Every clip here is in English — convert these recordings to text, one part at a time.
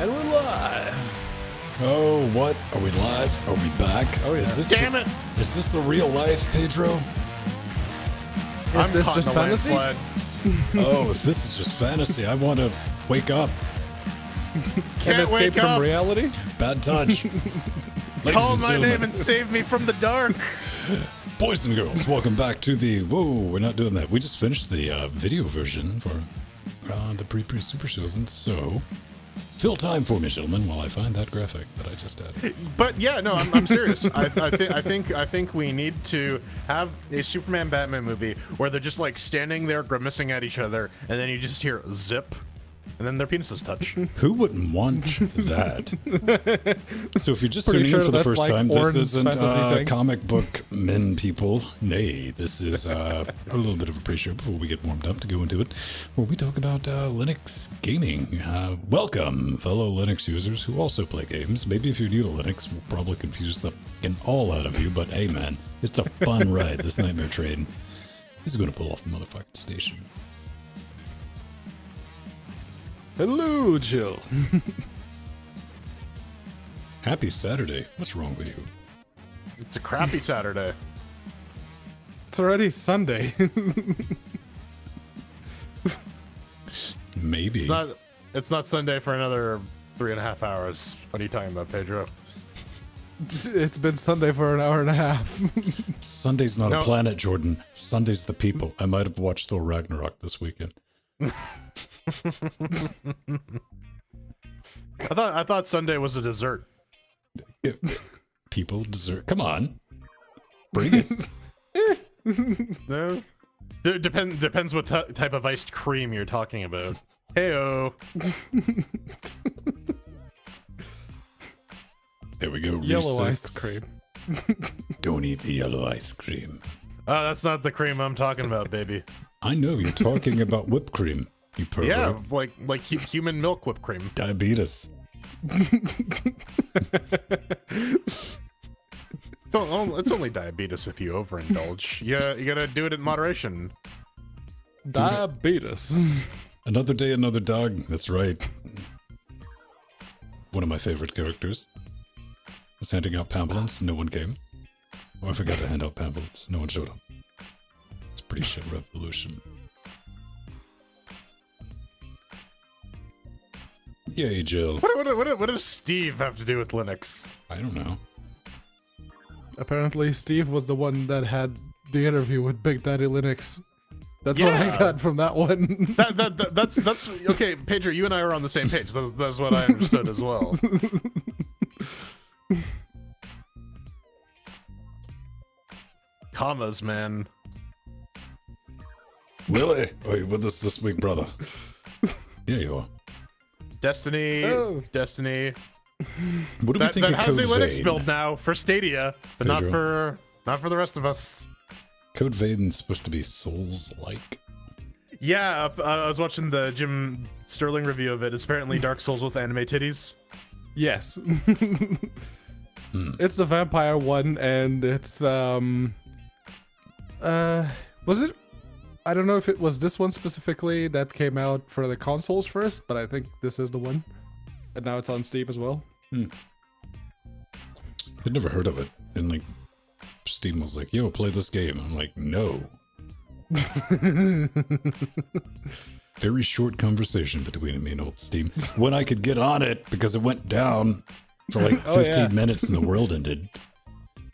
And we're live. Oh, what? Are we live? Are we back? Oh, is this Damn the, it! Is this the real life, Pedro? Is I'm this caught just in fantasy? oh, if this is just fantasy, I want to wake up. And Can't escape wake from up. reality? Bad touch. Call my gentlemen, name and save me from the dark. boys and girls, welcome back to the. Whoa, we're not doing that. We just finished the uh, video version for uh, the pre pre super season, so fill time for me, gentlemen, while I find that graphic that I just added. But yeah, no, I'm, I'm serious. I, I think I think I think we need to have a Superman Batman movie where they're just like standing there grimacing at each other, and then you just hear zip, and then their penises touch. Who wouldn't want that? so if you're just Pretty tuning sure in for the first like time, this isn't uh, comic book men people. Nay, this is uh, a little bit of a pre-show before we get warmed up to go into it, where we talk about uh, Linux gaming. Uh, welcome, fellow Linux users who also play games. Maybe if you're new to Linux, we'll probably confuse the fucking all out of you, but hey man, it's a fun ride, this Nightmare Train. This is going to pull off the motherfucking station. Hello, Jill. Happy Saturday. What's wrong with you? It's a crappy Saturday. It's already Sunday. Maybe. It's not. It's not Sunday for another three and a half hours. What are you talking about, Pedro? it's been Sunday for an hour and a half. Sunday's not No. a planet, Jordan. Sunday's the people. I might have watched Thor Ragnarok this weekend. I thought I thought Sunday was a dessert. Yeah. People dessert. Come on, bring it. No. D- depend depends what t- type of iced cream you're talking about. Heyo. There we go. Yellow resets. ice cream. Don't eat the yellow ice cream. Uh, that's not the cream I'm talking about, baby. I know you're talking about whipped cream. You pervert. Yeah, like like human milk whipped cream. Diabetes. It's, on- it's only diabetes if you overindulge. Yeah, you gotta do it in moderation. Diabetes. Another day, another dog. That's right. One of my favorite characters. was handing out pamphlets. No one came. Oh, I forgot to hand out pamphlets. No one showed up. It's pretty shit revolution. Yay, Jill. What, what, what, what does Steve have to do with Linux? I don't know. Apparently, Steve was the one that had the interview with Big Daddy Linux. That's what I got from that one. That, that, that that's that's okay, Pedro. You and I are on the same page. That's, that's what I understood as well. Commas, man. Willie, are you with us this week, brother? yeah, you are. Destiny, Oh. Destiny. What do That, we think that of has a Linux Vein? build now for Stadia, but not for not for the rest of us. Code Vein's supposed to be Souls-like. Yeah, uh, I was watching the Jim Sterling review of it. It's apparently Dark Souls with anime titties. yes. It's the vampire one, and it's um. Uh, was it? I don't know if it was this one specifically that came out for the consoles first, but I think this is the one, and now it's on Steam as well. Hmm. I'd never heard of it. And like Steam was like, yo, play this game. I'm like, no. Very short conversation between me and old Steam. When I could get on it because it went down for like 15 Oh, yeah. minutes and the world ended.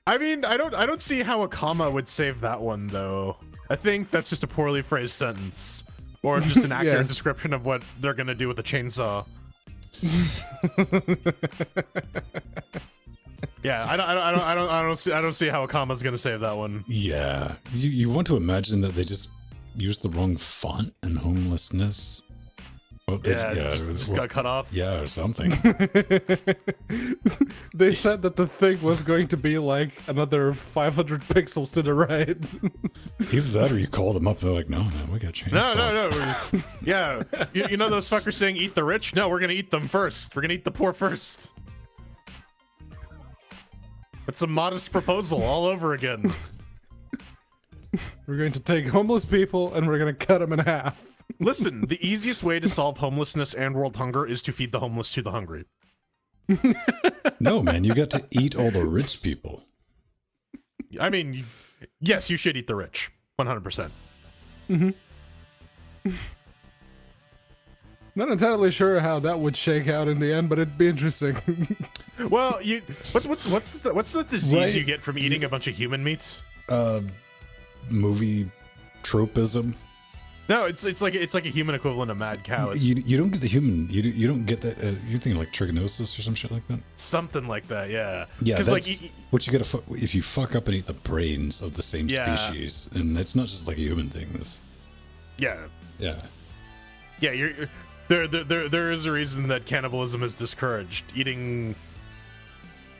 I mean, I don't, I don't see how a comma would save that one though. I think that's just a poorly phrased sentence, or just an accurate Yes. description of what they're gonna do with a chainsaw. yeah, I don't, I don't, I don't, I don't, I don't see, I don't see how a comma's gonna save that one. Yeah. You, you want to imagine that they just used the wrong font and homelessness? Well, they- Yeah, just, just well, got cut off. yeah, or something. They said that the thing was going to be like another 500 pixels to the right. Either that or you call them up. They're like, no, man, we got chainsaws. No, no, no. yeah, you, you know those fuckers saying "eat the rich"? No, we're gonna eat them first. We're gonna eat the poor first. It's a modest proposal all over again. we're going to take homeless people and we're going to cut them in half. Listen, the easiest way to solve homelessness and world hunger is to feed the homeless to the hungry. No, man, you got to eat all the rich people. I mean, yes, you should eat the rich. 100%. Not entirely sure how that would shake out in the end, but it'd be interesting. Well, you what's what's what's the what's the disease Right. you get from eating a bunch of human meats? Uh, movie tropism. No, it's it's like it's like a human equivalent of mad cow. It's You, you don't get the human. You, you don't get that. Uh, you're thinking like trichinosis or some shit like that. something like that, yeah. Yeah, that's like what you gotta. Fu- if you fuck up and eat the brains of the same Yeah. species, and that's not just like a human thing. This, yeah, yeah, yeah. You're you're- there, there there there is a reason that cannibalism is discouraged. Eating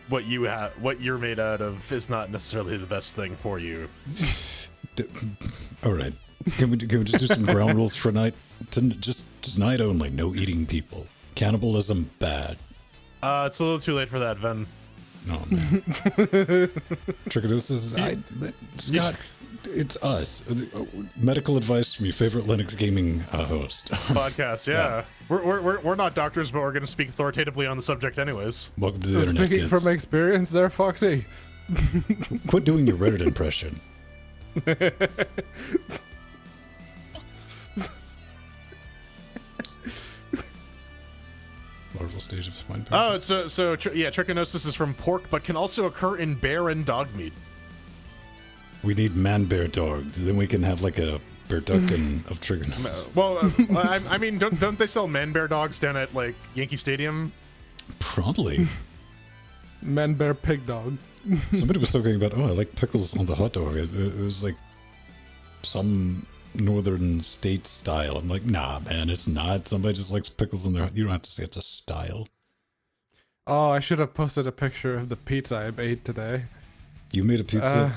what you have, what you're made out of, is not necessarily the best thing for you. All right. Can we can we just do some ground rules for tonight? To, just tonight only. No eating people. Cannibalism bad. Uh, it's a little too late for that, Venn. Oh man. Trichinosis. I, Scott, it's us. Medical advice from your favorite Linux gaming uh, host. Podcast, yeah. We're, we're, we're, we're not doctors, but we're going to speak authoritatively on the subject, anyways. Welcome to the internet, Speaking from experience, there, Foxy. Quit doing your Reddit impression. Larval stage of spine Oh, parasite. it's so so tr- yeah. Trichinosis is from pork, but can also occur in bear and dog meat. we need man bear dogs. Then we can have like a bear duck and of trichinosis. Well, uh, I, I mean, don't don't they sell man bear dogs down at like Yankee Stadium? Probably. Man, bear, pig, dog. Somebody was talking about, oh, I like pickles on the hot dog. It, it was like some northern state style. I'm like, nah, man, it's not. Somebody just likes pickles in their. You don't have to say it's a style. Oh, I should have posted a picture of the pizza I made today. You made a Uh, pizza.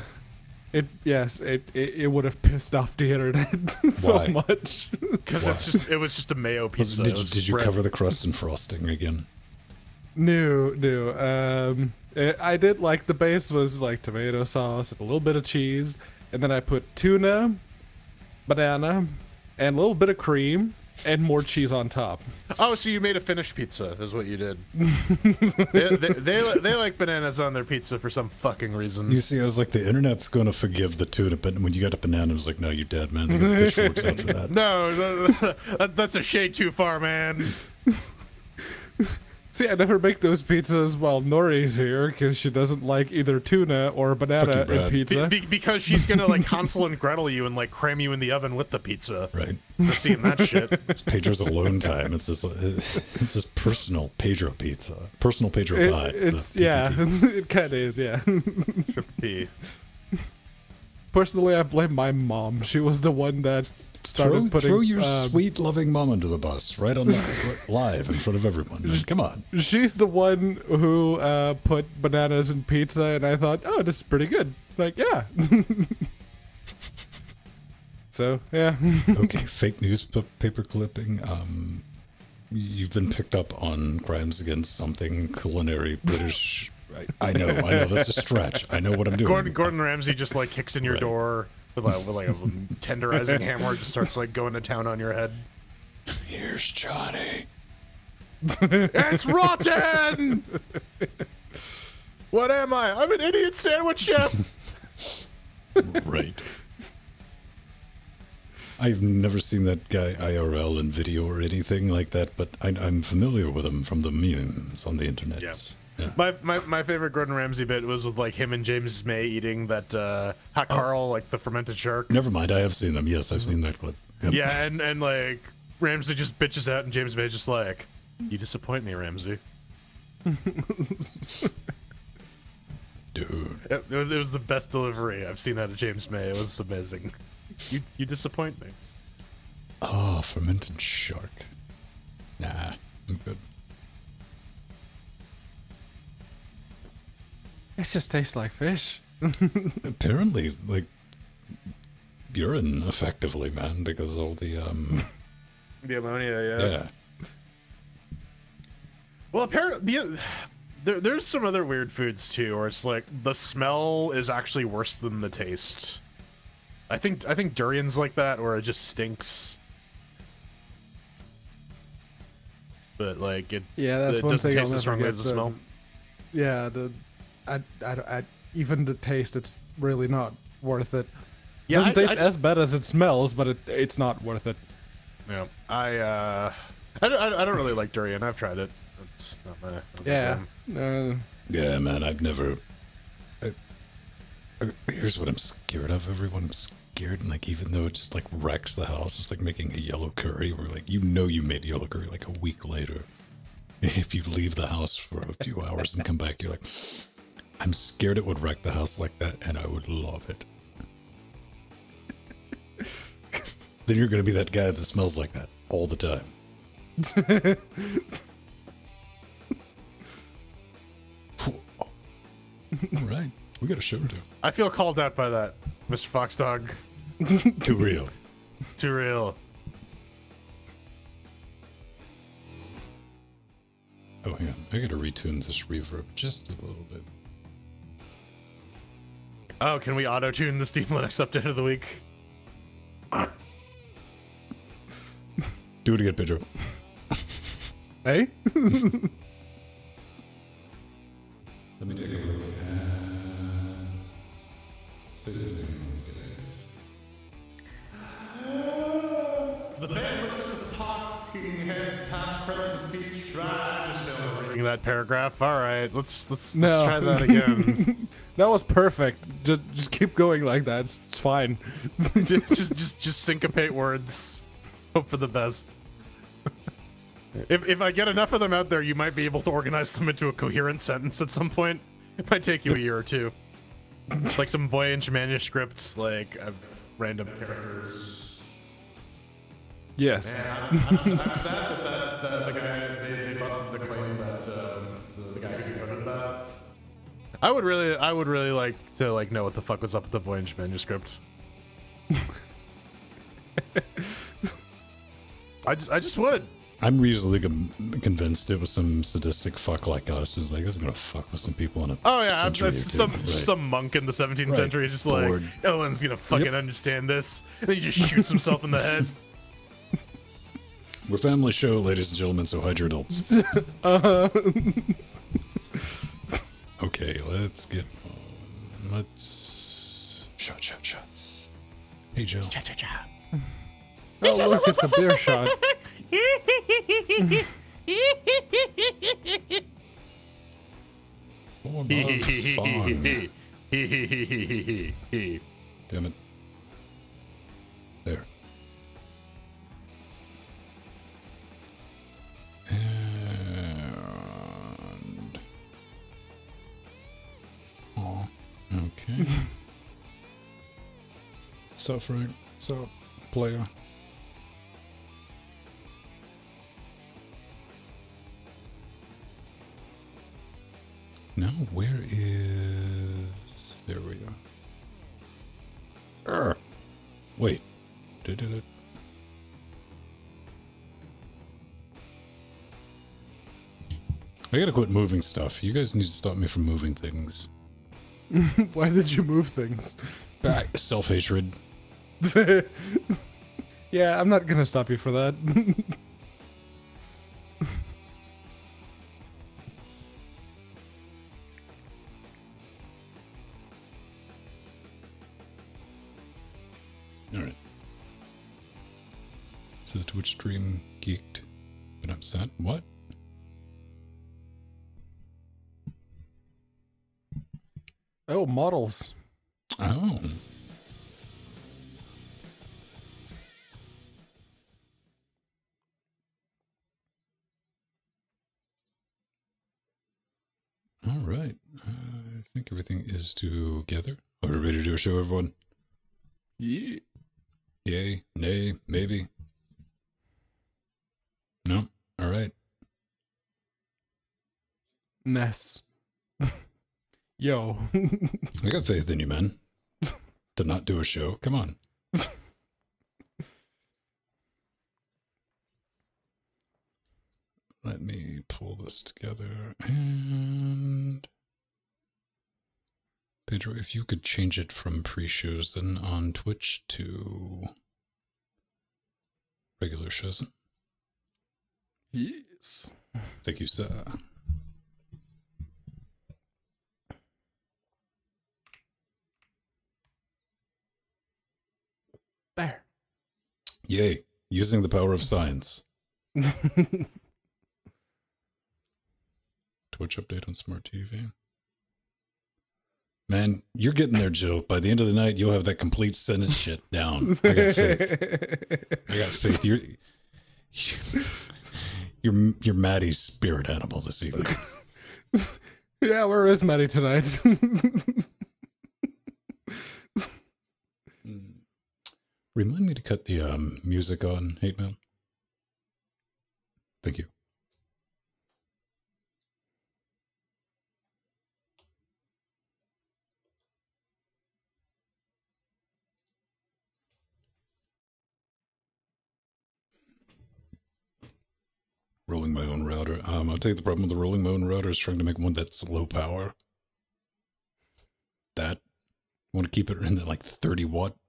it yes, it it, it would have pissed off the internet so Why? much. Because it's just it was just a mayo pizza. did It you, did you cover the crust in frosting again? no, no. Um, it, I did like the base was like tomato sauce and a little bit of cheese, and then I put tuna, banana, and a little bit of cream and more cheese on top. Oh, so you made a finished pizza? Is what you did? they, they, they they like bananas on their pizza for some fucking reason. You see, I was like, the internet's going to forgive the tuna, but when you got a banana, it was like, no, you're dead, man. There's like pitchforks out for that. no, no, that's a, that's a shade too far, man. See, I never make those pizzas while Nori's here because she doesn't like either tuna or banana in Brad. Be, pizza. be- because she's gonna like Hansel and Gretel you and like cram you in the oven with the pizza. Right. For seeing that shit. It's Pedro's alone time. It's this, it's this personal Pedro pizza. Personal Pedro It- pie. the it's yeah, it kind of is. Yeah. P. Personally, I blame my mom. She was the one that started Throw, putting. throw your um, sweet, loving mom under the bus right on the, live in front of everyone. man. Come on. She's the one who uh, put bananas in pizza, and I thought, oh, this is pretty good. Like, yeah. so yeah. Okay, fake news p- paper clipping. Um, you've been picked up on crimes against something culinary British. I, I know, I know that's a stretch. I know what I'm doing. Gordon Gordon Ramsay just like kicks in your Right. door with like, with like a tenderizing hammer, just starts like going to town on your head. Here's Johnny. It's rotten. what am I? I'm an idiot sandwich chef. Right. I've never seen that guy IRL in video or anything like that, but I, I'm familiar with him from the memes on the internet. Yeah. My, my my favorite Gordon Ramsay bit was with like him and James May eating that uh hákarl, like the fermented shark. Never mind, I have seen them. Yes, I've seen that clip. Yep. Yeah, and and like Ramsay just bitches out, and James May's just like, "You disappoint me, Ramsay." Dude. It, it was it was the best delivery I've seen out of James May. It was amazing. You you disappoint me. Oh, fermented shark. Nah, I'm good. It just tastes like fish. Apparently, like urine, effectively, man, because all the um. The ammonia, yeah. yeah. Well, apparently, the, there, there's some other weird foods too, where it's like the smell is actually worse than the taste. I think I think durian's like that, where it just stinks. but like it. Yeah, that's it one doesn't thing I'll taste as never strongly get. as the smell. Yeah, the I, I, I, even the taste, it's really not worth it. It Yeah, doesn't I- taste I as bad as it smells, but it, it's not worth it. Yeah, I uh, I don't, I don't really like durian. I've tried it. It's not my. not Yeah. jam. Uh, Yeah, man, I've never. I, I- here's what I'm scared of. Everyone, I'm scared, and like even though it just like wrecks the house, it's like making a yellow curry. Where like you know you made yellow curry like a week later. If you leave the house for a few hours and come back, you're like, I'm scared it would wreck the house like that, and I would love it. then you're gonna be that guy that smells like that all the time. All right, we got a show to do. I feel called out by that, Mr. Fox Dog. Too real. Too real. Oh, hang on. I gotta retune this reverb just a little bit. Oh, can we auto tune the Steam Linux update of the week? Do it again, Pedro. hey? Eh? Let me take a look. The band looks at the talking heads past present beach drive. Just failed that paragraph. All right, let's let's, No. let's try that again. That was perfect. Just, just keep going like that. It's, it's fine. just, just just just syncopate words. Hope for the best. If if I get enough of them out there, you might be able to organize them into a coherent sentence at some point. It might take you a year or two. like some Voynich manuscripts, like uh, random characters. Yes. I'm, I'm, I'm sad that, that, that the guy they, they busted the claim that um, the, the guy who decoded that. I would really, I would really like to like know what the fuck was up with the Voynich manuscript. I just, I just would. I'm reasonably com- convinced it was some sadistic fuck like us. It was like, this is gonna fuck with some people in a Oh yeah, I'm, that's some Right. some monk in the 17th Right. century, just Bored. like no one's gonna fucking understand this. And then he just shoots himself in the head. We're family show, ladies and gentlemen, so hide your adults. Uh, okay, let's get on. Let's shot, shot, shots. Hey, Joe. oh, look, it's a beer shot. Damn it. Okay. so, Frank. So, player. Now, where is. There we go. Err. Wait. Did it? I gotta quit moving stuff. You guys need to stop me from moving things. Why did you move things? Back Self hatred. yeah, I'm not gonna stop you for that. Alright. So the Twitch stream geeked, but I'm sad. What? Oh, models. Oh. All right. Uh, I think everything is together. Are we ready to do a show, everyone? Yeah. Yay, nay, maybe. No? All right. Ness. Yo. I got faith in you, man. to not do a show. Come on. Let me pull this together and Pedro, if you could change it from pre-shows then on Twitch to regular shows. yes. please. Thank you, sir. There. Yay. Using the power of science. Twitch update on smart TV. Man, you're getting there, Joe. By the end of the night, you'll have that complete sentence shit down. I got faith. I got faith. You're you're you're Maddie's spirit animal this evening. yeah, where is Maddie tonight? Remind me to cut the um, music on Hate Mail. Thank you. Rolling my own router. Um, I'll take the problem with the rolling my own router is trying to make one that's low power. That I want to keep it in the like 30 watt. You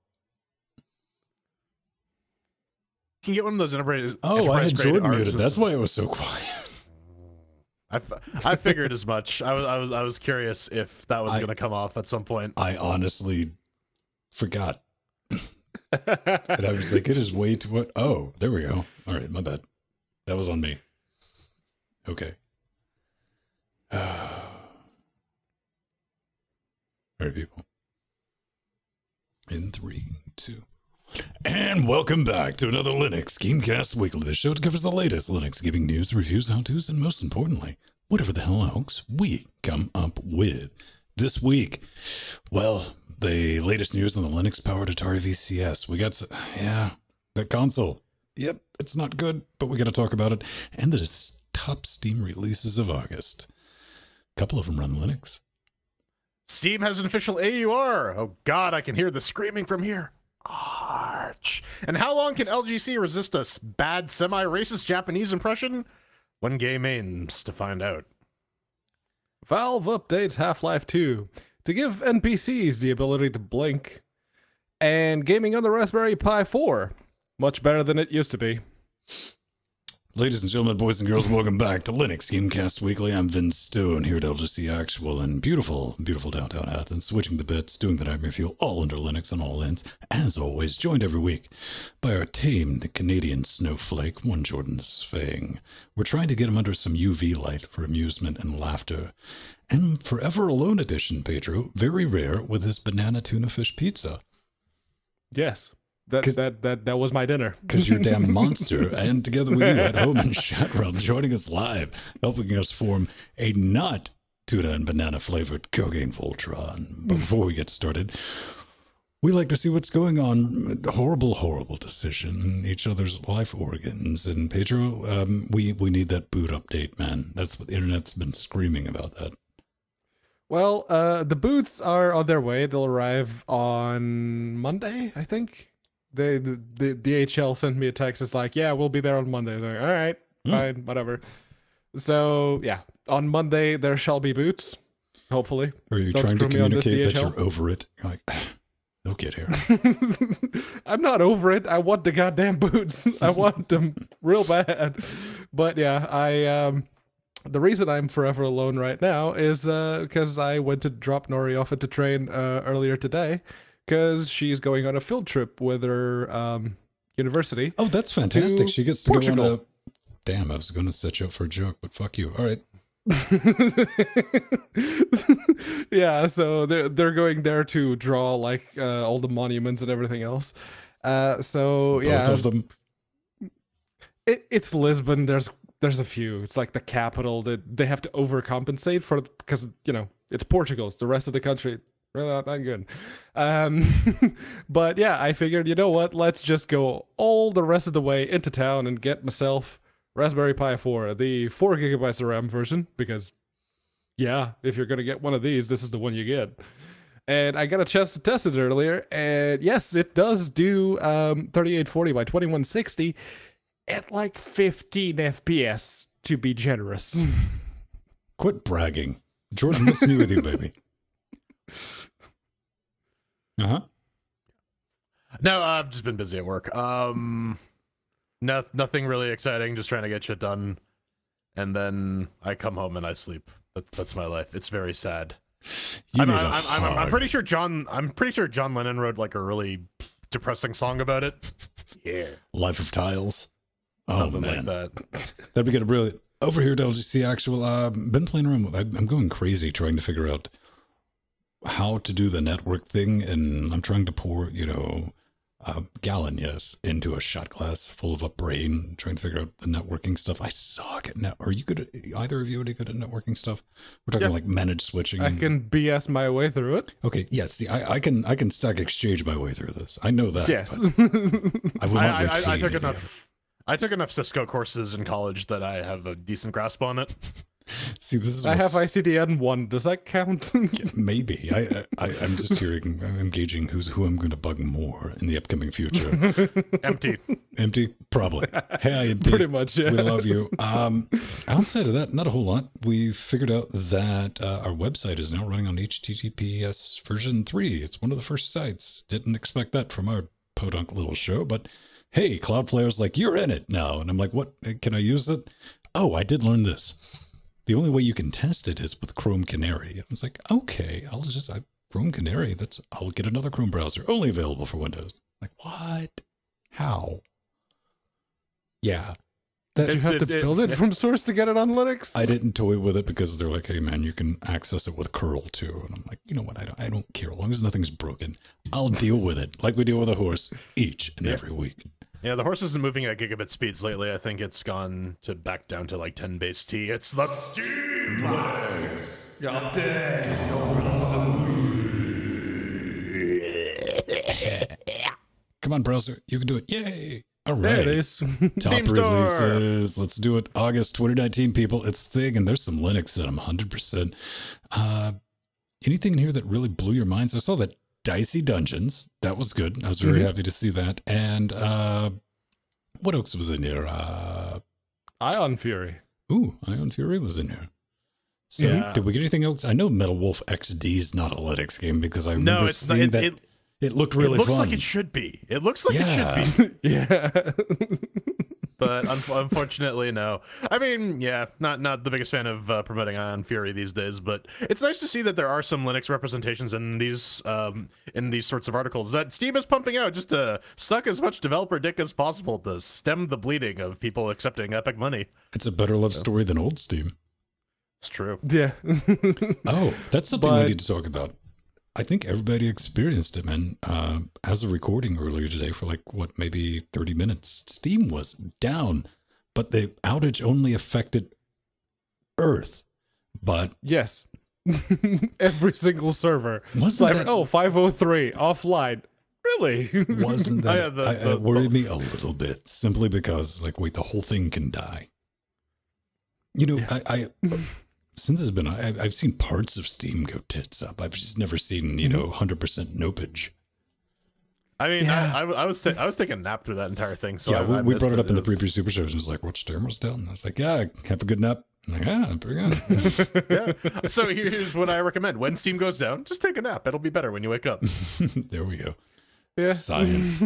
can get one of those enterprise. Oh, I had Jordan muted. That's why it was so quiet. I, I figured as much. I was I was I was curious if that was going to come off at some point. I honestly forgot. And I was like, it is way too what? Oh, there we go. All right, my bad. That was on me. Okay. All right, people. In three, two. And welcome back to another Linux Gamecast Weekly, the show that covers the latest Linux gaming news, reviews, how to's, and most importantly, whatever the hell else we come up with. This week, well, the latest news on the Linux powered Atari VCS. We got, yeah, the console. Yep, it's not good, but we got to talk about it. And the top Steam releases of August. A couple of them run Linux. Steam has an official AUR. Oh God, I can hear the screaming from here. Arch. And how long can LGC resist a bad semi-racist Japanese impression? One game aims to find out. Valve updates Half Life 2 to give NPCs the ability to blink, and gaming on the Raspberry Pi 4. Much better than it used to be. Ladies and gentlemen, boys and girls, welcome back to Linux Gamecast Weekly. I'm Venn Stone here at LGC Actual in beautiful, beautiful downtown Athens, switching the bits, doing the nightmare fuel, all under Linux on all ends. As always, joined every week by our tamed Canadian snowflake, one Jordan Svang. We're trying to get him under some UV light for amusement and laughter. And Forever Alone edition, Pedro, very rare with his banana tuna fish pizza. Yes. That, that, that, that was my dinner. because you're a damn monster. And together with you at home in realm, joining us live, helping us form a not tuna and banana flavored cocaine Voltron. Before we get started, we like to see what's going on. Horrible, horrible decision in each other's life organs. And Pedro, um, we we need that boot update, man. That's what the internet's been screaming about. That Well, uh, the boots are on their way. They'll arrive on Monday, I think. They the, the DHL sent me a text. It's like, yeah, we'll be there on Monday. Like, all right, Hmm. fine, whatever. So yeah, on Monday there shall be boots. Hopefully. are you Don't trying to screw me on this communicate that you're over it? You're like, they'll get here. I'm not over it. I want the goddamn boots. I want them real bad. But yeah, I um the reason I'm forever alone right now is uh because I went to drop Nori off at the train uh, earlier today because she's going on a field trip with her um university. Oh, that's fantastic. She gets to go on Portugal. a. Damn, I was going to set you up for a joke, but fuck you. All right. yeah, so they're they're going there to draw like uh, all the monuments and everything else. Uh, so Both yeah, of them. it, it's Lisbon. There's there's a few. It's like the capital that they have to overcompensate for because you know it's Portugal. It's the rest of the country really not that good. Um, but yeah, I figured you know what? Let's just go all the rest of the way into town and get myself Raspberry Pi 4, the four gigabytes of RAM version because yeah, if you're gonna get one of these, this is the one you get. And I got a chance to test it earlier, and yes, it does do um, 3840 by 2160 at like 15 FPS to be generous. Quit bragging. Jordan, what's new with you, baby? Uh huh. No, I've just been busy at work. Um, no, nothing really exciting. Just trying to get shit done. and then I come home and I sleep. That, that's my life. It's very sad. You I'm, need I'm, a I'm, I'm, I'm pretty sure John. I'm pretty sure John Lennon wrote like a really depressing song about it. Yeah, Life of Tiles. Oh something man, like that. that'd be good. Really, over here at LGC Actual, uh, been playing around with. I- I'm going crazy trying to figure out how to do the network thing, and I'm trying to pour, you know, uh, a gallon, yes, into a shot glass full of a brain, trying to figure out the networking stuff. I suck at net. Are you good at either of you? any good at networking stuff? We're talking Yeah. like managed switching. I can BS my way through it. Okay, yeah. See, I, I can I can stack exchange my way through this. I know that. Yes. I will I, I, I, took enough. I took enough Cisco courses in college that I have a decent grasp on it. See, this is I have what's- ICND one. Does that count? maybe. I, I I'm just hearing. I'm engaging who's who I'm going to bug more in the upcoming future. Empty. Empty, probably. Hey, Empty. Pretty much, yeah. We love you. Um, outside of that, not a whole lot. We figured out that uh, our website is now running on HTTPS version three. It's one of the first sites. Didn't expect that from our podunk little show, but hey, Cloudflare's like you're in it now, and I'm like, what? Can I use it? Oh, I did learn this. The only way you can test it is with Chrome Canary. I was like, okay, I'll just I, Chrome Canary. That's I'll get another Chrome browser, only available for Windows. Like what? How? Yeah, that Did you have It- to it- build it it- from source to get it on Linux? I didn't toy with it because they're like, hey man, you can access it with curl too, and I'm like, you know what? I don't, I don't care as long as nothing's broken. I'll deal with it like we deal with a horse each and Yeah. every week. Yeah, the horse isn't moving at gigabit speeds lately. I think it's gone to back down to like 10 base T. It's the Steam legs. I'm dead. Come on, browser, you can do it! Yay! All right. There it is. Top Steam Store. releases. Let's do it. August 2019, people. It's Thing, and there's some Linux in them, 100%. Uh, anything in here that really blew your minds? I saw that Dicey Dungeons. That was good. I was very Mhm. happy to see that. And uh, what else was in here? Uh, Ion Fury. ooh, Ion Fury was in here. So, Yeah. did we get anything else? I know Metal Wolf XD is not a Linux game because I remember No, it's not. seeing It, that it, it, looked it looks fun. like it should be. It looks like Yeah. it should be. yeah. But un- unfortunately, no. I mean, yeah, not not the biggest fan of uh, promoting Ion Fury these days, but it's nice to see that there are some Linux representations in these um, in these sorts of articles that Steam is pumping out just to suck as much developer dick as possible to stem the bleeding of people accepting Epic money. it's a better love story than old Steam. It's true. yeah. Oh, that's something we need to talk about. I think everybody experienced it, man. Uh, as a recording earlier today for like what, maybe thirty minutes. Steam was down, but the outage only affected Earth. But yes. Every single server. Wasn't like, that oh, 503, offline. Really? wasn't that the- I, the- it worried me a little bit simply because like wait, the whole thing can die. You know, Yeah. I, I since it's been I, I've seen parts of Steam go tits up. I've just never seen you mm-hmm. know hundred percent nopage. I mean, Yeah. I, I, I was ta- I was taking a nap through that entire thing. So yeah, I, we, I we brought it up in the It's- previous super shows, and it was like, "What's Dermot's down?" I was like, "Yeah, have a good nap." Yeah, I'm like, "Yeah, pretty good." yeah. So here's what I recommend: when Steam goes down, just take a nap. It'll be better when you wake up. there we go. yeah. Science.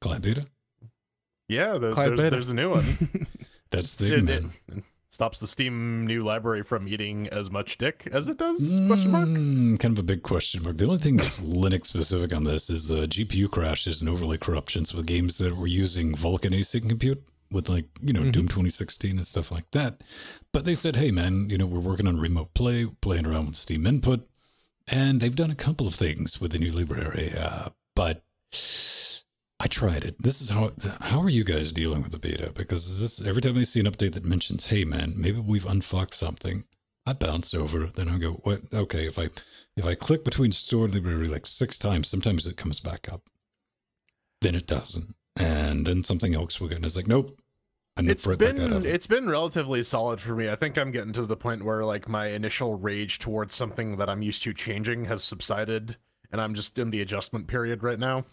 Client beta. Yeah, there, Client there's, beta. there's a new one. That's the it, it- man. stops the Steam new library from eating as much dick as it does? Question mark. Mm, kind of a big question mark. The only thing that's Linux specific on this is the GPU crashes and overlay corruptions with games that were using Vulkan async compute with like, you know, Mhm. Doom 2016 and stuff like that. But they said, hey man, you know, we're working on remote play, playing around with Steam input, and they've done a couple of things with the new library. Uh, but I tried it. This is how how are you guys dealing with the beta? Because this every time I see an update that mentions, "Hey man, maybe we've unfucked something," I bounce over. Then I go, "What? Okay, if I if I click between store and library like six times, sometimes it comes back up. Then it doesn't, and then something else will get. And it's like, nope. And It's right been it's been relatively solid for me. I think I'm getting to the point where like my initial rage towards something that I'm used to changing has subsided, and I'm just in the adjustment period right now.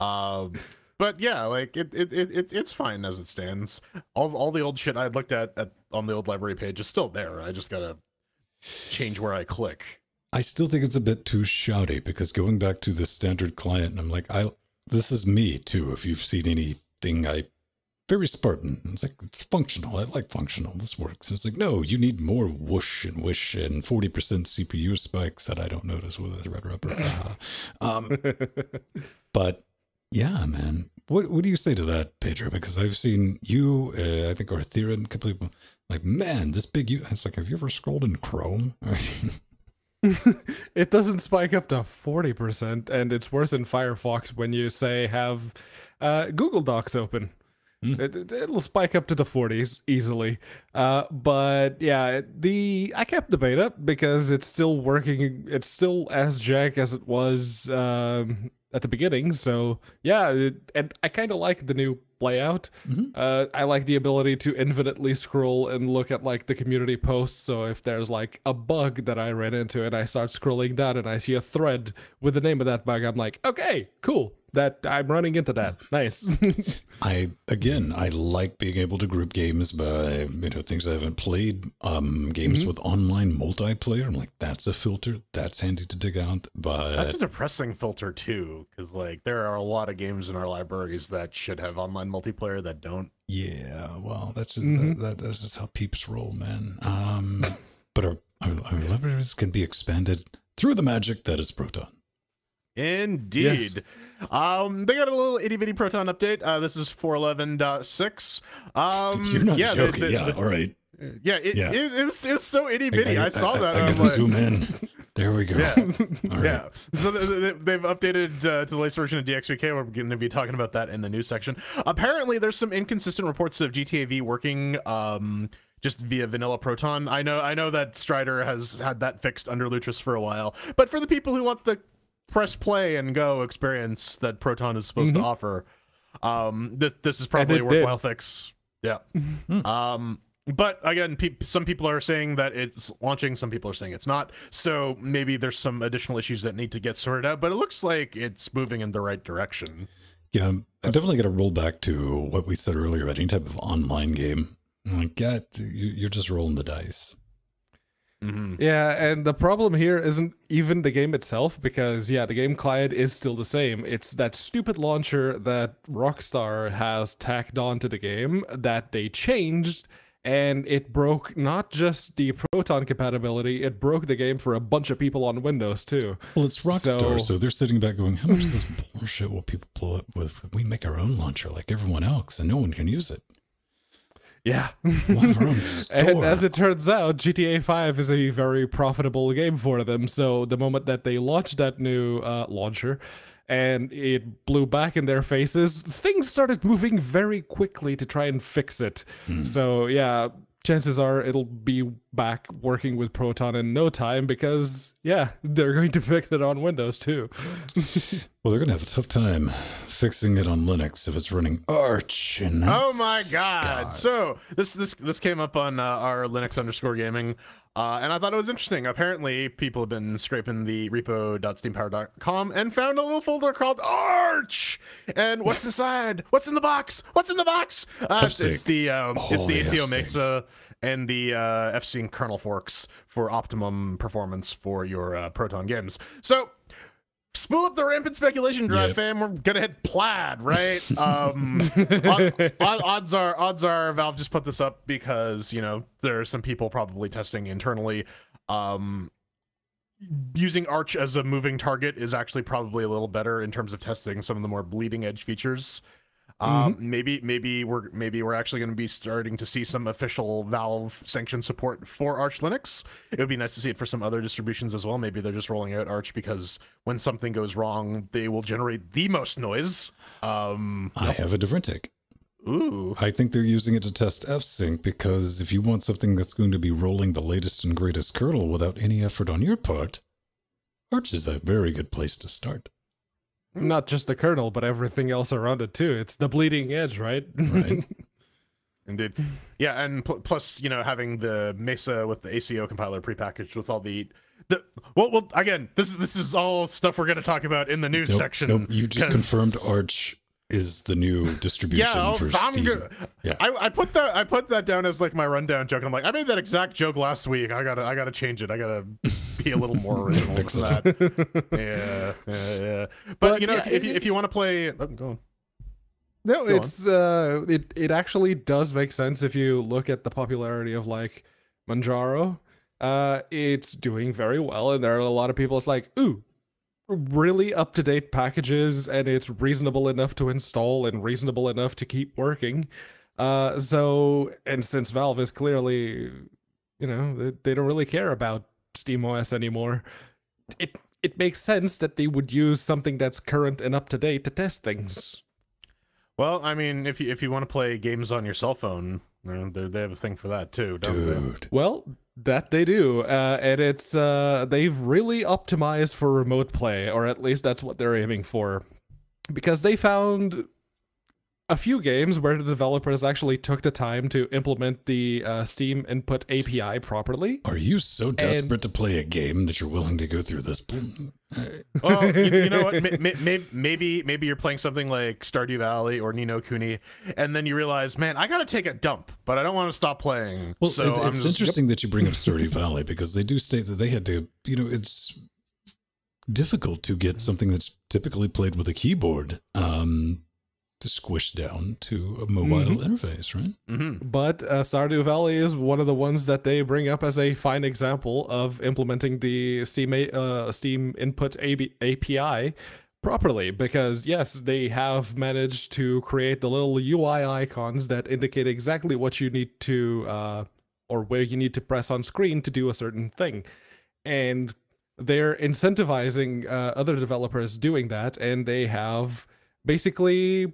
Um, but yeah, like it, it, it, it it's fine as it stands. All all the old shit I had looked at, at on the old library page is still there. I just gotta change where I click. I still think it's a bit too shouty because going back to the standard client, and I'm like, I this is me too. If you've seen anything I very Spartan. It's like it's functional. I like functional. This works. It's like no, you need more whoosh and wish and forty percent CPU spikes that I don't notice with a Threadripper. Uh, um, but yeah, man, what what do you say to that, Pedro? Because I've seen you, uh, I think, or Theron, complete like man, this big. You, it's like, have you ever scrolled in Chrome? it doesn't spike up to 40%, and it's worse in Firefox when you say have uh, Google Docs open. Mm. It, will spike up to the 40s easily. Uh, but yeah, the I kept the beta because it's still working. It's still as jank as it was um, at the beginning. So yeah, it, and I kind of like the new layout. Mhm. Uh, I like the ability to infinitely scroll and look at like the community posts. So if there's like a bug that I ran into and I start scrolling down and I see a thread with the name of that bug, I'm like, okay, cool. That I'm running into that. Nice. I again, I like being able to group games by you know things I haven't played. Um, games Mhm. with online multiplayer. I'm like, that's a filter. That's handy to dig out. But That's a depressing filter too, because like there are a lot of games in our libraries that should have online multiplayer that don't. yeah, well, that's Mhm. that, that, that's just how peeps roll, man. Um, but our, our, our libraries can be expanded through the magic that is Proton. Indeed. Yes. Um, they got a little itty bitty proton update. Uh, this is 411.6. Um, You're not yeah, the- joking. the- yeah, the- all right. yeah, it, Yeah. It, it was it was so itty bitty. I, saw that. I, and gotta I'm like, zoom in. There we go. Yeah. Right. Yeah. So th- th- they've updated uh, to the latest version of DXVK. We're going to be talking about that in the news section. Apparently, there's some inconsistent reports of GTA V working um, just via vanilla Proton. I know I know that Strider has had that fixed under Lutris for a while, but for the people who want the press play and go experience that Proton is supposed to offer, um, th- this is probably a it did. worthwhile fix. Yeah. Um, but again, peop some people are saying that it's launching. Some people are saying it's not. So maybe there's some additional issues that need to get sorted out. But it looks like it's moving in the right direction. Yeah, I definitely got to roll back to what we said earlier about any type of online game. I'm like, yeah, you- you're just rolling the dice. hmm Yeah, and the problem here isn't even the game itself because yeah, the game client is still the same. It's that stupid launcher that Rockstar has tacked onto the game that they changed and it broke not just the Proton compatibility, it broke the game for a bunch of people on Windows too. Well, it's Rockstar, so, So- they're sitting back going, how much of this bullshit will people pull up with? We make our own launcher like everyone else, and no one can use it. Yeah. We'll have our own And as it turns out, GTA 5 is a very profitable game for them. So the moment that they launched that new uh, launcher and it blew back in their faces, things started moving very quickly to try and fix it. So yeah, chances are it'll be back working with Proton in no time because yeah, they're going to fix it on Windows too. well, they're gonna have a tough time fixing it on Linux if it's running Arch. And Oh that's- my god! So this this this came up on uh, our Linux underscore gaming, uh, and I thought it was interesting. Apparently, people have been scraping the repo.steampower.com and found a little folder called Arch. And what's inside? What's in the box? What's in the box? Uh, it's, it's the um, it's the ACO. Mesa and the uh, F-Sync kernel forks for optimum performance for your uh, Proton games. So spool up the rampant speculation drive, Yep. fam. We're gonna hit plaid, right? Um, od- od- odds are, odds are, Valve just put this up because you know there are some people probably testing internally. Um, using Arch as a moving target is actually probably a little better in terms of testing some of the more bleeding edge features. Um, maybe maybe we're maybe we're actually going to be starting to see some official Valve sanction support for Arch Linux. It would be nice to see it for some other distributions as well. Maybe they're just rolling out Arch because when something goes wrong, they will generate the most noise. Um, I have a different take. ooh, I think they're using it to test F-Sync because if you want something that's going to be rolling the latest and greatest kernel without any effort on your part, Arch is a very good place to start. Mm. Not just the kernel, but everything else around it too. It's the bleeding edge, right? Right. Indeed. Yeah, and pl- plus, you know, having the Mesa with the ACO compiler prepackaged with all the the well, well, again, this is this is all stuff we're going to talk about in the news Nope, section. nope, you just confirmed Arch is the new distribution Yeah, I'll- for I'm Steam. go- Yeah. I, I put that I put that down as like my rundown joke. And I'm like, I made that exact joke last week. I gotta I gotta change it. I gotta be a little more original Fix than that. Yeah, yeah, yeah. But, But you know, yeah, if, if, it- you, if you want to play, oh, go on. No, Go on. it's uh, it it actually does make sense if you look at the popularity of like Manjaro. Uh, it's doing very well, and there are a lot of people. It's like, ooh, really up to date packages, and it's reasonable enough to install and reasonable enough to keep working. Uh, so and since Valve is clearly, you know, they, they don't really care about SteamOS anymore, it it makes sense that they would use something that's current and up to date to test things. Well, I mean, if you if you want to play games on your cell phone, uh, they they have a thing for that too, don't they? Dude. Well, that they do, uh, and it's uh, they've really optimized for remote play, or at least that's what they're aiming for, because they found a few games where the developers actually took the time to implement the uh, Steam Input API properly. Are you so desperate to play a game that you're willing to go through this? Well, you, you know what? May- may- may- Maybe maybe you're playing something like Stardew Valley or Ni no Kuni, and then you realize, man, I got to take a dump, but I don't want to stop playing. Well, so it- I'm it's just, interesting that you bring up Stardew Valley because they do state that they had to, you know, it's difficult to get something that's typically played with a keyboard um, to squish down to a mobile interface, right? Mhm. But uh, Stardew Valley is one of the ones that they bring up as a fine example of implementing the Steam A- uh, Steam Input AB- API properly. Because yes, they have managed to create the little UI icons that indicate exactly what you need to uh, or where you need to press on screen to do a certain thing, and they're incentivizing uh, other developers doing that, and they have basically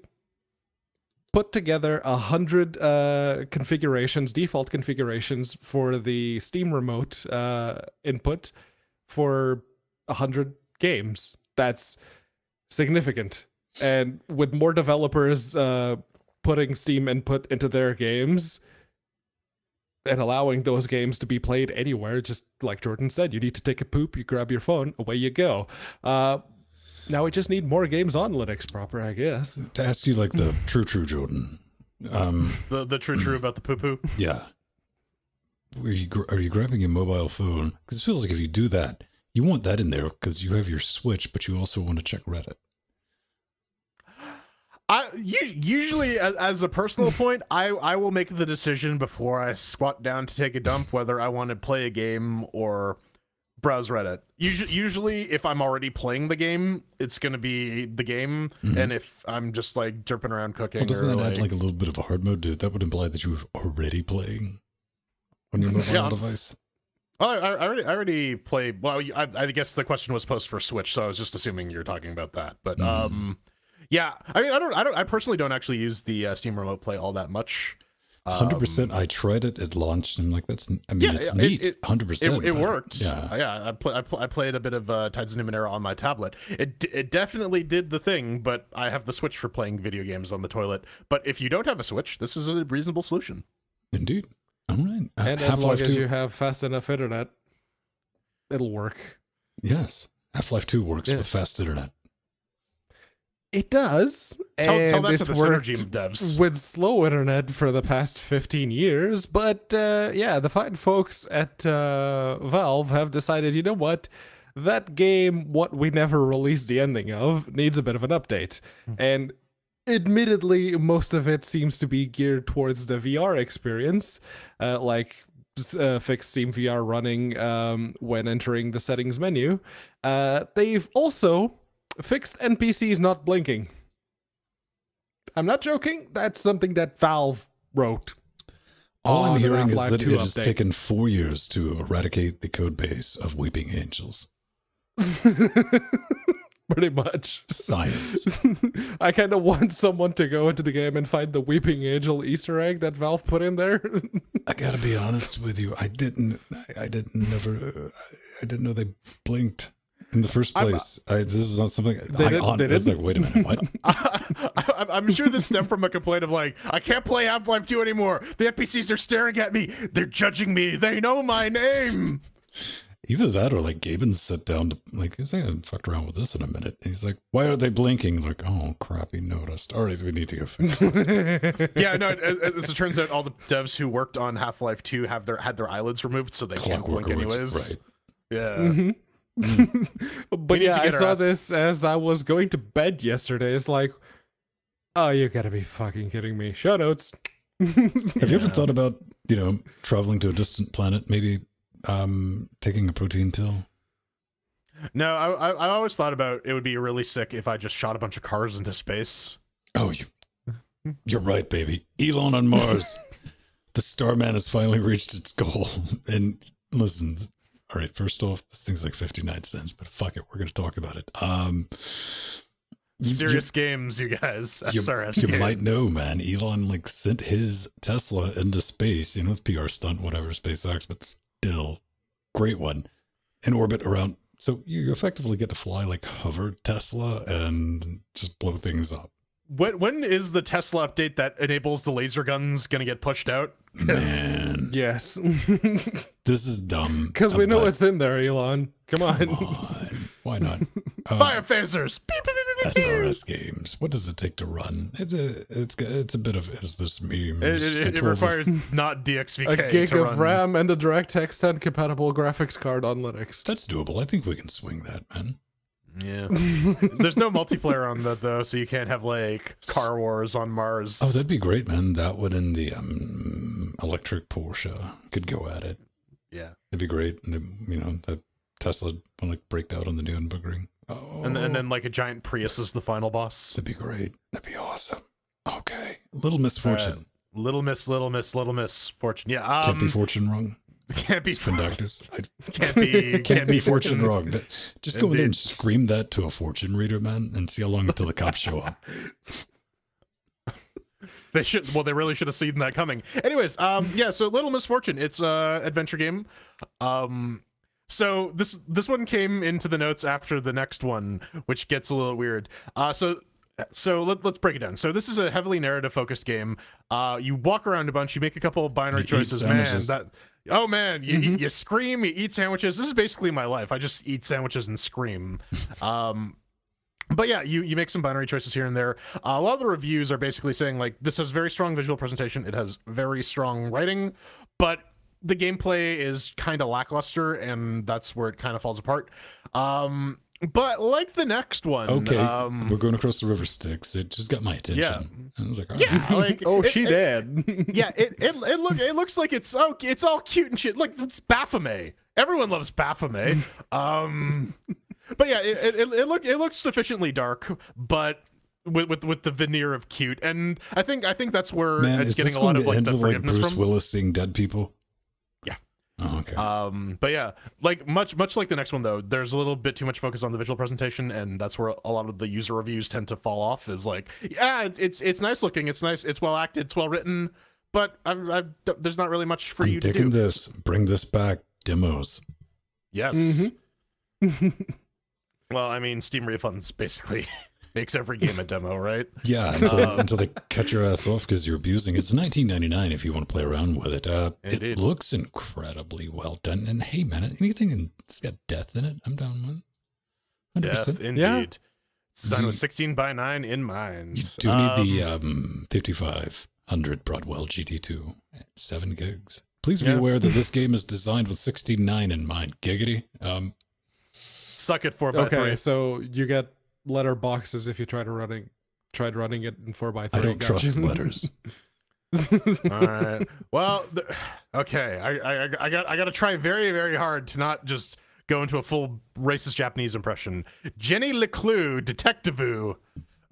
put together a hundred uh, configurations, default configurations for the Steam Remote uh, input for a hundred games. That's significant, and with more developers uh, putting Steam input into their games and allowing those games to be played anywhere, just like Jordan said, you need to take a poop, you grab your phone, away you go. Uh, now we just need more games on Linux proper, I guess. To ask you like the true, true Jordan. Um, the the true true about the poo poo. yeah. Are you, are you grabbing your mobile phone? Because it feels like if you do that, you want that in there because you have your Switch, but you also want to check Reddit. I you, usually as, as a personal point, I I will make the decision before I squat down to take a dump whether I want to play a game or browse Reddit. Usually, usually if I'm already playing the game, it's gonna be the game, and if I'm just like derping around cooking, Well, doesn't or, that like, add like a little bit of a hard mode? Dude, that would imply that you were already playing on your mobile Yeah. device. Oh, I, I already, I already played. Well, I, I guess the question was posed for Switch, so I was just assuming you're talking about that. But Mm-hmm. um, yeah, I mean, I don't, I don't, I personally don't actually use the uh, Steam Remote Play all that much. Hundred Um, percent. I tried it. It launched. I'm like, that's. I mean, Yeah, it's it- neat. it- Hundred It, percent. it worked. Yeah. yeah. I, play, I, pl- I played a bit of uh, Tides of Numenera on my tablet. It d- it definitely did the thing, but I have the Switch for playing video games on the toilet. But if you don't have a Switch, this is a reasonable solution. Indeed. All right. Uh, And as long as 2 you have fast enough internet, it'll work. Yes. Half Life Two works Yeah. with fast internet. It does. Tell, and tell that to the Synergy devs. with slow internet for the past 15 years. But uh, yeah, the fine folks at uh, Valve have decided, you know what? That game, what we never released the ending of, needs a bit of an update. And admittedly, most of it seems to be geared towards the VR experience, uh, like uh, fixed Steam VR running um, when entering the settings menu. Uh, they've also fixed NPCs not blinking. I'm not joking. That's something that Valve wrote. All I'm hearing is that 2 it has update. taken four years to eradicate the code base of Weeping Angels. Pretty much. Science. I kind of want someone to go into the game and find the Weeping Angel Easter egg that Valve put in there. I gotta be honest with you. I didn't. I, I didn't never. Uh, I didn't know they blinked in the first place. I, this is not something. They I, did, on, they I was like, wait a minute, what? I, am sure this stemmed from a complaint of like, I can't play Half Life 2 anymore. The NPCs are staring at me. They're judging me. They know my name. Either that or like Gaben sat down to like, he's like, I fucked around with this in a minute. And he's like, why are they blinking? Like, oh crap, he noticed. All right, we need to go fix this. yeah, no. As, as it turns out, all the devs who worked on Half Life 2 have their had their eyelids removed, so they can't blink anyways. right. Yeah. Mm-hmm. but yeah, I saw ass- this as I was going to bed yesterday. It's like, Oh, you gotta be fucking kidding me. Show notes. Have you ever thought about, you know, traveling to a distant planet, maybe um, taking a protein pill? No, I, I I always thought about it would be really sick if I just shot a bunch of cars into space. Oh, you, you're right, baby. Elon on Mars. the Starman has finally reached its goal. And listen, all right, first off, this thing's like 59 cents, but fuck it, we're going to talk about it. Um, you- you- Serious games, you guys. you, SRS you games. might know, man. Elon like sent his Tesla into space. You know, it's PR stunt, whatever, SpaceX, but still, great one in orbit around. So you effectively get to fly like hover Tesla and just blow things up. When when is the Tesla update that enables the laser guns gonna get pushed out? Man, Yes. this is dumb. Because we know but- what's in there, Elon. Come on. Come on. Why not? Uh, Fire phasers. SRS games. What does it take to run? It's a it's it's a bit of is this meme? It, it, it, it told requires not DXVK. a gig to of run. RAM and a DirectX 10 compatible graphics card on Linux. That's doable. I think we can swing that, man. Yeah. There's no multiplayer on that though, so you can't have like Car Wars on Mars. Oh, that'd be great, man. That would in the um, electric Porsche could go at it. yeah. It'd be great. And the, you know, the Tesla will like break out on the Nürburgring. Oh, And, and then like a giant Prius is the final boss. that'd be great. That'd be awesome. Okay, little misfortune. Little Miss, Little Miss, Little Miss Fortune. Yeah. Um, can't be fortune wrong. Can't be. conductors. I, Can't be. can't, be fortune wrong. But just go in there and scream that to a fortune reader, man, and see how long until the cops show up. They should. Well, they really should have seen that coming. Anyways, um, yeah. So Little Misfortune, it's a adventure game. Um, so this this one came into the notes after the next one, which gets a little weird. Uh, so so let, let's break it down. So this is a heavily narrative focused game. Uh, you walk around a bunch, you make a couple of binary You choices. Man, that. Oh man, you, you scream, you eat sandwiches. This is basically my life. I just eat sandwiches and scream. Um, but yeah, you you make some binary choices here and there. Uh, a lot of the reviews are basically saying like this has very strong visual presentation, it has very strong writing, but the gameplay is kind of lackluster, and that's where it kind of falls apart. Um, but like the next one, Okay, um, we're going across the river Styx. It just got my attention. Yeah. And I was like, all yeah, right. like Oh, it- she it- did. yeah, it it it look it looks like it's oh it's all cute and shit. Like it's Baphomet. Everyone loves Baphomet. um, but yeah, it it, it, it look it looks sufficiently dark, but. With, with with the veneer of cute, and I think I think that's where Man, it's getting a lot going of like the with like Bruce from. Willis seeing dead people? Yeah. Oh, okay. Um, but yeah, like much much like the next one though, there's a little bit too much focus on the visual presentation, and that's where a lot of the user reviews tend to fall off. Is like, yeah, it- it's it's nice looking, it's nice, it's well acted, it's well written, but I, I, there's not really much for I'm you to digging do. this. Bring this back. Demos. Yes. Mm-hmm. Well, I mean, Steam refunds basically makes every game a demo, right? Yeah, until, Um, until they cut your ass off because you're abusing it. It's 19.99 if you want to play around with it. Uh, it Indeed. looks incredibly well done. And hey, man, anything in, it's got death in it. I'm down with. 100%. Death, indeed. Yeah. Designed with 16 by 9 in mind. You do need the Um, um, 5500 Broadwell GT2 at 7 gigs. Please be Yeah. aware that this game is designed with 69 in mind. Giggity. Um, Suck it 4 by okay, 3 so you get letter boxes if you try to running tried running it in four by three. I don't Gotcha. trust letters. All right. Well, the, okay. I, I I got I got to try very very hard to not just go into a full racist Japanese impression. Jenny LeClue, Detective. Uh,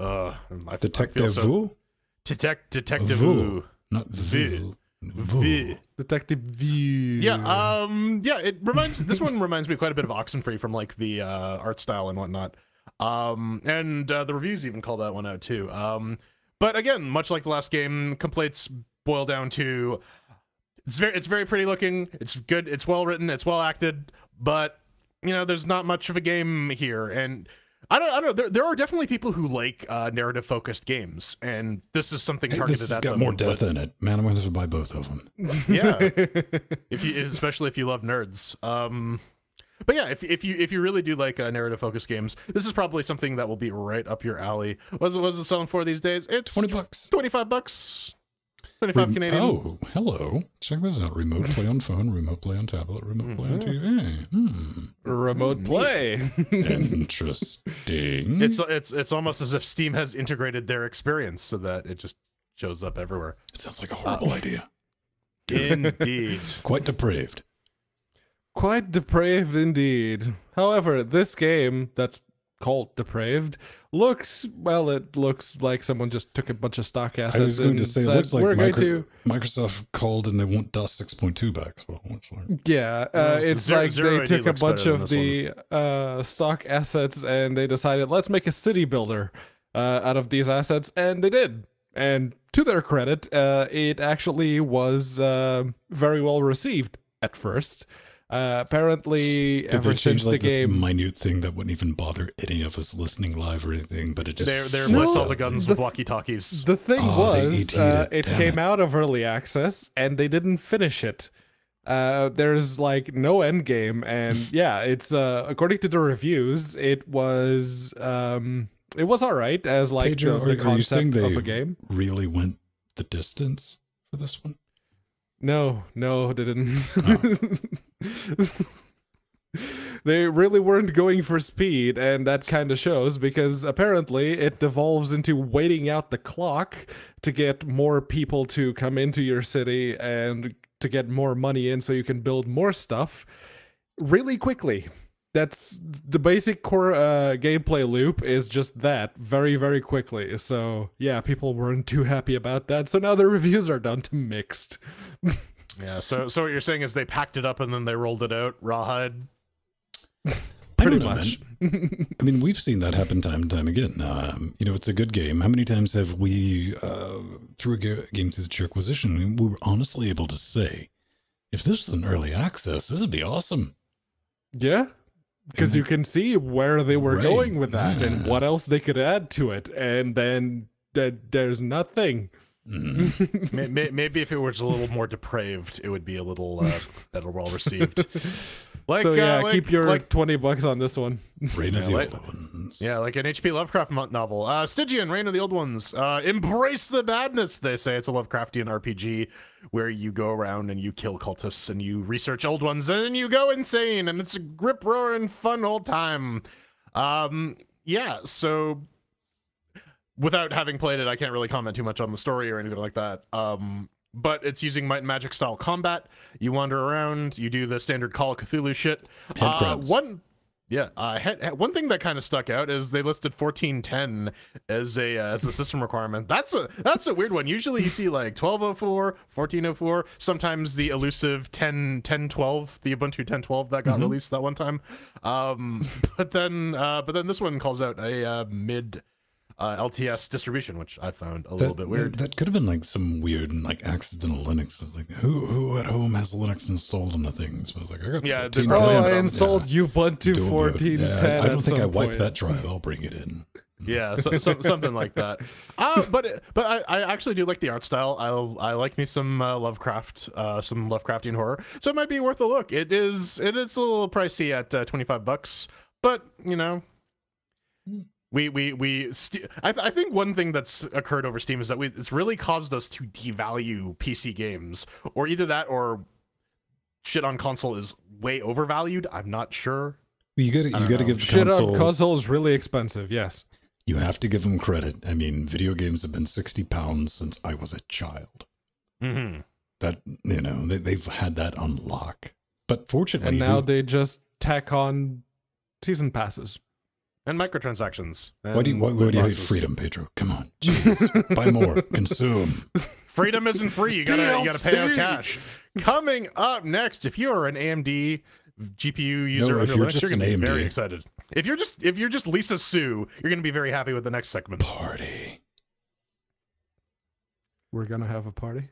I, I feel Detective so- Vu? Detect Detective. Vu. Not Vu. Vu. Vi. Detective View. Yeah, um, yeah, it reminds this one reminds me quite a bit of Oxenfree from like the uh, art style and whatnot. Um, and uh, the reviews even call that one out too. Um, but again, much like the last game, complaints boil down to it's very it's very pretty looking, it's good, it's well written, it's well acted, but you know, there's not much of a game here, and I don't, I don't know. There, there are definitely people who like uh, narrative focused games, and this is something targeted Hey, this has at got them. more death in it. Man, I'm going to have to buy both of them. yeah if you especially if you love nerds um but yeah if, if you if you really do like uh, narrative focused games this is probably something that will be right up your alley what's it, what's it selling for these days it's 20 bucks. 25 bucks 25 Rem- Canadian. Oh, hello. Check this out. Remote play on phone, remote play on tablet, remote play on TV. Hmm. Remote play. Interesting. It's it's it's almost as if Steam has integrated their experience so that it just shows up everywhere. it sounds like a horrible idea. Indeed. Quite depraved. Quite depraved indeed. However, this game that's called depraved looks well. It looks like someone just took a bunch of stock assets I was going and to say, it said, looks like "We're going to." Microsoft called and they want DOS 6.2 back. So it looks like. Yeah, uh, Well, it's Zero- like Zero they AD took a bunch of the uh, stock assets and they decided let's make a city builder uh, out of these assets, and they did. And to their credit, uh, it actually was uh, very well received at first. Uh, apparently, Did ever they change since the like this game, minute thing that wouldn't even bother any of us listening live or anything, but it just they're they No, replaced all the guns the- with walkie-talkies. The thing Oh, was, uh, it, it damn came it. out of early access and they didn't finish it. Uh, there's like no end game, and yeah, it's uh, according to the reviews, it was um, it was all right as like Pedro, the, the are you saying concept of they- a game. really went the distance for this one. No, no, they didn't. Oh. they really weren't going for speed, and that kind of shows because apparently it devolves into waiting out the clock to get more people to come into your city and to get more money in so you can build more stuff really quickly. That's the basic core uh, gameplay loop is just that very, very quickly. So, yeah, people weren't too happy about that. So now the reviews are down to mixed. Yeah. So so what you're saying is they packed it up and then they rolled it out rawhide. I Pretty don't know, much. man. I mean, we've seen that happen time and time again. Um, you know, it's a good game. How many times have we, uh, through a game through the acquisition, we were honestly able to say, if this was an early access, this would be awesome. Yeah. Because you can see where they were Right, going with that and what else they could add to it. And then th- there's nothing. Mm. May- may- Maybe if it was a little more depraved, it would be a little uh, better well received. Like so, yeah, uh, like, keep your like 20 bucks on this one. Reign of Yeah, the like- Old Ones. Yeah, like an H.P. Lovecraft mo- novel. Uh, Stygian, Reign of the Old Ones. Uh, embrace the madness, they say. It's a Lovecraftian RPG where you go around and you kill cultists and you research old ones and then you go insane and it's a grip roaring fun old time. Um, yeah, so without having played it, I can't really comment too much on the story or anything like that. Um, but it's using might and magic style combat. You wander around, you do the standard Call of Cthulhu shit. Uh, one, yeah, uh, head, one thing that kind of stuck out is they listed 1410 as a uh, as a system requirement. That's a that's a weird one. Usually you see like 1204, 1404, sometimes the elusive 10 1012, the Ubuntu 1012 that got Mm-hmm. released that one time. Um, but then uh, but then this one calls out a uh, mid uh, LTS distribution, which I found a little bit weird. that, that could have been like some weird like accidental Linux. It's like who who at home has Linux installed on the thing? So I was like, I got Yeah, 14, the- Oh, Yeah, I yeah. installed Ubuntu Don't do it. 1410. I, I don't think I wiped point. that drive. I'll bring it in. Yeah, so, so, something like that. Uh, but but I, I actually do like the art style. I I like me some uh, Lovecraft, uh, some Lovecraftian horror. So it might be worth a look. It is it is a little pricey at uh, twenty five bucks, but you know. We we we. St- I, th- I think one thing that's occurred over Steam is that we it's really caused us to devalue PC games, or either that or shit on console is way overvalued. I'm not sure. You gotta you gotta know. give the Shit console. on console is really expensive, yes. You have to give them credit. I mean, video games have been sixty pounds since I was a child. Mm-hmm. That you know they, they've had that on lock. But fortunately, And now they, they just tack on season passes. And microtransactions. why do you and why, why do you hate freedom, Pedro? Come on, jeez. buy more, consume. Freedom isn't free. You gotta you gotta pay out cash. Coming up next, if you are an AMD GPU user if under you're Linux, just you're gonna an be very excited. If you're just if you're just Lisa Su, you're gonna be very happy with the next segment. Party. We're gonna have a party.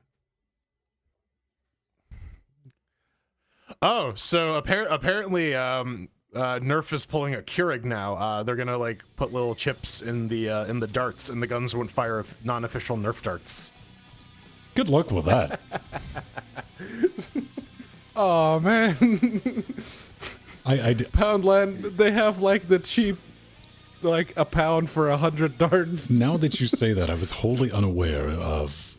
Oh, so appar- apparently, um, uh, Nerf is pulling a Keurig now. Uh, they're gonna like put little chips in the uh, in the darts, and the guns won't fire non-official Nerf darts. Good luck with that. Oh man, I, I d- Poundland. They have like the cheap, like a pound for a hundred darts. now that you say that, I was wholly unaware of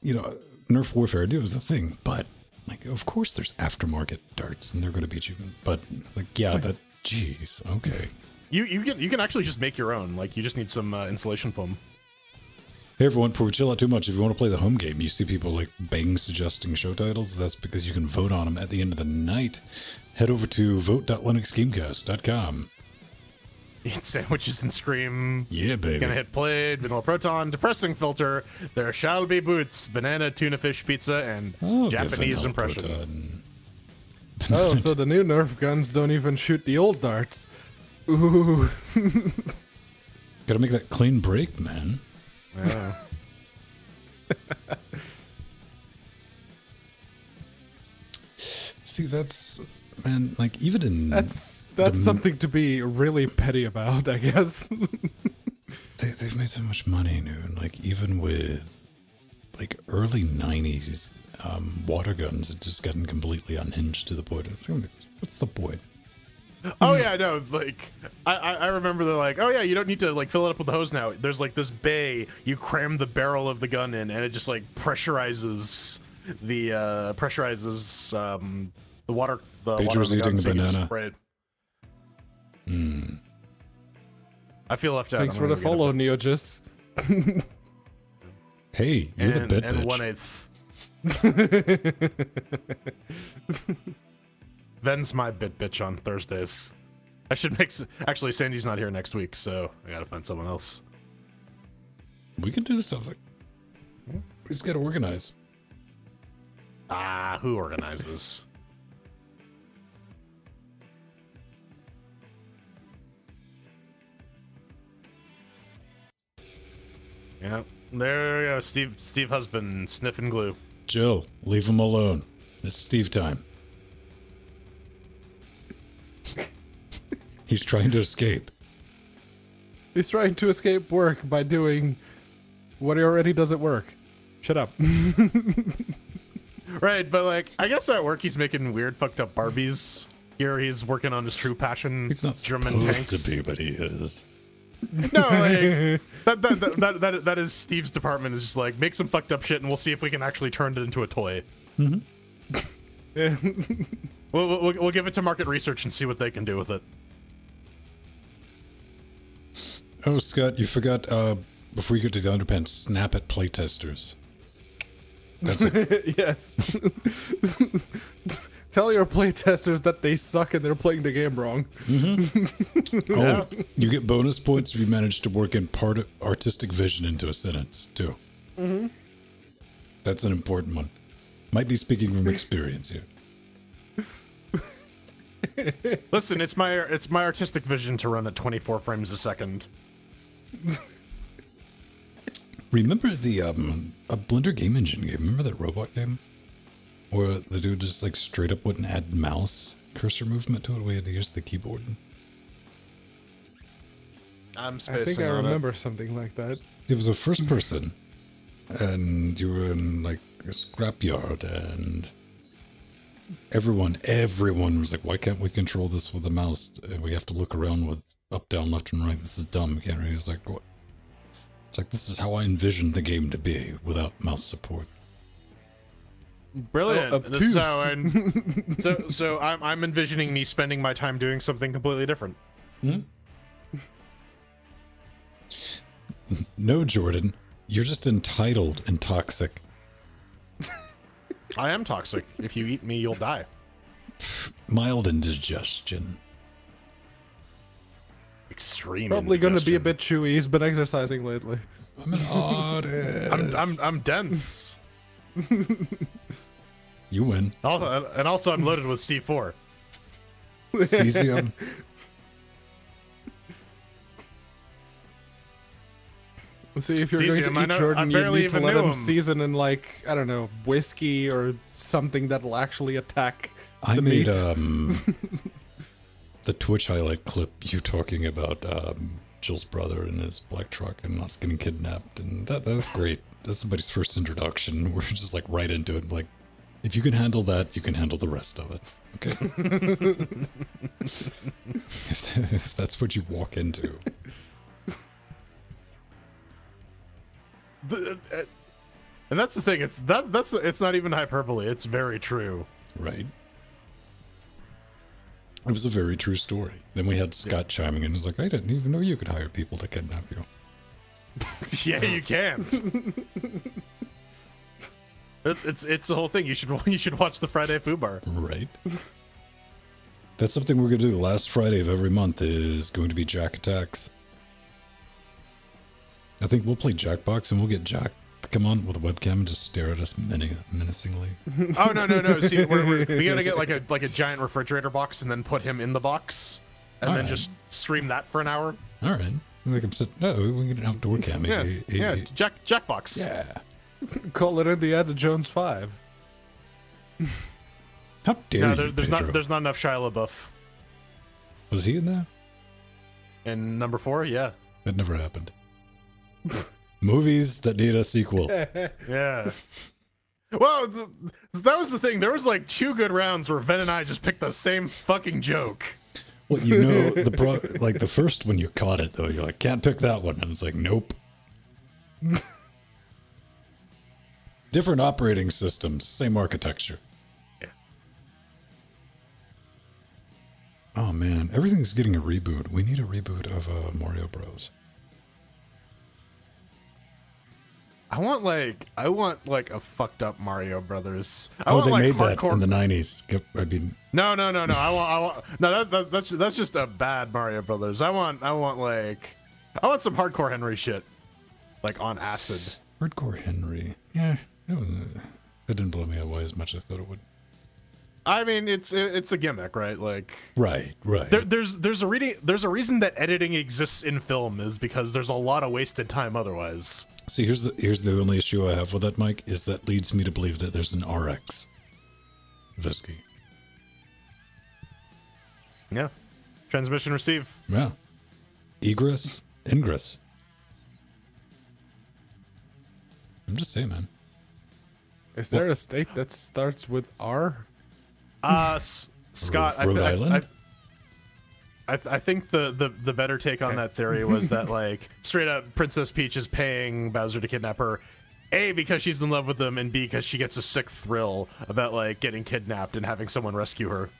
you know, Nerf warfare, it was a thing, but like, of course, there's aftermarket darts, and they're going to beat you. But like, yeah, that, jeez, okay. You you can you can actually just make your own. Like you just need some uh, insulation foam. Hey everyone, before we chill out too much, if you want to play the home game, you see people like bang suggesting show titles. That's because you can vote on them at the end of the night. Head over to vote.linuxgamecast.com. Eat sandwiches and scream. Yeah, baby. Gonna hit played, vanilla proton, depressing filter. There shall be boots, banana, tuna fish pizza, and Oh, Japanese impression. proton. Oh, so the new Nerf guns don't even shoot the old darts. Ooh. Gotta make that clean break, man. Yeah. See, that's man, like even in That's that's the- something to be really petty about, I guess. they, they've made so much money, dude. Like even with like early '90s um, water guns, it just gotten completely unhinged to the point. It's like, what's the point? oh yeah, no, like I, I I remember they're like, oh yeah, you don't need to like fill it up with the hose now. There's like this bay you cram the barrel of the gun in, and it just like pressurizes the uh pressurizes um the water the Paige water was of the gun, eating a so you can just banana. spray it. Hmm. I feel left out. Thanks I'm for the gonna go get follow, a Neogis. Hey, you're and, the bed and bitch. one eighth. Venn's my bit bitch on Thursdays. I should make. s- Actually, Sandy's not here next week, so I gotta find someone else. We can do something. We just gotta organize. Ah, who organizes? Yeah, there you go. Steve, Steve husband sniffing glue. Jill, leave him alone. It's Steve time. He's trying to escape. He's trying to escape work by doing what he already does at work. Shut up. Right, but like, I guess at work he's making weird, fucked up Barbies. Here he's working on his true passion, He's not German supposed tanks. to be, but he is. No, like that, that, that, that, that, that is Steve's department. Is just like make some fucked up shit, and we'll see if we can actually turn it into a toy. We'll, we'll, we'll give it to market research and see what they can do with it. Oh, Scott, you forgot, uh, before you get to the underpants, snap at playtesters. That's it. yes. Tell your playtesters that they suck and they're playing the game wrong. Oh, you get bonus points if you manage to work in part artistic vision into a sentence, too. Mm-hmm. That's an important one. Might be speaking from experience here. Listen, it's my it's my artistic vision to run at 24 frames a second. Remember the um a Blender game engine game? Remember that robot game? Where the dude just like straight up wouldn't add mouse cursor movement to it. We had to use the keyboard. I'm I spacing think I on it. remember something like that. It was a first person, and you were in like a scrapyard, and everyone, everyone was like, "Why can't we control this with a mouse? And we have to look around with up, down, left, and right. This is dumb." Can't we? He was like, "What?" It's like this is how I envisioned the game to be without mouse support. Brilliant. Oh, This is. I'm- so so I'm I'm envisioning me spending my time doing something completely different. Hmm? No, Jordan, you're just entitled and toxic. I am toxic. If you eat me, you'll die. Mild indigestion. Extreme. Probably going to be a bit chewy. He's been exercising lately. I'm an artist. I'm I'm I'm dense. you win. Also, and also I'm loaded with C4. Cesium. See, if you're It's going to I eat know- Jordan, you barely need to let him him. season in like I don't know whiskey or something that'll actually attack I the made meat. um the Twitch highlight clip you talking about um Jill's brother and his black truck and us getting kidnapped and that that's great. That's somebody's first introduction. We're just like right into it. Like if you can handle that, you can handle the rest of it. Okay. if, if that's what you walk into. The, uh, And that's the thing. It's that that's it's not even hyperbole. It's very true. Right. It was a very true story. Then we had Scott chiming in. He's like, I didn't even know you could hire people to kidnap you. yeah, you can. It- it's it's the whole thing. You should you should watch the Friday Food Bar. Right. That's something we're going to do. Last Friday of every month is going to be Jack Attacks. I think we'll play Jackbox and we'll get Jack to come on with a webcam and just stare at us meni- menacingly. Oh no no no! See, we're, we're, we gotta get like a like a giant refrigerator box and then put him in the box, and then Alright. just stream that for an hour. All right. Like I'm saying, no, we can get an outdoor cam. Yeah, Hey, hey, yeah. hey. Jack Jackbox. Yeah. Call it Indiana Jones 5. How dare No, you, there, there's Pedro. not there's not enough Shia LaBeouf Was he in that? in number four. Yeah, That never happened. Movies that need a sequel. yeah. Well, th- that was the thing. There was like two good rounds where Venn and I just picked the same fucking joke. Well, you know the pro like the first one you caught it though, you're like, can't pick that one. And it's like, nope. Different operating systems, same architecture. Yeah. Oh man, everything's getting a reboot. We need a reboot of uh, Mario Bros. I want like I want like a fucked up Mario Brothers. I Oh, want they like made hardcore. that in the '90s. I mean, No, no, no, no. I want, I want. No, that, that, that's that's just a bad Mario Brothers. I want, I want like, I want some hardcore Henry shit, like on acid. Hardcore Henry. Yeah, that, was, that didn't blow me away as much as I thought it would. I mean, it's it's a gimmick, right? Like, Right, right. there, there's there's a reading, there's a reason that editing exists in film is because there's a lot of wasted time otherwise. See, here's the here's the only issue I have with that, Mike, is that leads me to believe that there's an RX Visky. Yeah. Transmission receive. Yeah. Egress, ingress. I'm just saying, man. Is there a state that starts with R? Uh, S- Scott, I, Rhode th- I, Island? I, I, th- I think the, the, the better take on that theory was that like straight up Princess Peach is paying Bowser to kidnap her, a because she's in love with him, and b because she gets a sick thrill about like getting kidnapped and having someone rescue her.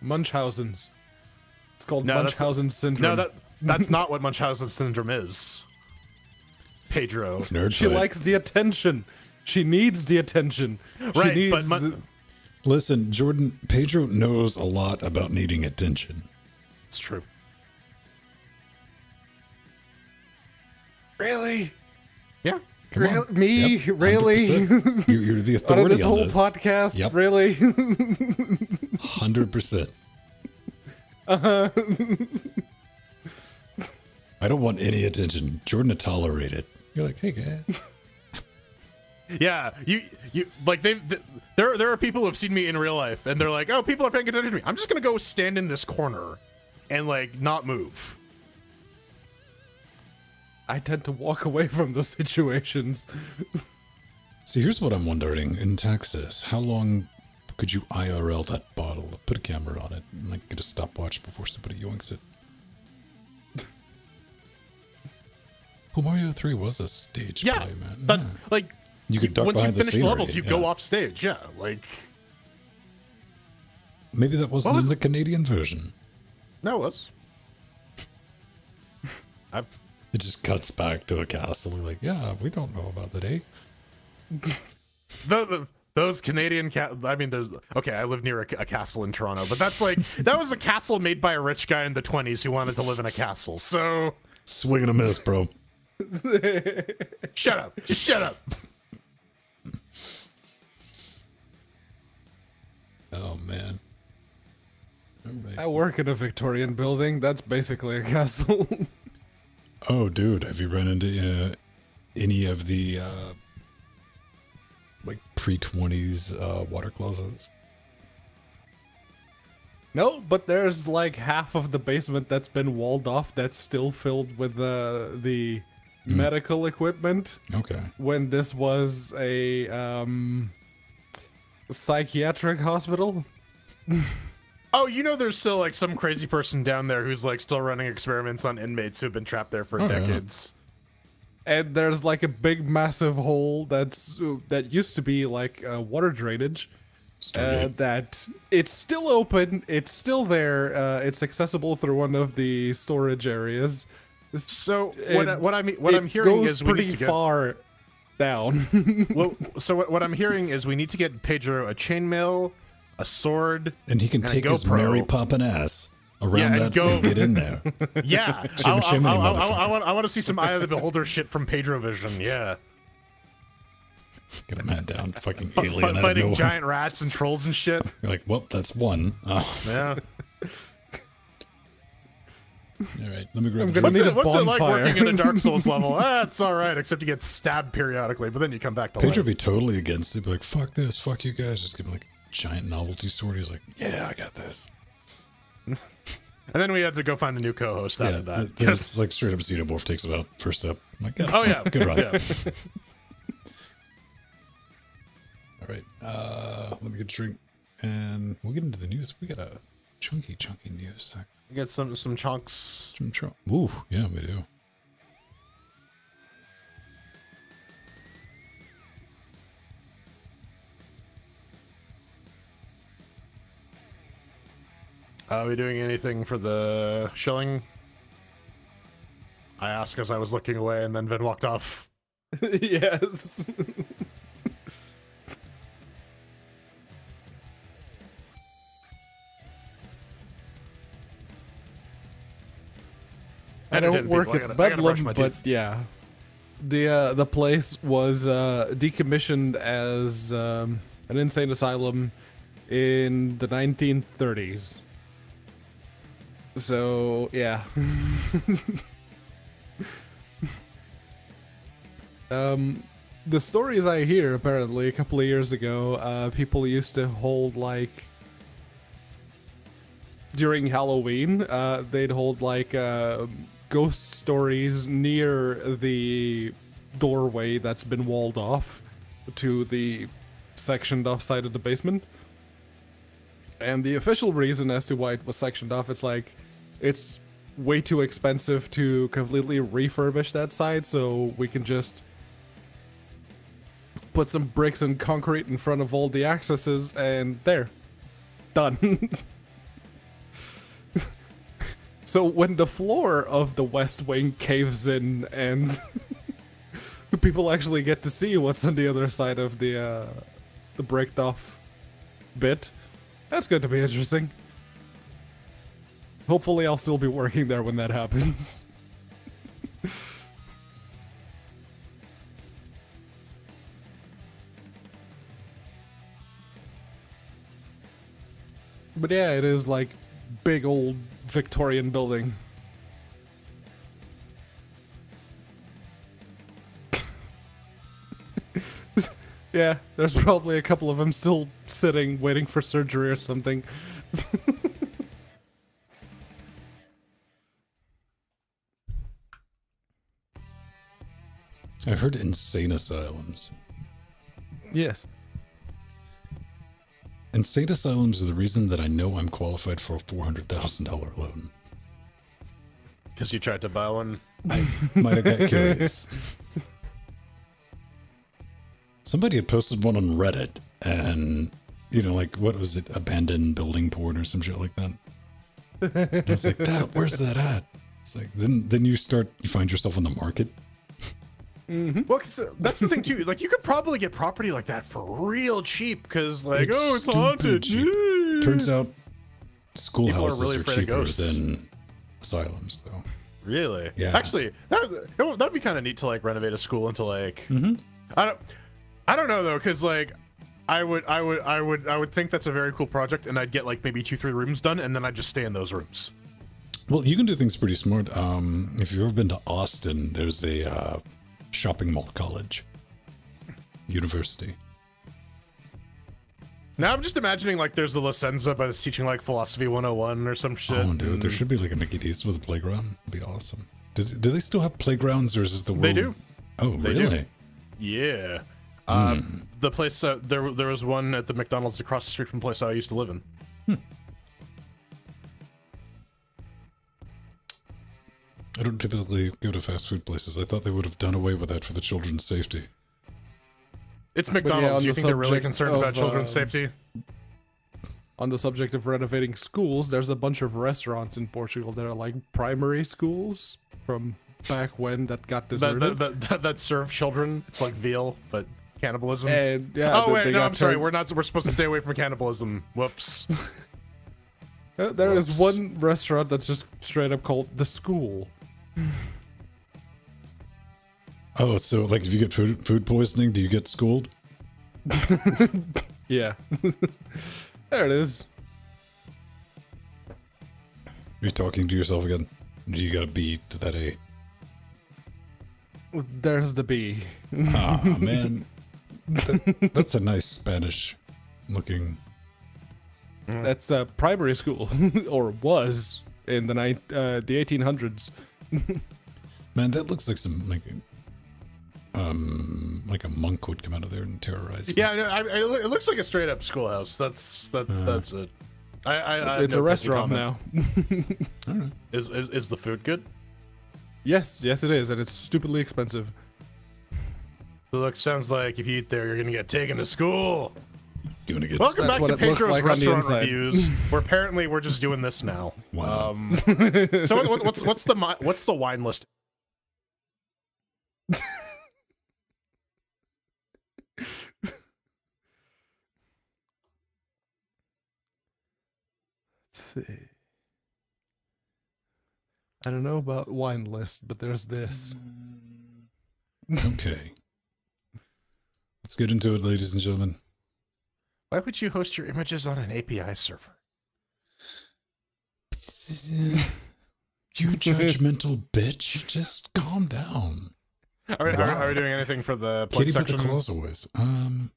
Munchausen's. It's called No, Munchausen syndrome. No, that that's not what Munchausen syndrome is. Pedro, It's Nerd she fight. likes the attention. She needs the attention. She right? But Mun- the- Listen, Jordan, Pedro knows a lot about needing attention. It's true. really, Come Yeah. Really? on. me, Yep, really? You're, you're the Out of this on whole this. podcast, Yep. really? Hundred percent. Uh-huh. I don't want any attention. Jordan to tolerate it. You're like, hey guys. Yeah, you you like they th- there there are people who have seen me in real life and they're like, "Oh, people are paying attention to me. I'm just going to go stand in this corner and like not move." I tend to walk away from those situations. See, here's what I'm wondering. In Texas, how long could you IRL that bottle? Put a camera on it and like get a stopwatch before somebody yoinks it. Well, Mario 3 was a stage Yeah. play, man. But Yeah. like You could duck once you finish the scenery, levels, you yeah. go off stage. Yeah, like Maybe that wasn't was in it? the Canadian version. No, that's I've It just cuts back to a castle. Like, yeah, we don't know about the eh? day. the, the those Canadian ca- I mean, there's okay. I live near a, a castle in Toronto, but that's like that was a castle made by a rich guy in the 20s who wanted to live in a castle. So Swing and a miss, bro. shut up, just shut up. Oh, man. Right. I work in a Victorian building. That's basically a castle. Oh, dude, have you run into uh, any of the uh, like pre twenties uh, water closets? no, but there's like half of the basement that's been walled off that's still filled with uh, the medical equipment Okay. when this was a um, psychiatric hospital. Oh, you know, there's still like some crazy person down there who's like still running experiments on inmates who've been trapped there for Oh, yeah. decades. and there's like a big massive hole that's that used to be like uh, water drainage. Uh, that it's still open, it's still there, uh, it's accessible through one of the storage areas. So what, I- And what I'm what I'm hearing goes is we pretty need to get, far down. well, so what, what I'm hearing is we need to get Pedro a chainmail, a sword. and he can and a take his GoPro. Mary poppin' ass around Yeah, and that go- and get in there. Yeah, I, Jim I, Chimney, I, I, I, motherfucker. I want I want to see some Eye of the Beholder shit from Pedro Vision. Yeah, Get a man down, fucking alien out of fighting giant rats and trolls and shit. You're like, well, that's one. Oh, Yeah. all right, let me grab. I'm a gonna drink. What's need it, a what's it like bonfire. working in a Dark Souls level? Eh, that's all right, except you get stabbed periodically, but then you come back to Pedro life. would be totally against it. Be like, fuck this, fuck you guys. Just give him like a giant novelty sword. He's like, yeah, I got this. And then we had to go find a new co-host Yeah, after that. th- there's like straight up Xenomorph takes him out first step. I'm like, yeah, oh yeah, good run. Yeah. All right, uh, let me get a drink, and we'll get into the news. We got a chunky, chunky news. We Get some some chunks. Some Trump. Ooh, yeah, we do. Are we doing anything for the shilling? I asked as I was looking away, and then Vin walked off. yes. I don't Entertain work people. At gotta- I gotta brush Bedlam, but teeth. yeah, the uh, the place was uh, decommissioned as um, an insane asylum in the 1930s. So yeah. um, the stories I hear apparently a couple of years ago, uh, people used to hold like during Halloween, uh, they'd hold like uh, ghost stories near the doorway that's been walled off to the sectioned off side of the basement. And the official reason as to why it was sectioned off, it's like it's way too expensive to completely refurbish that side, so we can just put some bricks and concrete in front of all the accesses, and there, done. so when the floor of the West Wing caves in, and the people actually get to see what's on the other side of the uh, the bricked off bit, that's going to be interesting. Hopefully, I'll still be working there when that happens. but yeah, it is like big old Victorian building. yeah, there's probably a couple of them still sitting, waiting for surgery or something. I heard insane asylums. Yes. Insane asylums are the reason that I know I'm qualified for a four hundred thousand dollar loan. Because you tried to buy one. I might have got curious. Somebody had posted one on Reddit, and you know, like what was it, abandoned building porn or some shit like that. And I was like, that, where's that at? It's like then then you start you find yourself on the market. Well, 'cause, uh, that's the thing too. Like, you could probably get property like that for real cheap. Because, like, oh, it's haunted. Turns out schoolhouses really are, afraid of cheaper than asylums, though. Really? Yeah. Actually, that would- that'd be kind of neat to like renovate a school into like. Mm-hmm. I don't. I don't know though, because like. I would, I would, I would, I would think that's a very cool project, and I'd get like maybe two, three rooms done, and then I'd just stay in those rooms. Well, you can do things pretty smart. Um, if you've ever been to Austin, there's a uh, shopping mall college, university. Now I'm just imagining like there's a Licenza, but it's teaching like philosophy 101 or some shit. Oh, dude, there should be like a Mickey D's with a playground. It'd be awesome. Does, do they still have playgrounds, or is it the world? They do. Oh, They do. really? Yeah. Hmm. Um, the place uh, there there was one at the McDonald's across the street from the place I used to live in. I don't typically go to fast food places. I thought they would have done away with that for the children's safety. It's McDonald's. on you the think they're really concerned of, about children's uh, safety? On the subject of renovating schools, there's a bunch of restaurants in Portugal that are like primary schools from back when that got That, deserted. that, that, that, that serve children. It's like veal, but cannibalism. and yeah, oh wait, they no, got I'm sorry. We're not. We're supposed to stay away from cannibalism. Whoops. There is Whoops. one restaurant that's just straight up called the school. Oh, so like if you get food food poisoning, do you get schooled? Yeah. there it is. You're talking to yourself again. You got a B to that A. There's the B. Ah, man. That- that's a nice Spanish looking. That's a primary school, or was in the ni- uh, the 1800s. Man, that looks like some like um like a monk would come out of there and terrorize. you. yeah, no, I, I, it looks like a straight up schoolhouse. That's that. that's it. I, I, I it's no a restaurant comment. now. All right. Is, is is the food good? yes, yes, it is, and it's stupidly expensive. So look, sounds like if you eat there, you're gonna get taken to school. You want to get Welcome That's back what to Pedro's like restaurant reviews. where apparently we're just doing this now. Why not? Um, so what, what- what's what's the what's the wine list? Let's see. I don't know about wine list, but there's this. Okay. Let's get into it, ladies and gentlemen. Why would you host your images on an API server? You judgmental bitch. Just calm down. Are, we- are, Wow. are we doing anything for the plug Kitty put the claws always. Um.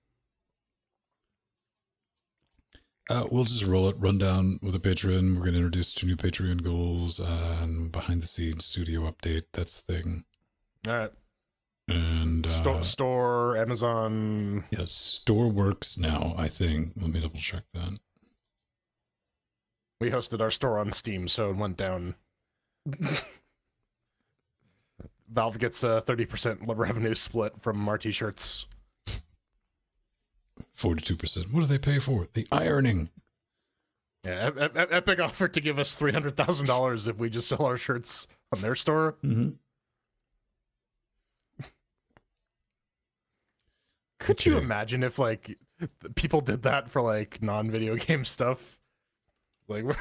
Uh, we'll just roll it. Run down with a Patreon. We're going to introduce two new Patreon goals and behind the scenes studio update. That's the thing. All right. And uh, Store, store, Amazon. Yes, store works now. I think. Let me double check that. We hosted our store on Steam, so it went down. Valve gets a thirty percent revenue split from our t-shirts. Forty-two percent. What do they pay for? The ironing. Yeah, Ep- Ep- Epic offered to give us three hundred thousand dollars if we just sell our shirts on their store. Mm-hmm. Could you imagine if like people did that for like non-video game stuff? Like we're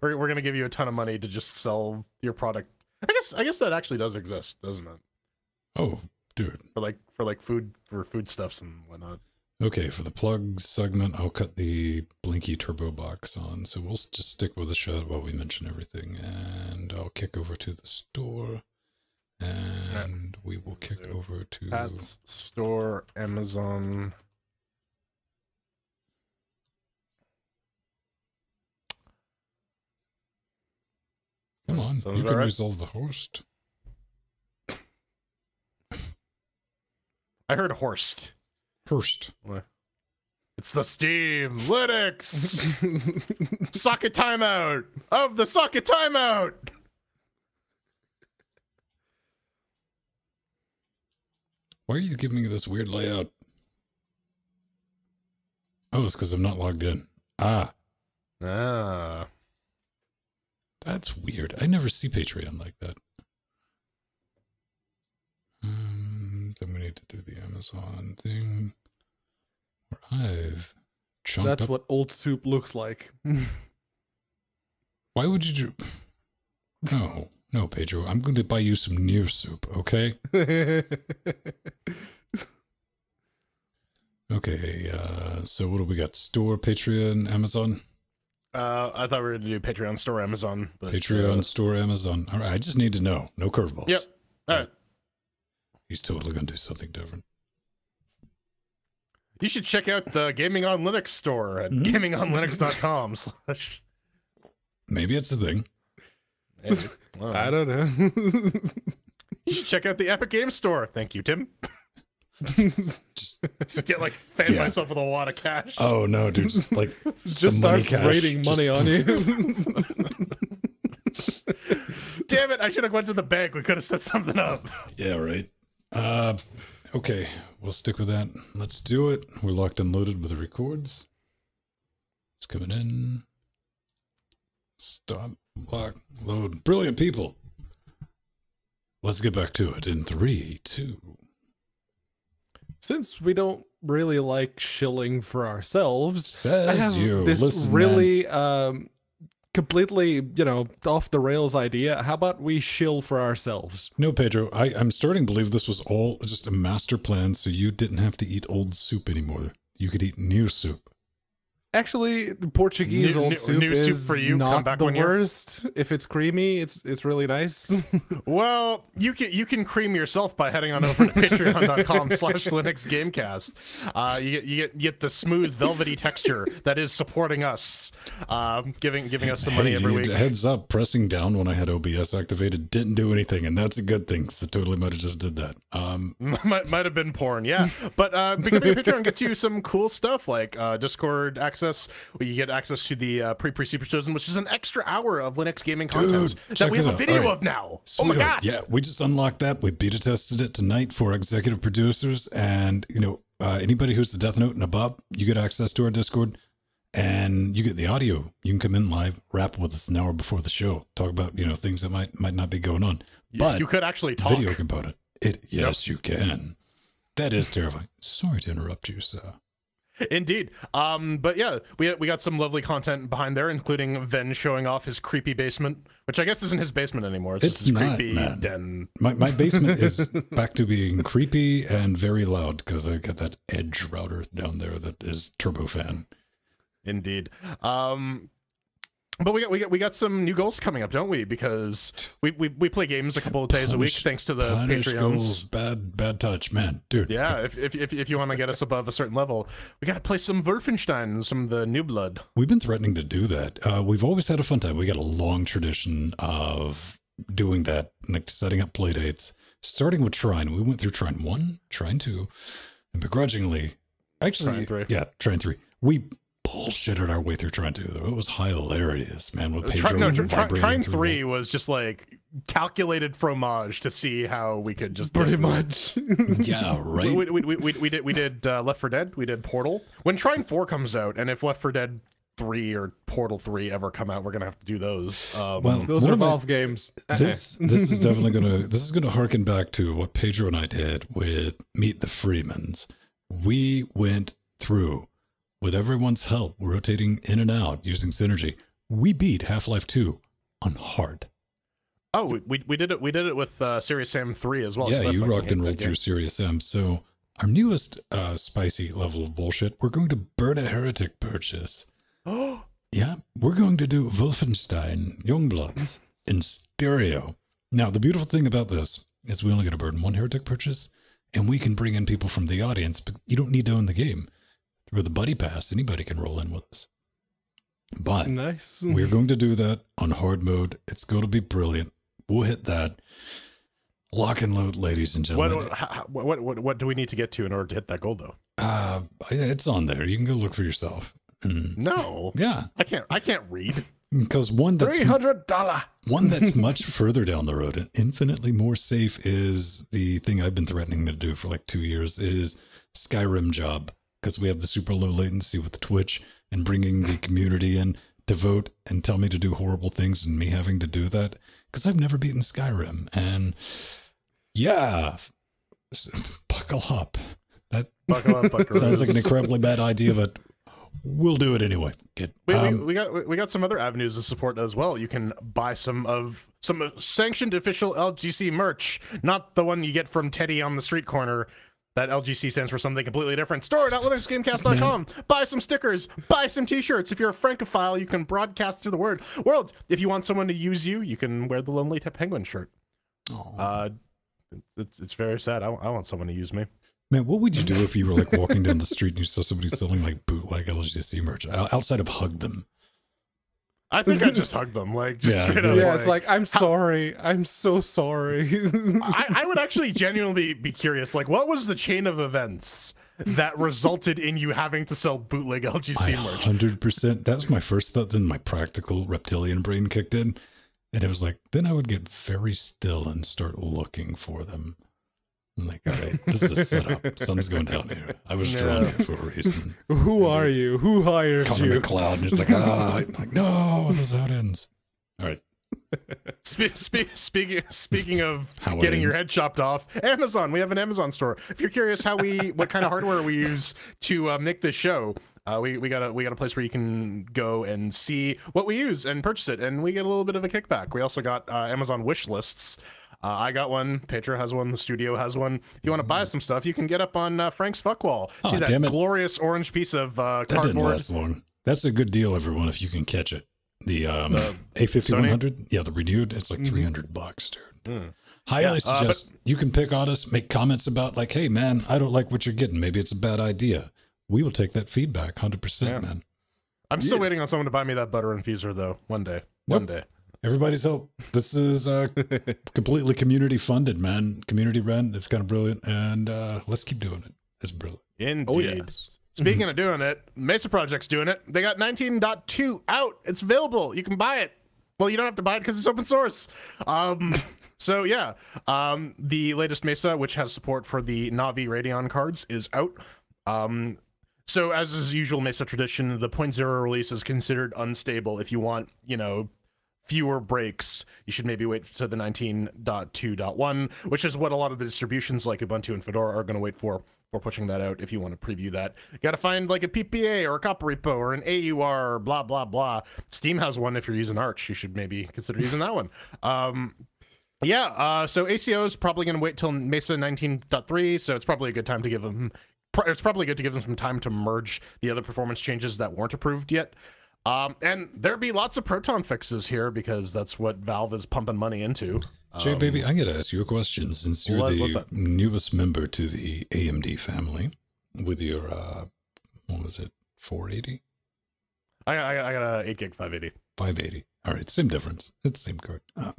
we're, we're gonna give you a ton of money to just sell your product. I guess I guess that actually does exist, doesn't it? Oh, dude. For like for like food for foodstuffs and whatnot. Okay, for the plug segment, I'll cut the Blinky Turbo box on. So we'll just stick with the shot while we mention everything. And I'll kick over to the store. And we will kick So, over to. Pats store, Amazon. Come on, Sounds you can right. resolve the host. I heard Horst. First. It's the Steam Linux socket timeout of the socket timeout. Why are you giving me this weird layout? Oh, it's because I'm not logged in. Ah, Ah. that's weird. I never see Patreon like that. Um, then we need to do the Amazon thing. I've chunked That's up. what old soup looks like. Why would you do? No, no, Pedro. I'm going to buy you some near soup. Okay. Okay. Uh, so what do we got? Store, Patreon, Amazon. Uh, I thought we were going to do Patreon store Amazon. But, Patreon, uh, store, Amazon. All right. I just need to know. No curveballs. Yep. All right. He's totally going to do something different. You should check out the Gaming on Linux store at Mhm. gamingonlinux.com. Maybe it's the thing. Maybe. I I don't know. You should check out the Epic Game Store. Thank you, Tim. Just Just get like fan Yeah. myself with a lot of cash. oh no, dude. Just like just money starts cash, raining just- money on you. Damn it! I should have went to the bank. We could have set something up. Yeah, right. Uh, okay, we'll stick with that. Let's do it. We're locked and loaded with the records. It's coming in. Stop, lock, load. Brilliant people. Let's get back to it in three, two. Since we don't really like shilling for ourselves, I Says have you. this Listen, really um completely, you know, off the rails idea. How about we shill for ourselves? No, Pedro, I, I'm starting to believe this was all just a master plan so you didn't have to eat old soup anymore. You could eat new soup. Actually, Portuguese New- old new- soup new soup is for you. Come not back the when you're- worst. If it's creamy, it's it's really nice. Well, you can you can cream yourself by heading on over to patreon.com slash Linux Gamecast. Uh, you get you get you get the smooth velvety texture that is supporting us, um, giving giving us some money Hey, every week. Heads up, pressing down when I had OBS activated didn't do anything, and that's a good thing. So totally might have just did that. Um, might might have been porn, yeah. But uh, becoming a Patreon gets you some cool stuff like uh, Discord access. Where you get access to the uh, pre pre SuperShowzen, which is an extra hour of Linux gaming content check that we have a video right. of now. Oh my sweetheart, god! Yeah, we just unlocked that. We beta tested it tonight for executive producers, and you know uh, anybody who's the Death Note and above, you get access to our Discord, and you get the audio. You can come in live, rap with us an hour before the show, talk about you know things that might might not be going on. But you could actually talk. video component, it yes you can. That is terrifying. Sorry to interrupt you, sir. Indeed. Um, but yeah, we we got some lovely content behind there, including Venn showing off his creepy basement, which I guess isn't his basement anymore. It's, It's just his not, creepy man. den. My my basement is back to being creepy and very loud because I got that edge router down there that is turbofan. Indeed. Um, but we got we got we got some new goals coming up, don't we? Because we we, we play games a couple of days a week thanks to the Punish Patreons. goals, bad bad touch, man, dude. Yeah, if, if, if, if you want to get us above a certain level, we got to play some Wolfenstein, some of the new blood. We've been threatening to do that. Uh, we've always had a fun time. We got a long tradition of doing that, like setting up play dates, starting with Trine. We went through Trine 1, Trine 2, and begrudgingly, actually, three. yeah, Trine 3. We bullshitted our way through Trine 2, though. It was hilarious, man, with Pedro Try, no, try, try, vibrating Trine through Three walls. was just like calculated fromage to see how we could just Pretty get through it. much. Yeah, right? We, we, we, we, we did we did uh, Left 4 Dead. We did Portal. When Trine Four comes out, and if Left 4 Dead Three or Portal Three ever come out, we're gonna have to do those. Um, Well, Those one are Valve games. This this is definitely gonna this is gonna harken back to what Pedro and I did with Meet the Freemans. We went through with everyone's help, rotating in and out using synergy. We beat Half Life Two on hard. oh, we, we, we did it. We did it with uh, Serious Sam Three as well. yeah, you rocked and rolled through. Serious M. So our newest uh, spicy level of bullshit, we're going to burn a heretic purchase. Oh, yeah, we're going to do Wolfenstein Youngbloods in stereo. Now, the beautiful thing about this is we only get a burn one heretic purchase, and we can bring in people from the audience, but you don't need to own the game. Through the buddy pass, anybody can roll in with us. But nice. we're going to do that on hard mode. It's going to be brilliant. We'll hit that. Lock and load, ladies and gentlemen. What, how- what what what what do we need to get to in order to hit that goal, though? Uh, it's on there. You can go look for yourself. And No, yeah, I can't. I can't read. because one that's Three hundred dollar. One that's much further down the road and infinitely more safe is the thing I've been threatening to do for like two years is Skyrim job because we have the super low latency with Twitch and bringing the community in to vote and tell me to do horrible things and me having to do that because I've never beaten Skyrim and yeah, buckle up. That Buckle up, buckaroos. sounds like an incredibly bad idea, but we'll do it anyway. Get, We, um, we, we got we got some other avenues of support as well. You can buy some of some sanctioned official LGC merch, not the one you get from Teddy on the street corner. That LGC stands for something completely different. Store.linuxgamecast.com. buy some stickers. Buy some t-shirts. If you're a francophile, you can broadcast to the word world. If you want someone to use you, you can wear the Lonely Penguin shirt. Uh, it's, it's very sad. I, I want someone to use me. Man, what would you do if you were like walking down the street and you saw somebody selling like bootleg LGC merch outside of hug them? I think I just hugged them, like just Yeah, straight yeah. up. Yeah, it's like I'm sorry. I'm so sorry. I, I would actually genuinely be curious. Like, what was the chain of events that resulted in you having to sell bootleg LGC I merch? hundred percent. That was my first thought. Then my practical reptilian brain kicked in. And it was like, then I would get very still and start looking for them. I'm like, all right, this is set up. Something's going down here. I was drawn Yeah. here for a reason. Who are you? Who hired Connor you? MacLeod, and just like, ah, I'm like, no, this is how it ends. All right. Spe- spe- speaking speaking of getting your head chopped off, Amazon. We have an Amazon store. If you're curious how we what kind of hardware we use to uh, make this show, uh, we we got a we got a place where you can go and see what we use and purchase it, and we get a little bit of a kickback. We also got uh, Amazon wish lists. Uh, I got one. Pedro has one. The studio has one. If you want to buy some stuff, you can get up on uh, Frank's Fuckwall. Aw, See that glorious orange piece of uh, That didn't last long. That's a good deal, everyone, if you can catch it. The um, The A5100, yeah, the renewed, it's like 300 bucks, dude. Mm. Highly Yeah, uh, but- suggest you can pick on us, make comments about like, hey man, I don't like what you're getting. Maybe it's a bad idea. We will take that feedback, hundred Yeah. percent, man. I'm still Yes. waiting on someone to buy me that butter infuser though. One day. One day. Everybody's help. This is uh, completely community funded, man. Community run. It's kind of brilliant, and uh, let's keep doing it. It's brilliant. Indeed. Oh, yes. Speaking of doing it, Mesa Project's doing it. They got 19.2 out. It's available. You can buy it. Well, you don't have to buy it because it's open source. Um, so yeah, um, the latest Mesa, which has support for the Navi Radeon cards, is out. Um, so as is usual Mesa tradition, the 0.0 release is considered unstable. If you want, you know, fewer breaks, you should maybe wait to the 19.2.1, which is what a lot of the distributions like Ubuntu and Fedora are going to wait for. For pushing that out, if you want to preview that, you got to find like a PPA or a COPR repo or an AUR, or blah blah blah. Steam has one. If you're using Arch, you should maybe consider using that one. Um, yeah, uh, so ACO is probably going to wait till Mesa 19.3, so it's probably a good time to give them. It's probably good to give them some time to merge the other performance changes that weren't approved yet. Um, and there'd be lots of Proton fixes here because that's what Valve is pumping money into. Jay, baby, I got to ask you a question since you're what- the newest member to the AMD family with your, uh, what was it, 480? I, I, I got a 8 gig 580, 580. All right, same difference. It's the same card. Uh,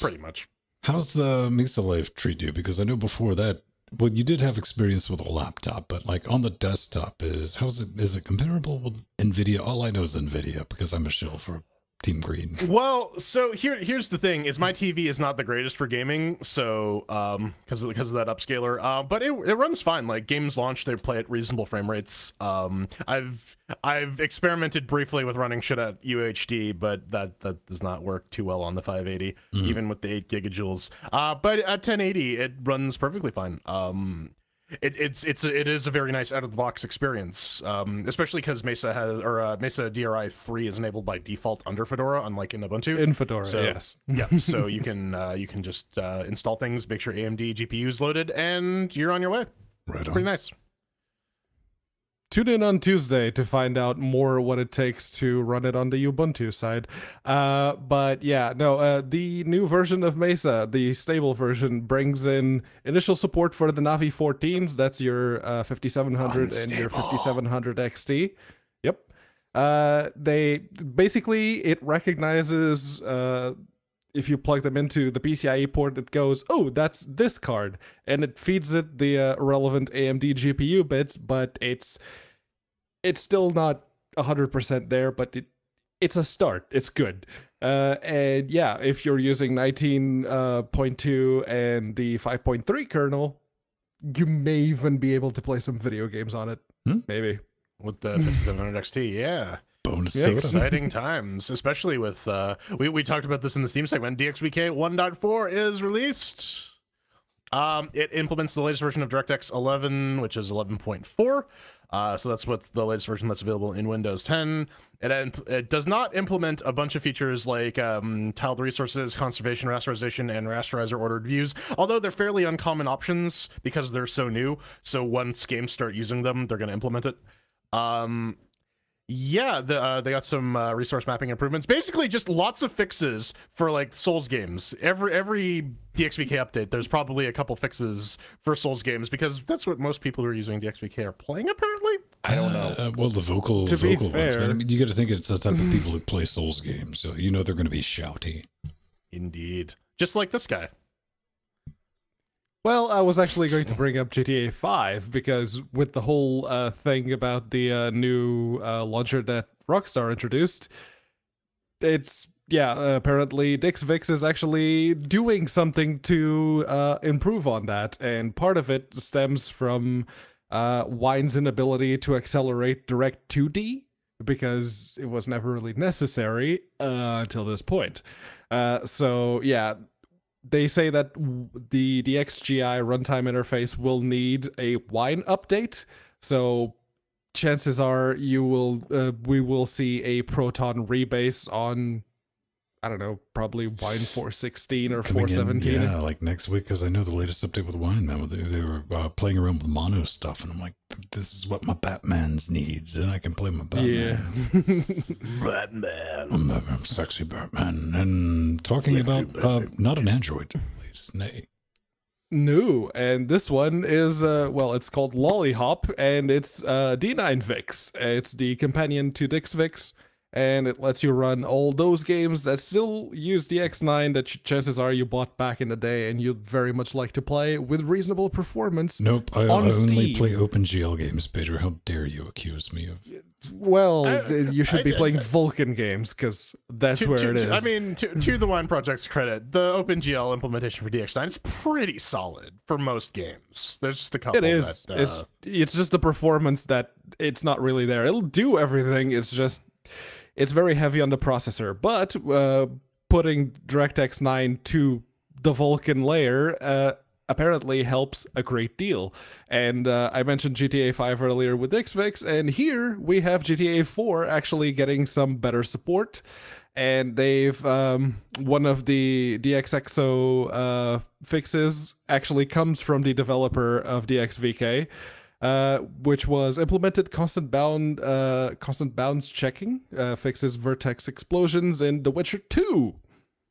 pretty much. how's the Mesa Life treat you? Because I know before that, well, you did have experience with a laptop, but like on the desktop, is how's it? Is it comparable with Nvidia? All I know is Nvidia because I'm a shill for Team Green. Well, so here here's the thing: is my TV is not the greatest for gaming, so um, because because of that upscaler, uh, but it, it runs fine. Like games launch, they play at reasonable frame rates. Um, I've I've experimented briefly with running shit at UHD, but that that does not work too well on the 580, even with the eight gigajoules. Uh, but at 1080, it runs perfectly fine. Um, it, it's it's a, it is a very nice out of the box experience, um, especially because Mesa has or uh, Mesa DRI three is enabled by default under Fedora, unlike in Ubuntu. In Fedora, So- yes. yeah, so you can uh, you can just uh, install things, make sure AMD GPU is loaded, and you're on your way. Right on. Pretty nice. Tune in on Tuesday to find out more what it takes to run it on the Ubuntu side. Uh, but yeah, no, uh, the new version of Mesa, the stable version, brings in initial support for the Navi 14s. That's your uh, 5700 and your 5700 XT. Yep. Uh, they basically it recognizes uh, if you plug them into the PCIe port, it goes, "Oh, that's this card," and it feeds it the uh, relevant AMD GPU bits. But it's it's still not hundred percent there, but it it's a start. It's good. Uh, and yeah, if you're using 19.2 and the 5.3 kernel, you may even be able to play some video games on it. Hmm? Maybe. With the 5700 XT, yeah. Bonus Yeah, soda. Exciting times, especially with uh, we we talked about this in the Steam segment. DXVK 1.4 is released. Um, it implements the latest version of DirectX 11, which is 11.4. Uh, so that's what's the latest version that's available in Windows 10. It, it does not implement a bunch of features like um, tiled resources, conservative, rasterization, and rasterizer ordered views. Although they're fairly uncommon options because they're so new. So once games start using them, they're going to implement it. Um, yeah, the, uh, they got some uh, resource mapping improvements. Basically, just lots of fixes for like Souls games. Every every DXVK update, there's probably a couple fixes for Souls games because that's what most people who are using DXVK are playing. Apparently, I don't know. Uh, well, the vocal, To be vocal ones, man. I fair- mean, you got to think it's the type of people who play Souls games, so you know they're going to be shouty. Indeed, just like this guy. Well, I was actually going to bring up GTA 5 because with the whole uh, thing about the uh, new uh, launcher that Rockstar introduced, it's yeah, apparently DixVix is actually doing something to uh, improve on that, and part of it stems from uh, Wine's inability to accelerate direct 2D because it was never really necessary uh, until this point. So yeah, they say that the DXGI runtime interface will need a Wine update. So chances are you will uh, we will see a Proton rebase on I don't know, probably Wine 416 or Coming in, 417. yeah, like next week, because I know the latest update with Wine Man, they, they were uh, playing around with mono stuff, and I'm like, this is what my Batman's needs, and I can play my Yeah. Batman. Batman. I'm, I'm sexy Batman, and talking about uh, not an android, at least, nay. New, and this one is uh well, it's called Lollyhop, and it's uh D9 Vix. It's the companion to DixVix, and it lets you run all those games that still use the X9 that ch- chances are you bought back in the day and you'd very much like to play with reasonable performance. Nope, I, I On only play OpenGL games, Pedro. How dare you accuse me of? Well, I- you should I- be I- playing Vulkan games because that's To- where to- it is. I mean, to, to the Wine Project's credit, the OpenGL implementation for DX9 is pretty solid for most games. There's just a couple. It is. That, uh, it's it's just the performance that it's not really there. It'll do everything. It's just it's very heavy on the processor. But uh, putting DirectX 9 to the Vulkan layer uh, apparently helps a great deal. And uh, I mentioned GTA 5 earlier with XVix, and here we have GTA 4 actually getting some better support. And they've um, one of the DXXO uh, fixes actually comes from the developer of DXVK, uh, which was implemented constant bound uh, constant bounds checking uh, fixes vertex explosions in The Witcher 2.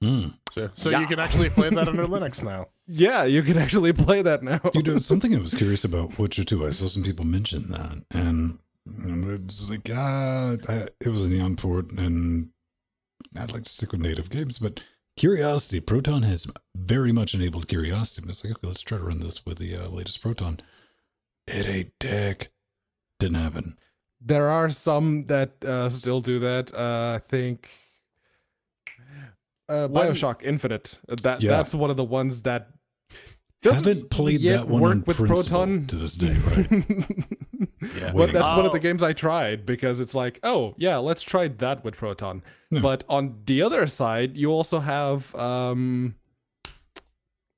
Hmm. so so Yeah. you can actually play that under Linux now. Yeah, you can actually play that now. You know, something I was curious about Witcher 2. I saw some people mention that, and, and it's like, ah, I, it was a neon port, and I'd like to stick with native games, but Curiosity, Proton has very much enabled Curiosity. And it's like, okay, let's try to run this with the uh, latest Proton. It ain't dick. Didn't happen. There are some that uh, still do that. Uh, I think uh, One- Bioshock Infinite. uh, That Yeah. that's one of the ones that doesn't Haven't played yet that one work in with Proton. to this day, right? Yeah. but Waiting. that's one of the Oh. games I tried because it's like, oh yeah, let's try that with Proton. Yeah. But on the other side, you also have um,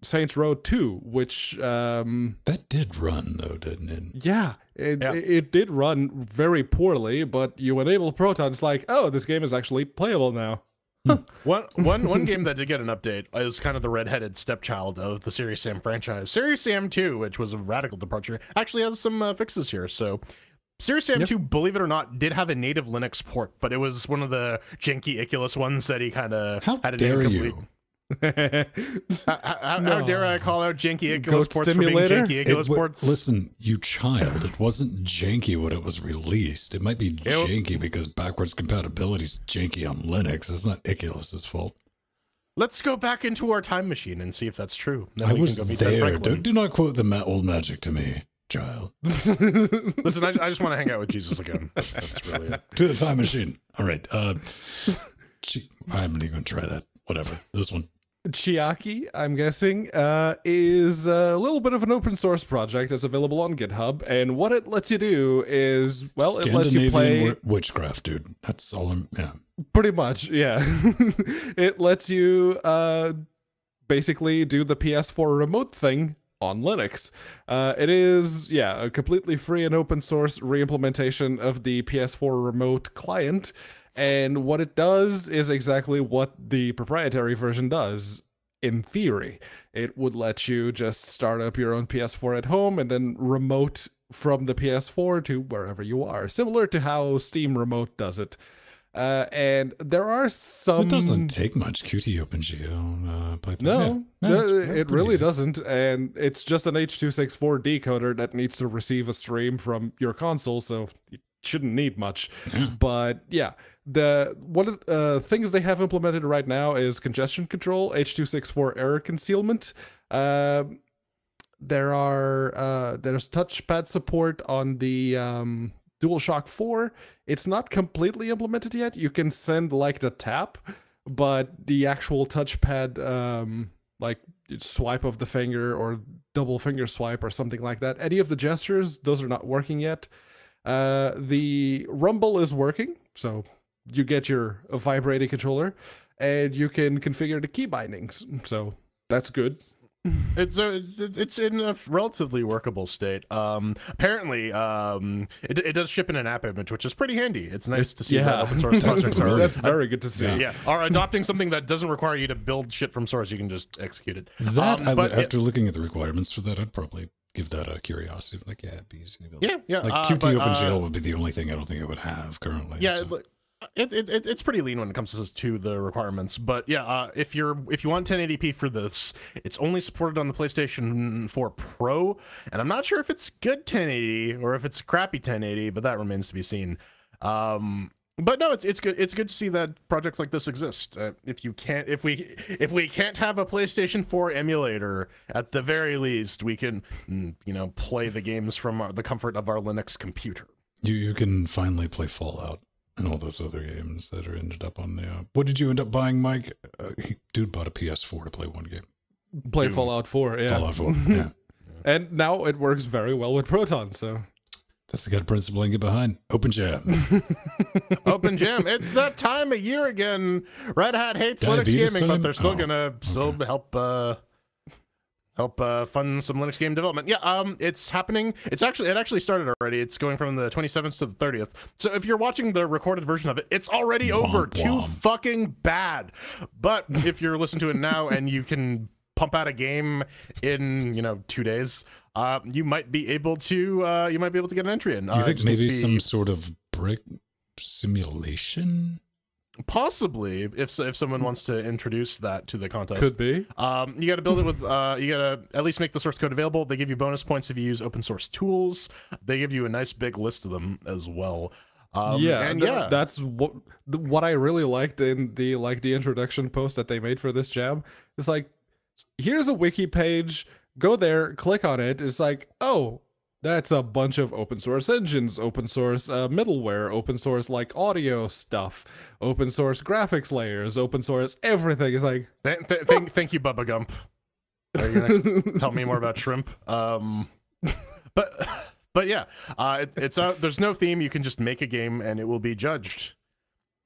Saints Row 2, which um, that did run, though, didn't it? yeah, it, Yeah. it it did run very poorly, but you enable Proton, it's like, oh, this game is actually playable now. One, one, one game that did get an update is kind of the redheaded stepchild of the Serious Sam franchise. Serious Sam 2, which was a radical departure, actually has some uh, fixes here. So, Serious Sam Yep. 2, believe it or not, did have a native Linux port, but it was one of the janky Icculus ones that he kind of How had an dare incomplete. you? How, how, how dare I call out janky Icculus Goat ports for being janky It Icculus wa- ports? listen, you child, it wasn't janky when it was released. It might be It- janky because backwards compatibility is janky on Linux. It's not Icculus's fault. Let's go back into our time machine and see if that's true. Then I was can go meet Ben there. Franklin. Don't, do not quote the ma- old magic to me, child. Listen, I, I just want to hang out with Jesus again. That's really it. To the time machine. All right. Uh, gee, I'm not even going to try that. Whatever. This one. Chiaki, I'm guessing, uh, is a little bit of an open source project that's available on GitHub. And what it lets you do is, well, it lets you play witchcraft, dude. That's all I'm. Yeah. pretty much, yeah. it lets you uh, basically do the PS4 remote thing on Linux. Uh, it is, yeah, a completely free and open source reimplementation of the PS4 remote client. And what it does is exactly what the proprietary version does. In theory, it would let you just start up your own PS4 at home and then remote from the PS4 to wherever you are, similar to how Steam Remote does it. Uh, and there are some. It doesn't take much. Qt OpenGL uh, Python. No, Yeah. No, it really easy. doesn't, and it's just an H.264 decoder that needs to receive a stream from your console, so it shouldn't need much. Yeah. But yeah, the one of the uh, things they have implemented right now is congestion control, H.264 error concealment. Um there are uh, there's touchpad support on the um, DualShock 4. It's not completely implemented yet. You can send like the tap, but the actual touchpad, um, like swipe of the finger or double finger swipe or something like that, any of the gestures, those are not working yet. Uh, the rumble is working, so you get your vibrating controller, and you can configure the key bindings. So that's good. It's a, it's in a relatively workable state. Um, apparently, um, it, it does ship in an app image, which is pretty handy. It's nice to see that yeah. open source projects are That's very good to see. Yeah. yeah are adopting something that doesn't require you to build shit from source. You can just execute it. That Um, I would, but after looking at the requirements for that, I'd probably give that a curiosity. Like, yeah, it'd be easy to build. yeah, yeah. Like uh, Qt but, OpenGL uh, would be the only thing I don't think it would have currently. yeah. so. It- It, it, it, it's pretty lean when it comes to, the requirements, but yeah, uh, if you're if you want 1080p for this, it's only supported on the PlayStation 4 Pro, and I'm not sure if it's good 1080 or if it's crappy 1080, but that remains to be seen. Um, but no, it's it's good. It's good to see that projects like this exist. Uh, if you can't, if we if we can't have a PlayStation 4 emulator, at the very least, we can mm, you know play the games from our, the comfort of our Linux computer. You you can finally play Fallout and all those other games that are ended up on the. Uh, what did you end up buying, Mike? Uh, he, dude bought a PS4 to play one game. Play Doom. Fallout 4, yeah. Fallout 4. yeah, And now it works very well with Proton, so that's the kind of principle I can get behind. Open jam. Open Jam. It's that time of year again. Red Hat hates Linux Diabetes gaming, but they're still Oh, gonna still help uh help uh fund some Linux game development. Yeah, um it's happening. It's actually it actually started already. It's going from the 27th to the 30th. So if you're watching the recorded version of it, it's already over. Womp Too fucking bad. But if you're listening to it now and you can pump out a game in, you know, 2 days, uh you might be able to uh you might be able to get an entry in. Do you Uh, think just needs to maybe be- some sort of brick simulation? Possibly, if if someone wants to introduce that to the contest, could be. um, you got to build it with. Uh, you got to at least make the source code available. They give you bonus points if you use open source tools. They give you a nice big list of them as well. Um, yeah, and th- yeah, that's what what I really liked in the like the introduction post that they made for this jam. It's like here's a wiki page. Go there, click on it. It's like, oh, that's a bunch of open source engines, open source uh, middleware, open source like audio stuff, open source graphics layers, open source everything. It's like, Th- th- thank, thank you, Bubba Gump. Are you gonna tell me more about shrimp? Um, but but yeah, uh, it, it's uh, there's no theme. You can just make a game and it will be judged,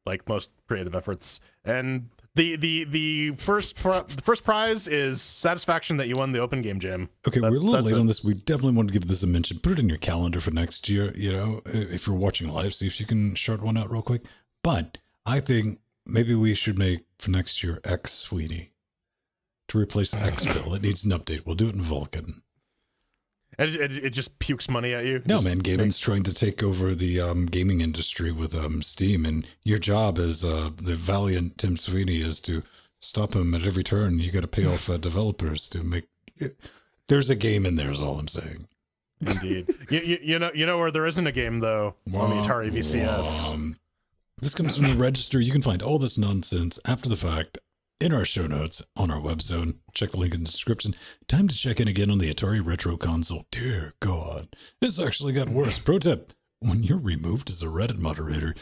like most creative efforts. And the the the first pri- the first prize is satisfaction that you won the open game jam. Okay, That- we're a little late it. on this. We definitely want to give this a mention. Put it in your calendar for next year. You know, if you're watching live, see if you can short one out real quick. But I think maybe we should make for next year X Sweeney to replace X Bill. It needs an update. We'll do it in Vulkan. And it, it, it just pukes money at you. No, man, gaming's makes- trying to take over the um, gaming industry with um, Steam, and your job as uh, the valiant Tim Sweeney is to stop him at every turn. You got to pay off uh, developers to make. It. There's a game in there, is all I'm saying. Indeed. you, you, you know you know where there isn't a game though on the Atari VCS. This comes from the register. You can find all this nonsense after the fact in our show notes on our webzone. Check the link in the description. Time to check in again on the Atari Retro Console. Dear God, this actually got worse. Pro tip when you're removed as a Reddit moderator,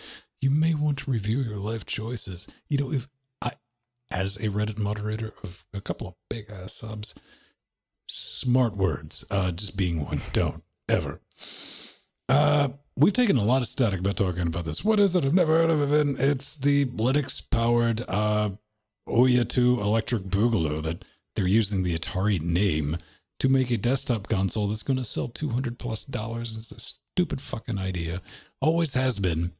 you may want to review your life choices. You know, if I, as a Reddit moderator of a couple of big ass subs, smart words, uh, just being one, don't ever. Uh, we've taken a lot of static about talking about this. What is it? I've never heard of it. It's the Linux powered uh, Ouya 2 electric boogaloo that they're using the Atari name to make a desktop console that's going to sell 200 plus dollars. It's a stupid fucking idea. Always has been.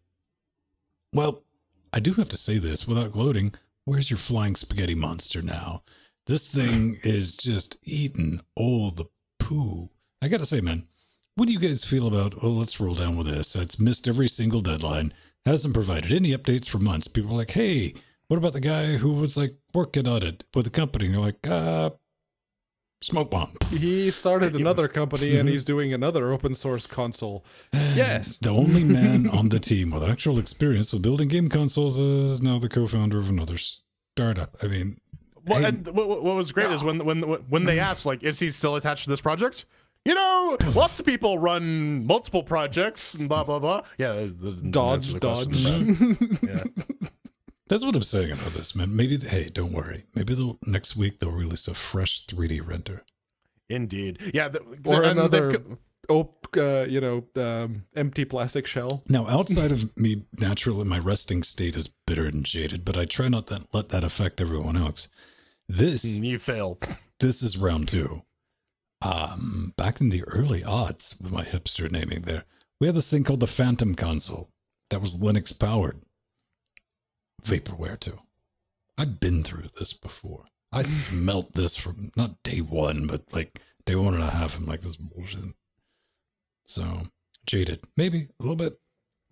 Well, I do have to say this without gloating. Where's your flying spaghetti monster now? This thing is just eating all the poo. I gotta say, man, what do you guys feel about? Oh, let's roll down with this. It's missed every single deadline. Hasn't provided any updates for months. People are like, hey, what about the guy who was like working on it with the company? they're like, uh, smoke bomb. he started another company and Mhm. he's doing another open source console. Yes. The only man on the team with actual experience with building game consoles is now the co-founder of another startup. I mean, Well, Hey. and what, what was great is when when when they asked like, is he still attached to this project? You know, lots of people run multiple projects and blah blah blah. Yeah, the- the Dodge, the question. dodge. yeah. That's what I'm saying about this, man. Maybe, hey, don't worry. Maybe they'll, next week they'll release a fresh 3D render. Indeed. Yeah. The, Or and another co- op, uh, you know, um, empty plastic shell. Now, outside of me, naturally, my resting state is bitter and jaded, but I try not to let that affect everyone else. This You fail. this is round two. Um, back in the early aughts, with my hipster naming there, we had this thing called the Phantom console that was Linux powered. Vaporware too. I've been through this before. I mm. smelt this from not day one, but like day one and a half. I'm like this is bullshit. So jaded, maybe a little bit.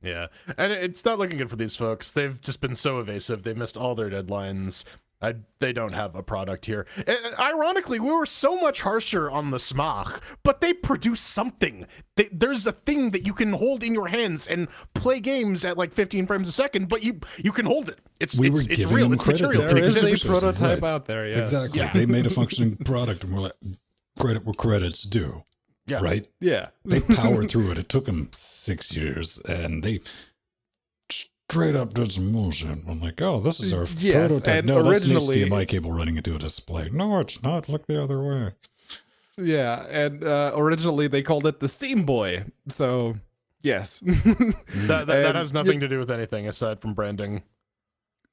Yeah, and it's not looking good for these folks. They've just been so evasive. They missed all their deadlines. I, they don't have a product here. And ironically, we were so much harsher on the Smach, but they produce something. They, there's a thing that you can hold in your hands and play games at like 15 frames a second, but you you can hold it. It's We it's, it's real. It's material. There There It is a exists. Right. prototype out there, yes. Exactly. Yeah. They made a functioning product, and we're like, credit where credit's due. Yeah. Right. Yeah. They powered through it. It took them six years, and they straight up did some bullshit. I'm like, oh, this is our Yes, prototype. and no, originally- that's an HDMI cable running into a display. No, it's not. Look the other way. Yeah, and uh, originally they called it the Steam Boy. So, yes. That, that, that has nothing to do with anything aside from branding.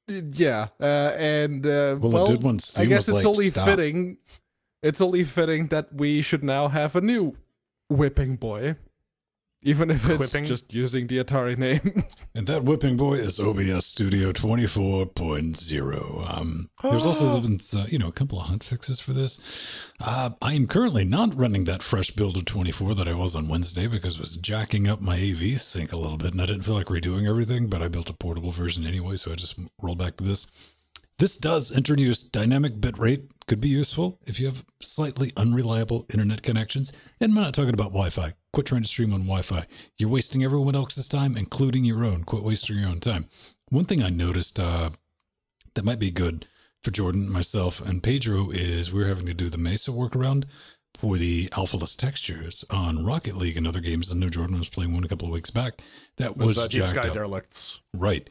Yeah, uh, and uh, Well, well, it did when I guess it's like, only "Stop." fitting. It's only fitting that we should now have a new whipping boy, even if it's Whipping? just using the Atari name. And that whipping boy is OBS Studio 24.0. Um, there's also been, uh, you know, a couple of hunt fixes for this. Uh, I am currently not running that fresh build of 24 that I was on Wednesday because it was jacking up my AV sync a little bit, and I didn't feel like redoing everything. But I built a portable version anyway, so I just rolled back to this. This does introduce dynamic bitrate, could be useful if you have slightly unreliable internet connections. And I'm not talking about Wi Fi. Quit trying to stream on Wi Fi. You're wasting everyone else's time, including your own. Quit wasting your own time. One thing I noticed uh, that might be good for Jordan, myself, and Pedro is we're having to do the Mesa workaround for the alphaless textures on Rocket League and other games. I know Jordan was playing one a couple of weeks back. That was Was uh, jacked Sky up. Derelicts. Right.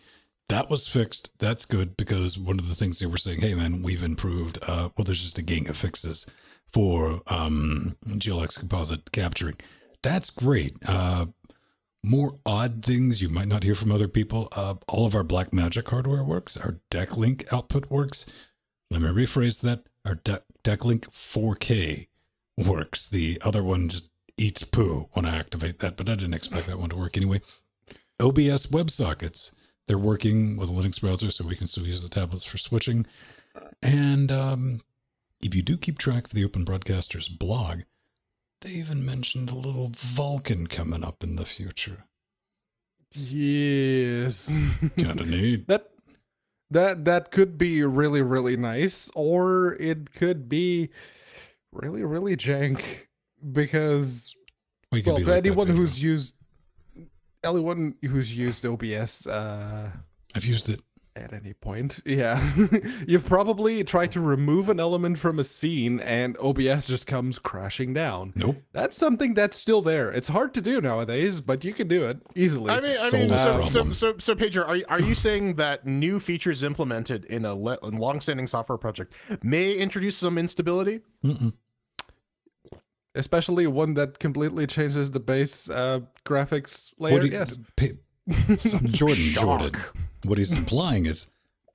That was fixed. That's good because one of the things they were saying, hey man, we've improved. Uh, well, there's just a gang of fixes for um, GLX composite capturing. That's great. Uh, more odd things you might not hear from other people. Uh, all of our Black Magic hardware works. Our DeckLink output works. Let me rephrase that. Our De- DeckLink 4K works. The other one just eats poo when I activate that, but I didn't expect that one to work anyway. OBS WebSockets. They're working with a Linux browser, so we can still use the tablets for switching. And um, if you do keep track of the Open Broadcasters blog, they even mentioned a little Vulkan coming up in the future. yes, Kind of neat. that that that could be really really nice, or it could be really really jank because Well, you well, be to like anyone who's used anyone who's used OBS uh, I've used it. at any point, yeah, you've probably tried to remove an element from a scene, and OBS just comes crashing down. Nope. That's something that's still there. It's hard to do nowadays, but you can do it easily. I mean, I mean, so, so, so, so, Pedro, are, are you saying that new features implemented in a le- long-standing software project may introduce some instability? Mm-mm. Especially one that completely changes the base uh, graphics layer. What he- yes. Pa- Jordan, Jordan. What he's implying is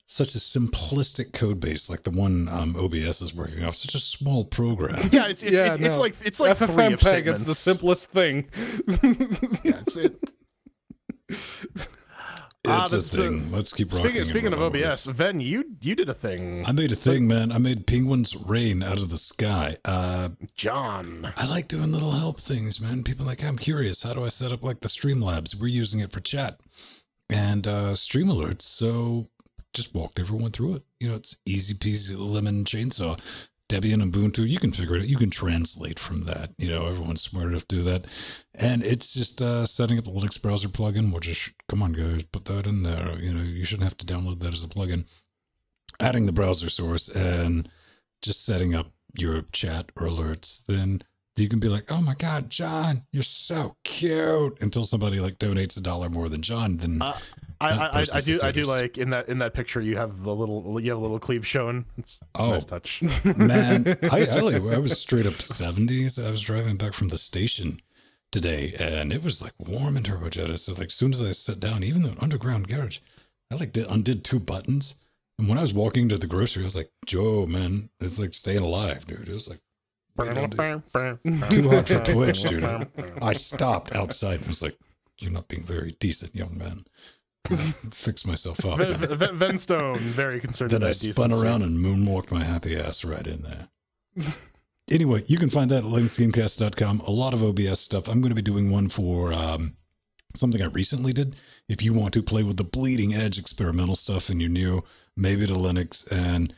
such a simplistic code base, like the one um, OBS is working off, such a small program. Yeah, it's it's, Yeah, it's, it's like it's like three FFmpeg, it's the simplest thing. Yeah, it's, it, Ah, It's a that's the- thing. Let's keep speaking speaking of rolling with it. OBS, Venn, you you did a thing, I made a thing, man. I made penguins rain out of the sky. Uh, John. I like doing little help things, man. People like, I'm curious. How do I set up like the Streamlabs? We're using it for chat and uh, stream alerts. So just walked everyone through it. You know, it's easy peasy lemon chainsaw. Debian Ubuntu, you can figure it out. You can translate from that. You know, everyone's smart enough to do that. And it's just uh, setting up a Linux browser plugin. We'll just, come on, guys, put that in there. You know, you shouldn't have to download that as a plugin. Adding the browser source and just setting up your chat or alerts. Then you can be like, oh my God, John, you're so cute. Until somebody like donates a dollar more than John, then Uh, I, I, I, I do I do like in that in that picture you have the little you have a little cleave showing. It's a Oh. nice touch. Man, I, I, like, I was straight up 70s. I was driving back from the station today, and it was like warm in Turbojet. So like, as soon as I sat down, even the underground garage, I like did, undid two buttons. And when I was walking to the grocery, I was like, Joe, man, it's like staying alive, dude. It was like way down to- too hot for Twitch, dude. I stopped outside and was like, "You're not being very decent, young man." Fixed myself up. Venn Stone very concerned then I spun decency. around and moonwalked my happy ass right in there. anyway, you can find that at linuxgamecast.com. A lot of OBS stuff. I'm going to be doing one for um, something I recently did. If you want to play with the bleeding edge experimental stuff and you're new, maybe to Linux, and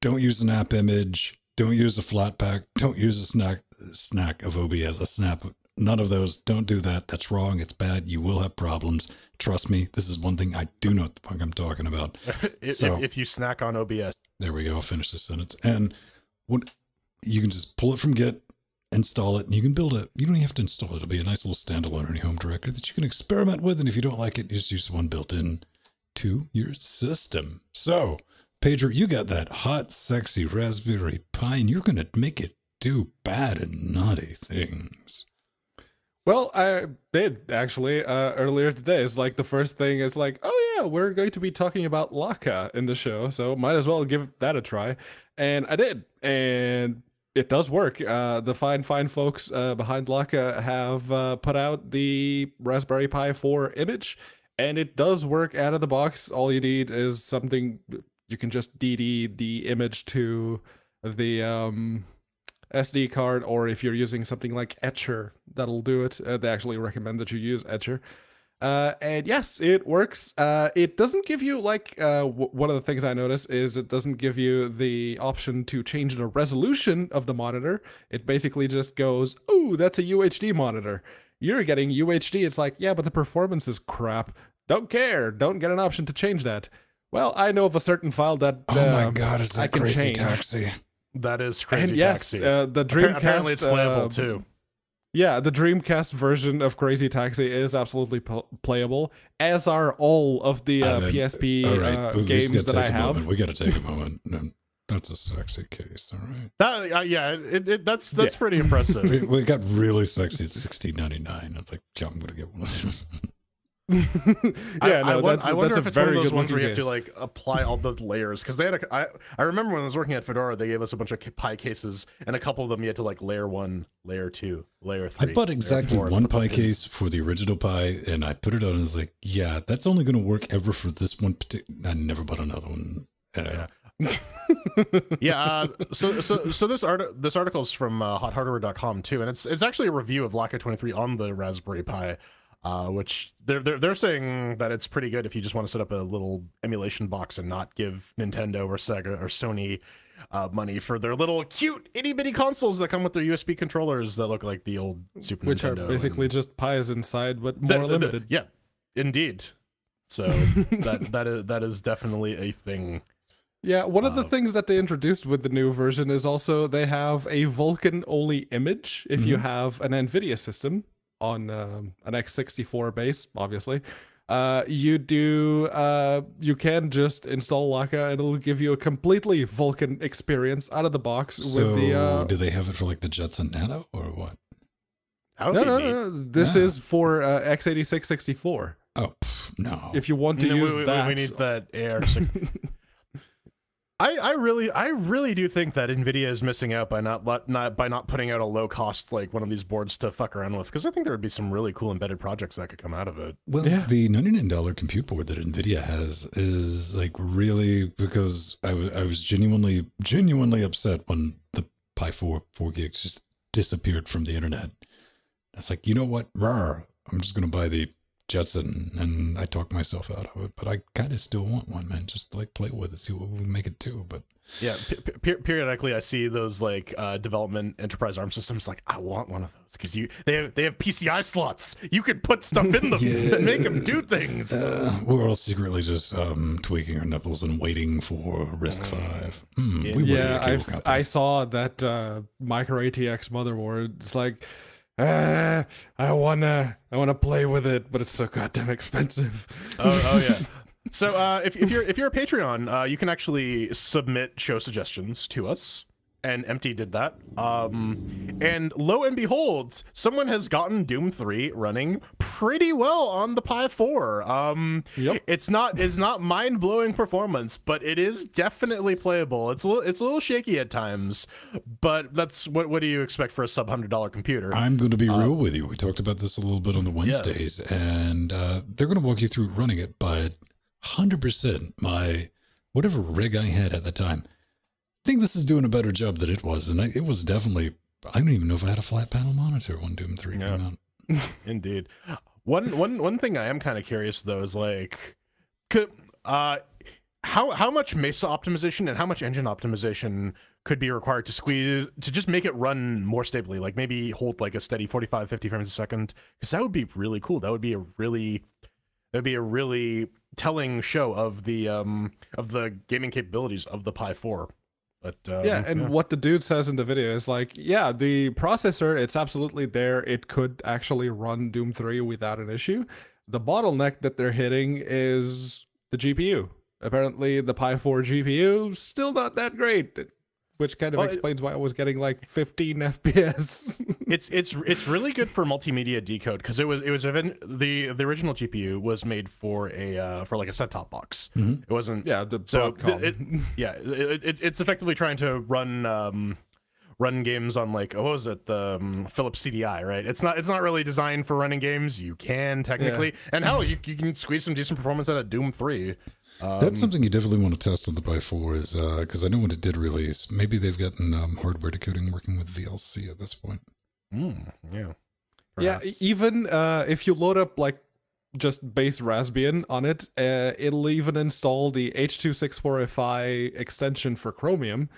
don't use an app image, don't use a Flatpak, don't use a snack snack of OBS, a snap. None of those. Don't do that. That's wrong. It's bad. You will have problems. Trust me. This is one thing I do know what the fuck I'm talking about. if, So- if, if you snack on OBS, There we go. I'll finish this sentence. And what you can just pull it from Git, install it, and you can build it. You don't even have to install it. It'll be a nice little standalone in your home directory that you can experiment with. And if you don't like it, you just use the one built in to your system. So, Pedro, you got that hot, sexy Raspberry Pi, and you're going to make it do bad and naughty things. Well, I did actually uh, earlier today. It's like the first thing is like, oh yeah, we're going to be talking about Lakka in the show, so might as well give that a try. And I did, and it does work. Uh, the fine, fine folks uh, behind Lakka have uh, put out the Raspberry Pi 4 image, and it does work out of the box. All you need is something you can just DD the image to the um SD card, or if you're using something like Etcher, that'll do it. Uh, they actually recommend that you use Etcher. Uh, and yes, it works. Uh, it doesn't give you like uh, w- one of the things I noticed is it doesn't give you the option to change the resolution of the monitor. It basically just goes, "Oh, that's a UHD monitor." You're getting UHD. It's like, yeah, but the performance is crap. Don't care. Don't get an option to change that. Well, I know of a certain file that Oh my um, God, is I that can crazy change. taxi? That is crazy. and yes, taxi. uh, the Dreamcast. Apparently, it's playable uh, too. Yeah, the Dreamcast version of Crazy Taxi is absolutely pl- playable, as are all of the uh, PSP All right, uh, we- we just games that I have. moment. We got to take a moment. No, That's a sexy case. All right. That uh, yeah, it, it, that's that's Yeah. pretty impressive. We, we got really sexy at sixteen ninety nine. I was like, yeah, I'm gonna get one of those. yeah, I, I, no, won- that's, I wonder that's if a it's one of those good ones where you looking have to like apply all the layers because they had a. I, I remember when I was working at Fedora, they gave us a bunch of pie cases, and a couple of them you had to like layer one, layer two, layer three. I three. bought exactly four, one pie pins. case for the original pie, and I put it on. and I was like, yeah, that's only gonna work ever for this one. Partic- I never bought another one. Uh, yeah. Uh, so so so this art this article is from uh, hothardware.com too, and it's it's actually a review of Lakka 23 on the Raspberry Pi. Uh, which they're, they're they're saying that it's pretty good if you just want to set up a little emulation box and not give Nintendo or Sega or Sony uh, money for their little cute itty bitty consoles that come with their USB controllers that look like the old Super Nintendo. which are basically and- just pies inside, but more the- the- limited. yeah, indeed. So that that is that is definitely a thing. Yeah, one of the Uh, things that they introduced with the new version is also they have a Vulkan only image if you Mhm. have an NVIDIA system on um, an x64 base, obviously. Uh, you do uh, you can just install Lakka and it'll give you a completely Vulkan experience out of the box so, with the uh, do they have it for like the Jetson Nano or what? No, no, no, no. This Yeah. is for uh, x86 64. Oh pff, no. If you want to No, use we, we- that, we need that AR6. I, I really I really do think that Nvidia is missing out by not let, not by not putting out a low cost like one of these boards to fuck around with because I think there would be some really cool embedded projects that could come out of it. Well, Yeah. the $99 compute board that NVIDIA has is like really because I wa- I was genuinely, genuinely upset when the Pi 4 4 gigs just disappeared from the internet. It's like, you know what? Rawr, I'm just going to buy the Jetson and I talked myself out of it, but I kind of still want one, man. Just like play with it, see what we can make it do. But Yeah, pe- pe- periodically I see those like uh, development enterprise arm systems. Like I want one of those because you they have they have PCI slots. You could put stuff in them Yeah. and make them do things. uh, we're all secretly just um, tweaking our nipples and waiting for RISC-V. Hmm, Yeah. we yeah, a I've, cable s- out there. I saw that uh, micro ATX motherboard. It's like, uh, I wanna, I wanna play with it, but it's so goddamn expensive. oh, oh yeah. So uh, if, if you're if you're a Patreon, uh, you can actually submit show suggestions to us, and Empty did that. Um, and lo and behold, someone has gotten Doom Three running pretty well on the Pi Four. Um, Yep. it's not it's not mind blowing performance, but it is definitely playable. It's a little it's a little shaky at times, but that's what what do you expect for a sub hundred dollar computer? I'm going to be real with you. We talked about this a little bit on the Wednesdays, and uh, they're going to walk you through running it. But 100%, my whatever rig I had at the time, think this is doing a better job than it was. And I, it was definitely, I don't even know if I had a flat panel monitor when Doom 3 Yeah. came out. Indeed. One one one thing I am kind of curious though is like, could uh, how how much Mesa optimization and how much engine optimization could be required to squeeze to just make it run more stably? Like maybe hold like a steady 45, 50 frames a second, because that would be really cool. That would be a really that would be a really telling show of the um of the gaming capabilities of the Pi Four. But um, yeah, and what the dude says in the video is like, yeah, the processor, it's absolutely there. It could actually run Doom 3 without an issue. The bottleneck that they're hitting is the GPU. Apparently, the Pi 4 GPU still not that great, which kind of Well, explains why I was getting like 15 FPS. it's it's it's really good for multimedia decode because it was it was even the the original GPU was made for a uh, for like a set top box. It wasn't yeah, the so Broadcom. it, yeah it, it, it's effectively trying to run um run games on like oh, what was it the um, Philips CDI right? It's not it's not really designed for running games. You can technically and hell you, you can squeeze some decent performance out of Doom Three. Um, That's something you definitely want to test on the Pi 4 is because I know when it did release, maybe they've gotten um, hardware decoding working with VLC at this point. mm, yeah. Yeah, perhaps. e- even uh, if you load up like just base Raspbian on it, uh, it'll even install the h264ify extension for Chromium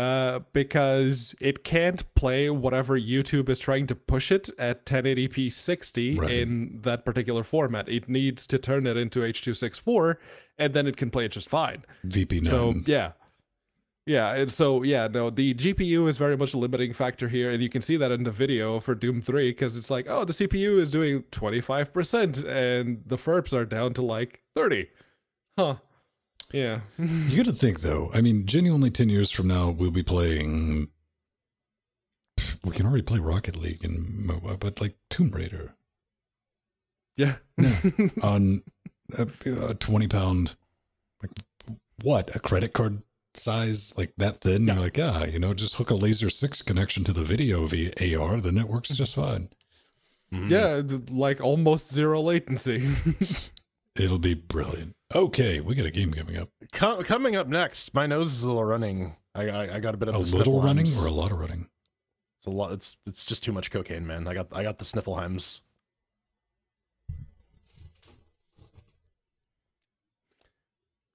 uh, because it can't play whatever YouTube is trying to push it at 1080p 60 Right. in that particular format. It needs to turn it into H.264 and then it can play it just fine. VP9. So yeah. Yeah, and so yeah, no, the GPU is very much a limiting factor here, and you can see that in the video for Doom 3, because it's like, oh, the CPU is doing 25%, and the FERPs are down to like 30. Huh. Yeah. You got to think though. I mean, genuinely, ten years from now, we'll be playing. We can already play Rocket League and MOBA, but like Tomb Raider Yeah. on a, a twenty pound, like what a credit card size like that thin. You're like, ah, you know, just hook a laser six connection to the video via AR, then it works just fine. Mhm. yeah, like almost zero latency. It'll be brilliant. Okay, we got a game coming up. Co- coming up next, my nose is a little running. I, I, I got a bit of A the little running sniffleims. or a lot of running? It's a lot. It's it's just too much cocaine, man. I got I got the Sniffleheims.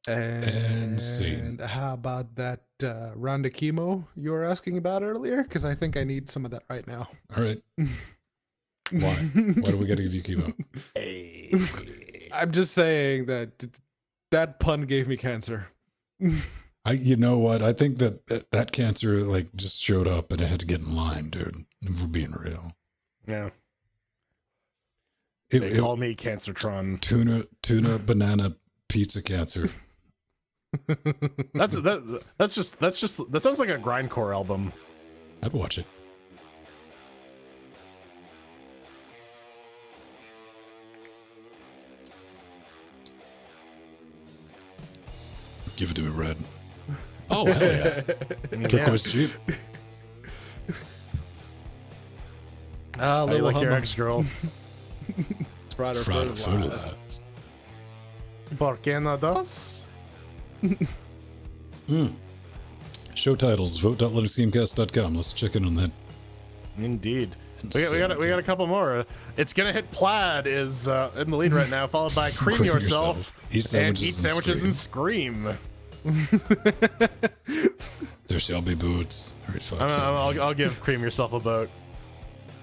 and scene. how about that uh, round of chemo you were asking about earlier? Because I think I need some of that right now. All right. Why? Why do we got to give you chemo? Hey. I'm just saying that th- that pun gave me cancer. I, you know what? I think that that, that cancer like just showed up and it had to get in line, dude. If we're being real, yeah, it, they it- call me Cancertron. tuna, tuna, banana, pizza cancer. That's that. That's just that's just that sounds like a grindcore album. I'd watch it. Give it to me red. Oh hell yeah! Turquoise Jeep. Ah, How you little like your Hummer. ex girl? Fried or Fried fertilized. fertilized. ¿Por qué no dos? Show titles, vote.linuxgamecast.com. Let's check in on that. Indeed. We got, we got we got a couple more. It's gonna hit plaid is uh, in the lead right now, followed by cream, yourself, yourself. Eat and sandwiches eat and sandwiches and scream. There shall be boots. All right, fuck. I'm, I'm, I'll, I'll give cream yourself a boat.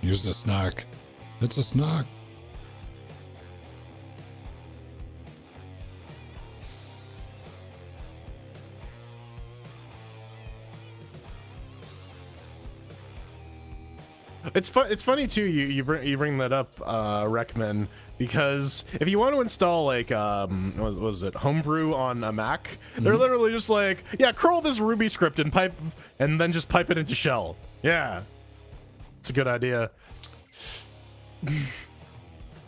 Here's a snack. It's a snack. It's fun. It's funny too. You you bring you bring that up, uh, Rekman, because if you want to install like um, what was it, Homebrew on a Mac, they're literally just like, yeah, curl this Ruby script and pipe, and then just pipe it into Shell. Yeah, it's a good idea.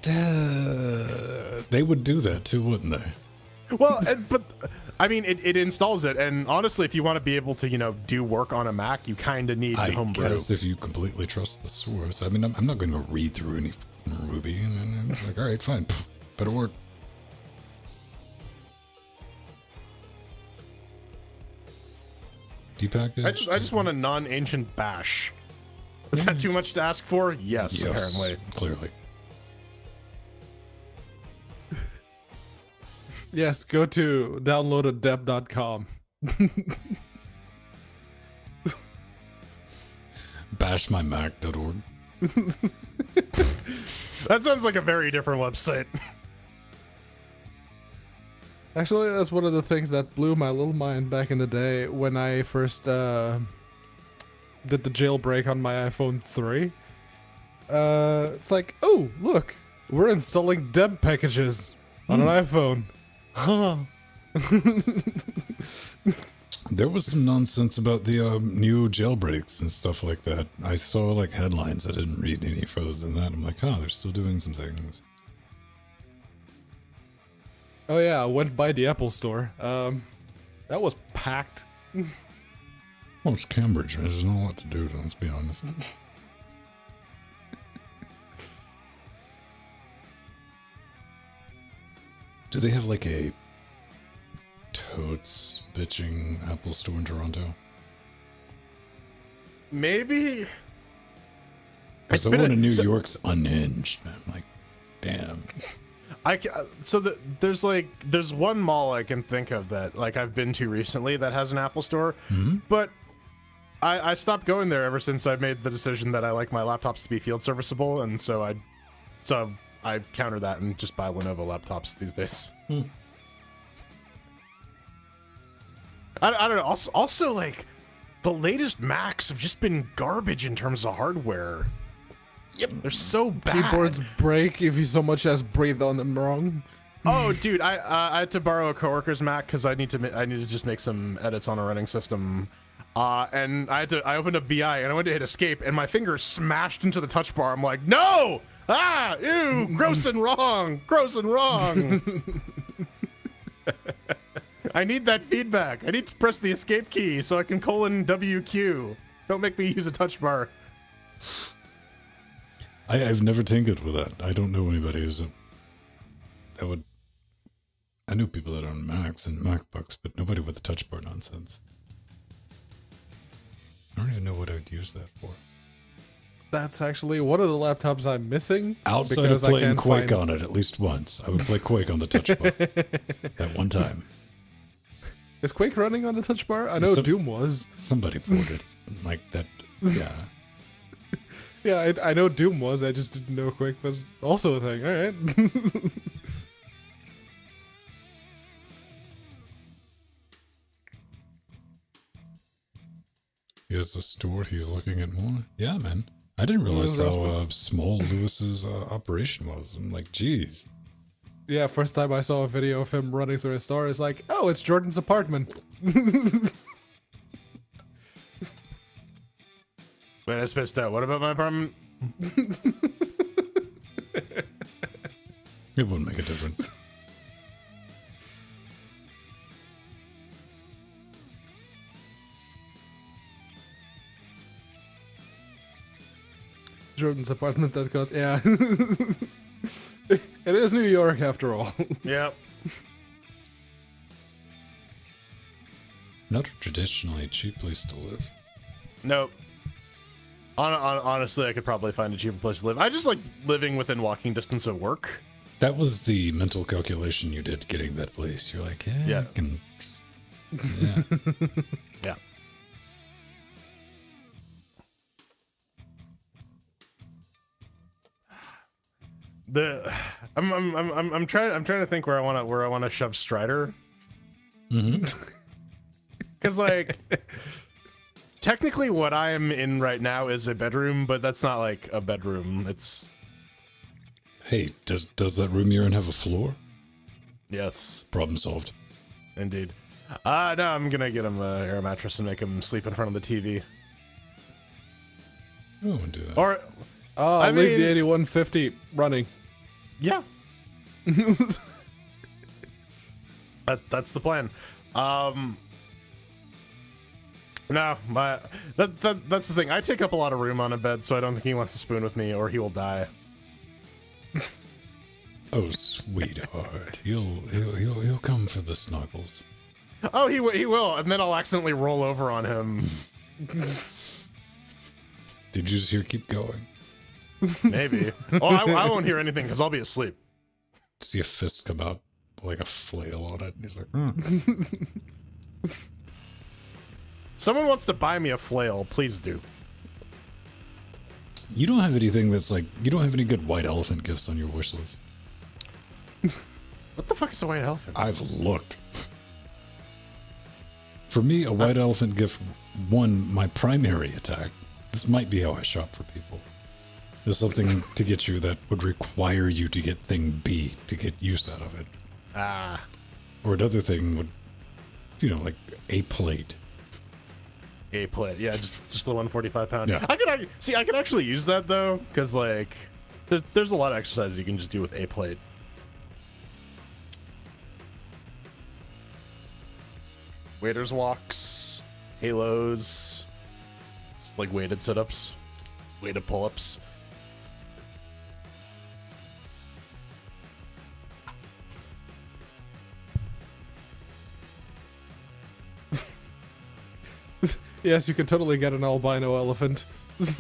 Uh, they would do that too, wouldn't they? Well, and, but I mean, it, it installs it, and honestly, if you want to be able to, you know, do work on a Mac, you kind of need I Homebrew. I guess if you completely trust the source. I mean, I'm, I'm not going to read through any Ruby. And then it's like, all right, fine, pff, better work. Depackage. I just I just want a non-ancient bash. Is that mm. too much to ask for? Yes, Yes, apparently. clearly. Yes, go to downloadadeb.com. Bashmymac.org. That sounds like a very different website. Actually, that's one of the things that blew my little mind back in the day when I first uh, did the jailbreak on my iPhone 3. Uh, it's like, oh, look, we're installing deb packages on an iPhone. Huh. There was some nonsense about the um, new jailbreaks and stuff like that. I saw like headlines. I didn't read any further than that. I'm like, oh, they're still doing some things. Oh yeah, I went by the Apple store. Um, that was packed. Well, it's Cambridge. There's not a lot to do. Let's be honest. do they have like a totes bitching Apple store in Toronto? Maybe. Because the one in New so- York's unhinged. I'm like, damn. I ca- uh, so the, there's like there's one mall I can think of that like I've been to recently that has an Apple store, hmm? but I, I stopped going there ever since I made the decision that I like my laptops to be field serviceable, and so I so I counter that and just buy Lenovo laptops these days. I, I don't know. Also, also like the latest Macs have just been garbage in terms of hardware. Yep, they're so bad. Keyboards break if you so much as breathe on them wrong. Oh, dude, I uh, I had to borrow a coworker's Mac because I need to I need to just make some edits on a running system. Uh, and I had to I opened up VI and I went to hit escape and my finger smashed into the touch bar. I'm like, no! Ah, ew, gross and wrong, gross and wrong. I need that feedback. I need to press the escape key so I can colon WQ. Don't make me use a touch bar. I, I've never tinkered with that. I don't know anybody who's a, that would. I knew people that own Macs and MacBooks, but nobody with the touch bar nonsense. I don't even know what I would use that for. That's actually one of the laptops I'm missing. Outside because of I playing Quake find- on it at least once, I would play Quake on the touch bar. that one time, Is Quake running on the touch bar? I know Some- Doom was. somebody ported like that. Yeah, Yeah, I, I know Doom was. I just didn't know Quake was also a thing. All right. he the store. He's looking at more. Yeah, man. I didn't realize how uh, small Louis's uh, operation was. I'm like, geez. yeah, first time I saw a video of him running through a store, it's like, oh, it's Jordan's apartment. Wait, I spaced out. What about my apartment? It wouldn't make a difference. Jordan's apartment that goes, yeah. it is New York after all. Yep. Not a traditionally cheap place to live. Nope. Hon- hon- honestly, I could probably find a cheaper place to live. I just like living within walking distance of work. That was the mental calculation you did getting that place. You're like, yeah, Yeah. I can just, yeah. Yeah. The I'm I'm I'm I'm, I'm trying I'm trying to think where I want to where I want to shove Strider. Mhm. Cuz like technically what I am in right now is a bedroom, but that's not like a bedroom. It's Hey, does does that room you're in have a floor? yes, Problem solved. indeed. Uh no, I'm gonna get him a air mattress and make him sleep in front of the TV. I wouldn't do that. Or Oh, I leave the 8150 running. Yeah, that that's the plan. Um No, my that, that that's the thing. I take up a lot of room on a bed, so I don't think he wants to spoon with me or he will die. Oh, sweetheart, he'll he'll he'll, he'll come for the snuggles. Oh, he he will, and then I'll accidentally roll over on him. Did you just hear? Keep going. Maybe. oh, I, I won't hear anything because I'll be asleep. See a fist come out like a flail on it. And he's like, "Hmm." Someone wants to buy me a flail, please do. you don't have anything that's like you don't have any good white elephant gifts on your wish list. What the fuck is a white elephant? I've looked. For me, a white elephant gift won my primary attack. This might be how I shop for people. There's something to get you that would require you to get thing B to get use out of it. Ah, Or another thing would, you know, like a plate. a plate. Yeah, just just the 145 pound. Yeah. I could see. I could actually use that though, because like, there's there's a lot of exercises you can just do with a plate. Waiters walks, halos, just like weighted sit-ups, weighted pull-ups. Yes, you can totally get an albino elephant.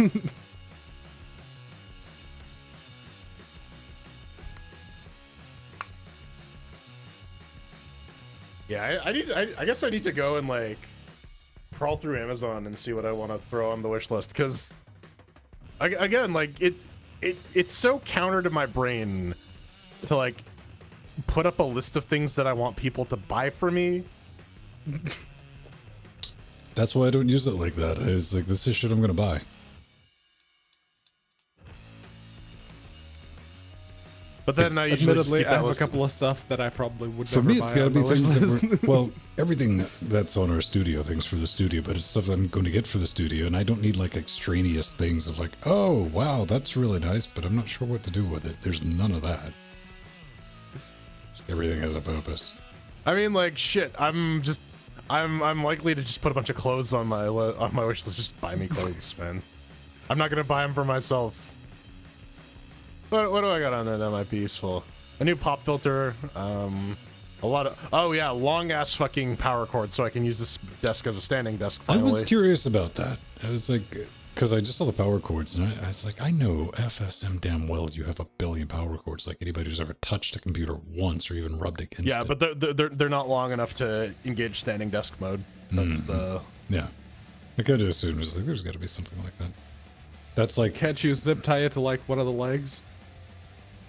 Yeah, I, I need. I, I guess I need to go and like crawl through Amazon and see what I want to throw on the wish list because, again, like it, it, it's so counter to my brain to like put up a list of things that I want people to buy for me. That's why I don't use it like that. It's like this is shit I'm gonna buy. But then I usually just Admittedly, I that have a couple of stuff that I probably would For never me, buy it's got to be my wish things that list. were, well, everything that's on our studio, things for the studio, but it's stuff I'm going to get for the studio, and I don't need like extraneous things of like, oh wow, that's really nice, but I'm not sure what to do with it. There's none of that. Everything has a purpose. I mean, like shit. I'm just. I'm I'm likely to just put a bunch of clothes on my on my wish list. Just buy me clothes, man. I'm not gonna buy them for myself. What what do I got on there that might be useful? A new pop filter. Um, a lot of oh yeah, long ass fucking power cord, so I can use this desk as a standing desk. I was curious about that. I was like, because I just saw the power cords, and I, I was like, I know FSM damn well. You have a billion power cords, like anybody who's ever touched a computer once or even rubbed against yeah, it. but they're, they're they're not long enough to engage standing desk mode. That's Mm-hmm. the yeah, I kind of assumed it was like, there's got to be something like that. That's like Can't you zip tie it to like one of the legs?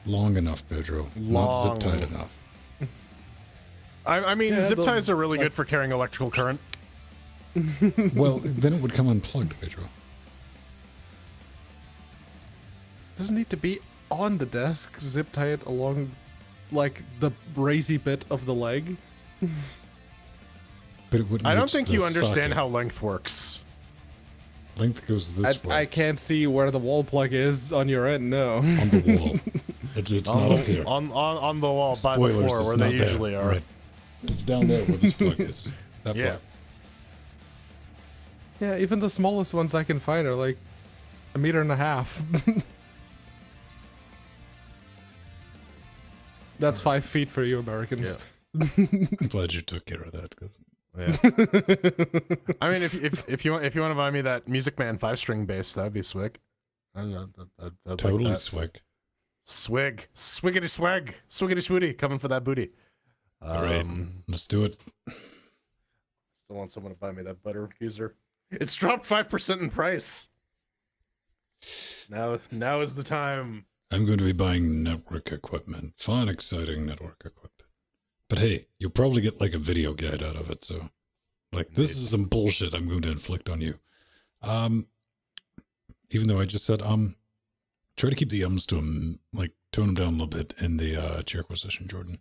long enough, Pedro. Not zip tied enough. I, I mean, Yeah, zip the- ties are really like- good for carrying electrical current. Well, then it would come unplugged, Pedro. Doesn't need to be on the desk. Zip tie it along, like the raisy bit of the leg. But it wouldn't. I don't think you understand socket. how length works. length goes this I, way I can't see where the wall plug is on your end. No. on the wall. It's, it's on, not the, up here. on, on on the wall by the floor it's where not they there. usually are. Right. It's down there where this plug is. That Yeah. plug. Yeah, even the smallest ones I can find are like a meter and a half. That's five feet for you Americans. I'm glad you took care of that because Yeah. I mean, if if if you want if you want to buy me that Music Man five string bass, that'd be swig. I don't know, I'd- I'd- I'd like totally that. swig, swiggity swag, swiggity swooty, coming for that booty. All right, Um, let's do it. Still want someone to buy me that butter infuser. It's dropped five percent in price. Now, now is the time. I'm going to be buying network equipment. Fun, exciting network equipment. But hey, you'll probably get like a video guide out of it. So, like, this is some bullshit I'm going to inflict on you. Um, even though I just said um, try to keep the ums to them, like tone them down a little bit in the uh, chair acquisition, Jordan.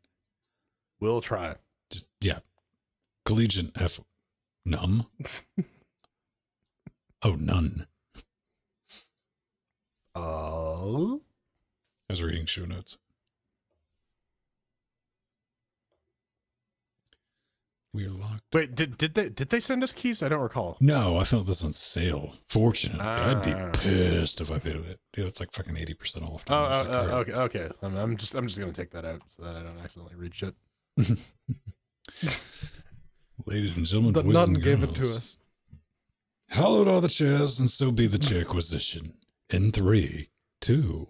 We'll try. Just yeah, collegiate F, num. oh, none. Uh, I was reading show notes. We are locked. wait, did did they did they send us keys? I don't recall. No, I found this on sale. Fortunately, I'd be Ah. pissed if I paid it. Dude, it's like fucking eighty percent off. Oh, I was like, uh, "Alright." okay, okay. I'm, I'm just I'm just gonna take that out so that I don't accidentally read shit. Ladies and gentlemen, But none gave it to us. Hallowed are the chairs, and so be the chair acquisition. In three, two.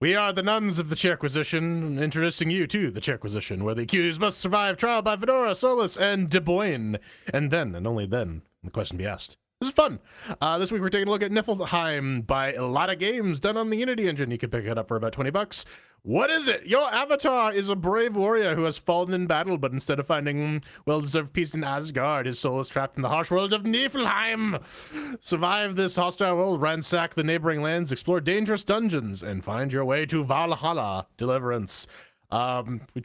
We are the nuns of the Chairquisition, introducing you to the Chairquisition, where the accused must survive trial by Fedora, Solus, and Debian. And then, and only then, the question be asked. This is fun. Uh, this week we're taking a look at Niflheim by a lot of games done on the Unity engine. You can pick it up for about 20 bucks. What is it? Your avatar is a brave warrior who has fallen in battle, but instead of finding well-deserved peace in Asgard, his soul is trapped in the harsh world of Niflheim. Survive this hostile world, ransack the neighboring lands, explore dangerous dungeons, and find your way to Valhalla Deliverance. Um, we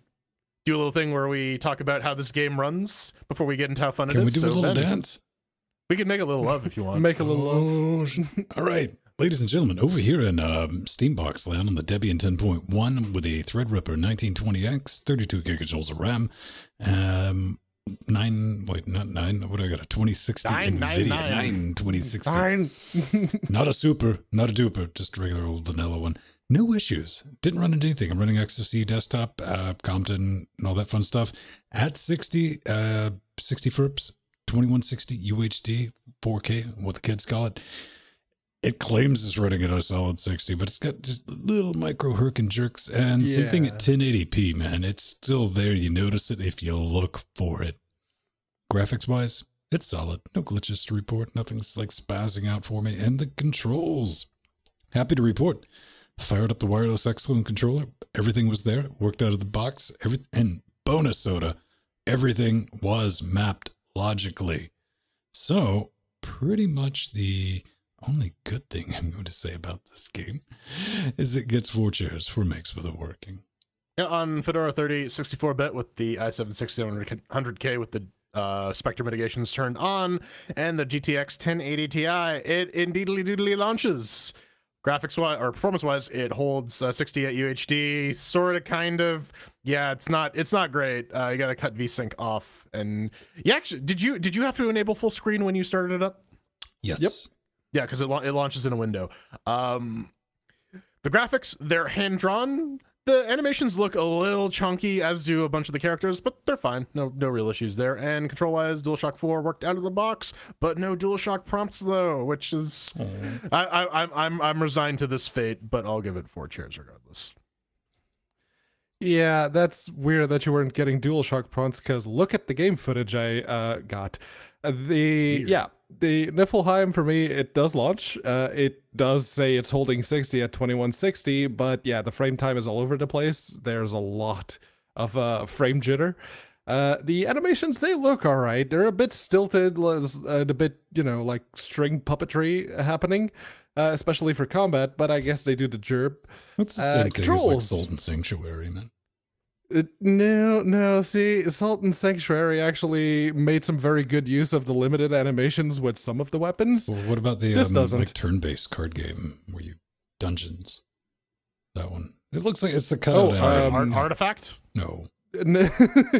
do a little thing where we talk about how this game runs before we get into how fun Can it we is. do a little Ben, dance? We can make a little love if you want. Make a little love. Oh, all right. Ladies and gentlemen, over here in um, Steambox land on the Debian 10.1 with a Threadripper 1920X, 32 gigajoules of RAM, um, nine, wait, not nine, what do I got? A 2060 Nine, nine, NVIDIA nine. 9 2060. Fine. Not a super, not a duper, just a regular old vanilla one. No issues. Didn't run into anything. I'm running Xfce desktop, uh, Compton, and all that fun stuff at 60, uh, 60 FERPs, 2160 UHD, 4K, what the kids call it. It claims it's running at a solid 60, but it's got just little micro herk and jerks, and same thing at 1080p, man. It's still there. You notice it if you look for it. Graphics wise, it's solid. No glitches to report. Nothing's like spazzing out for me. And the controls. Happy to report. Fired up the wireless excellent controller. Everything was there. Worked out of the box. Every and bonus soda. Everything was mapped logically. So pretty much the only good thing I'm going to say about this game is it gets four chairs for mix with it working. Yeah, on Fedora 30, 64-bit with the i7 1600K with the uh, Spectre mitigations turned on, and the GTX 1080 Ti, it indeedly doodly launches. Graphics wise or performance wise, it holds uh, 60 at UHD, sort of, kind of. Yeah, it's not it's not great. Uh, you got to cut VSync off, and yeah, actually, did you did you have to enable full screen when you started it up? Yes. Yep. Yeah, because it, la- it launches in a window. Um, the graphics, they're hand drawn. The animations look a little chunky, as do a bunch of the characters, but they're fine. No, no real issues there. And control wise, DualShock 4 worked out of the box, but no DualShock prompts though, which is I, I, I'm I'm I'm resigned to this fate, but I'll give it four chairs regardless. Yeah, that's weird that you weren't getting DualShock prompts because look at the game footage I uh, got. Uh, the Weird. yeah, the Niflheim for me it does launch. Uh, it does say it's holding 60 at 2160, but yeah, the frame time is all over the place. There's a lot of uh, frame jitter. Uh, the animations they look all right. They're a bit stilted, uh, a bit you know like string puppetry happening, uh, especially for combat. But I guess they do the jerb. That's the Uh, same thing as like Salt and Sanctuary, man. Uh, no, no. See, Salt and Sanctuary actually made some very good use of the limited animations with some of the weapons. Well, what about the This um, doesn't. like turn-based card game where you dungeons? That one. It looks like it's the cutout. Oh, animation. um, Art, artifact. no, no,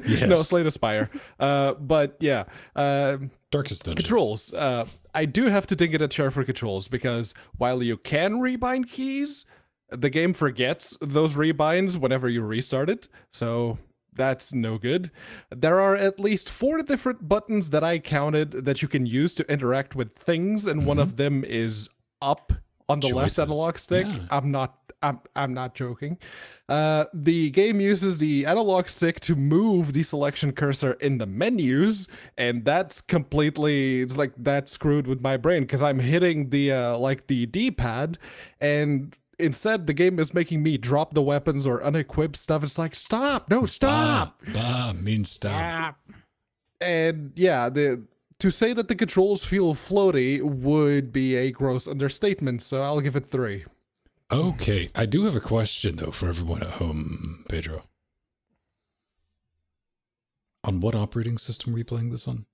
Yes. Slay the Spire. Uh, but yeah, um Darkest Dungeons. controls. Uh, I do have to dig it a chair for controls because while you can rebind keys, the game forgets those rebinds whenever you restart it. So that's no good. There are at least four different buttons that I counted that you can use to interact with things, and one of them is up on the left Choices. analog stick. Yeah. I'm not. I'm, I'm not joking. Uh, the game uses the analog stick to move the selection cursor in the menus, and that's completely it's like that screwed with my brain because I'm hitting the uh, like the D-pad, and instead the game is making me drop the weapons or unequip stuff. It's like stop, no, stop. Bah, bah means stop. And yeah, the to say that the controls feel floaty would be a gross understatement, so I'll give it three. Okay, I do have a question though for everyone at home, Pedro. On what operating system were you playing this on?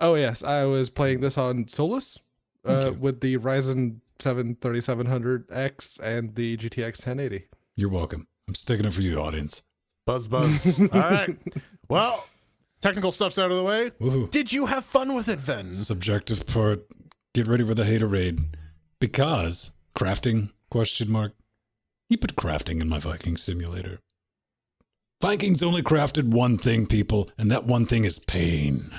Oh yes, I was playing this on Solus uh, with the Ryzen 7 3700X and the GTX 1080. You're welcome. I'm sticking it for you, audience. Buzz, buzz. All right. Well, technical stuff's out of the way. Woohoo. Did you have fun with it, Venn? Subjective part. Get ready for the haterade. Because crafting question mark. He put crafting in my Viking simulator. Vikings only crafted one thing, people, and that one thing is pain.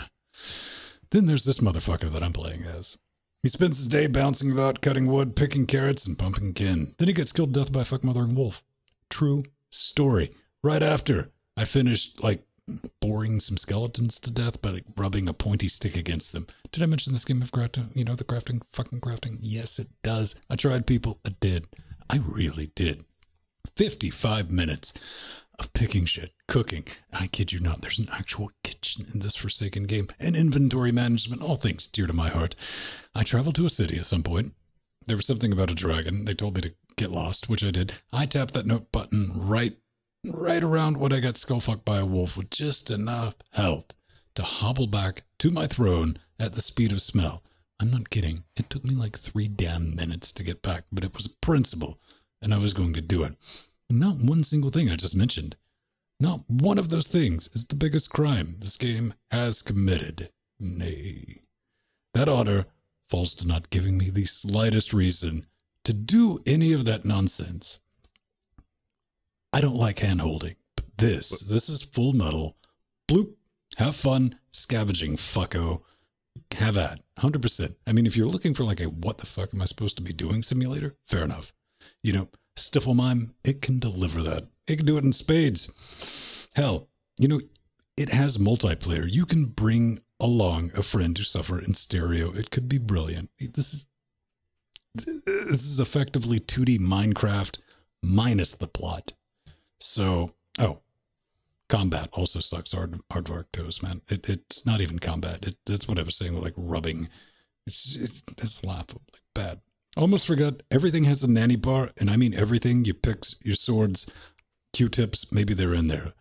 Then there's this motherfucker that I'm playing as. He spends his day bouncing about, cutting wood, picking carrots, and pumping kin. Then he gets killed death by fuck mothering wolf. True story. Right after I finished, like, boring some skeletons to death by like rubbing a pointy stick against them. Did I mention this game of crafting? You know, the crafting, fucking crafting? Yes, it does. I tried, people. I did. I really did. 55 minutes of picking shit, cooking. I kid you not, there's an actual kitchen in this Forsaken game and inventory management, all things dear to my heart. I traveled to a city at some point. There was something about a dragon. They told me to get lost, which I did. I tapped that note button right right around when I got skullfucked by a wolf with just enough health to hobble back to my throne at the speed of smell. I'm not kidding. It took me like three damn minutes to get back, but it was a principle, and I was going to do it. Not one single thing I just mentioned. Not one of those things is the biggest crime this game has committed. Nay. That honor falls to not giving me the slightest reason to do any of that nonsense. I don't like hand holding, but this, this is full metal. Bloop. Have fun scavenging, fucko. Have at 100%. I mean, if you're looking for like a what the fuck am I supposed to be doing simulator, fair enough. You know, Stiflemime, it can deliver that. It can do it in spades. Hell, you know, it has multiplayer. You can bring along a friend to suffer in stereo. It could be brilliant. This is this is effectively 2D Minecraft minus the plot. So, oh, combat also sucks hard hardware toes, man. It, it's not even combat. It, that's what I was saying with like rubbing. It's it's, it's like bad. Almost forgot everything has a nanny bar, and I mean everything. Your picks, your swords, Q-tips, maybe they're in there.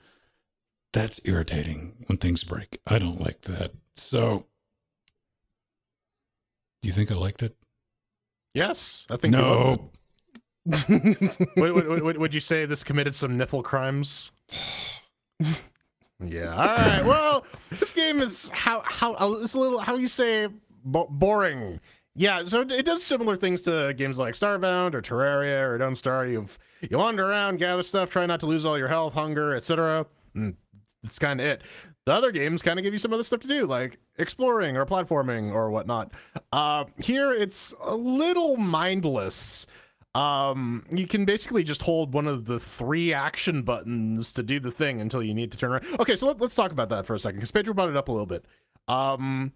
That's irritating when things break. I don't like that. So, do you think I liked it? Yes, I think. No. it. Would, would, would, would you say this committed some niffle crimes? Yeah. All right. Well, this game is how how uh, it's a little how you say bo- boring. Yeah. So it does similar things to games like Starbound or Terraria or Don't Starve. You you wander around, gather stuff, try not to lose all your health, hunger, etc. It's kind of it. The other games kind of give you some other stuff to do, like exploring or platforming or whatnot. Uh, here, it's a little mindless. Um, you can basically just hold one of the three action buttons to do the thing until you need to turn around. Okay, so let, let's talk about that for a second because Pedro brought it up a little bit. Um,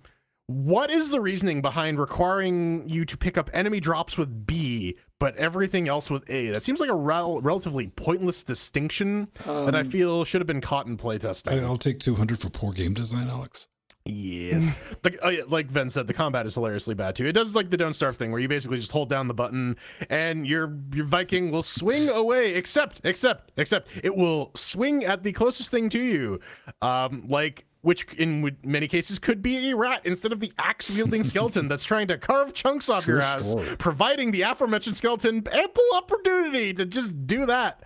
what is the reasoning behind requiring you to pick up enemy drops with B, but everything else with A? That seems like a rel- relatively pointless distinction that I feel should have been caught in playtesting. I'll take 200 for poor game design, Alex. Yes. the, oh like Ven said, the combat is hilariously bad too. It does like the don't starve thing where you basically just hold down the button and your your Viking will swing away, except except except it will swing at the closest thing to you. Um like which in many cases could be a rat instead of the axe wielding skeleton that's trying to carve chunks off your ass, story. providing the aforementioned skeleton ample opportunity to just do that.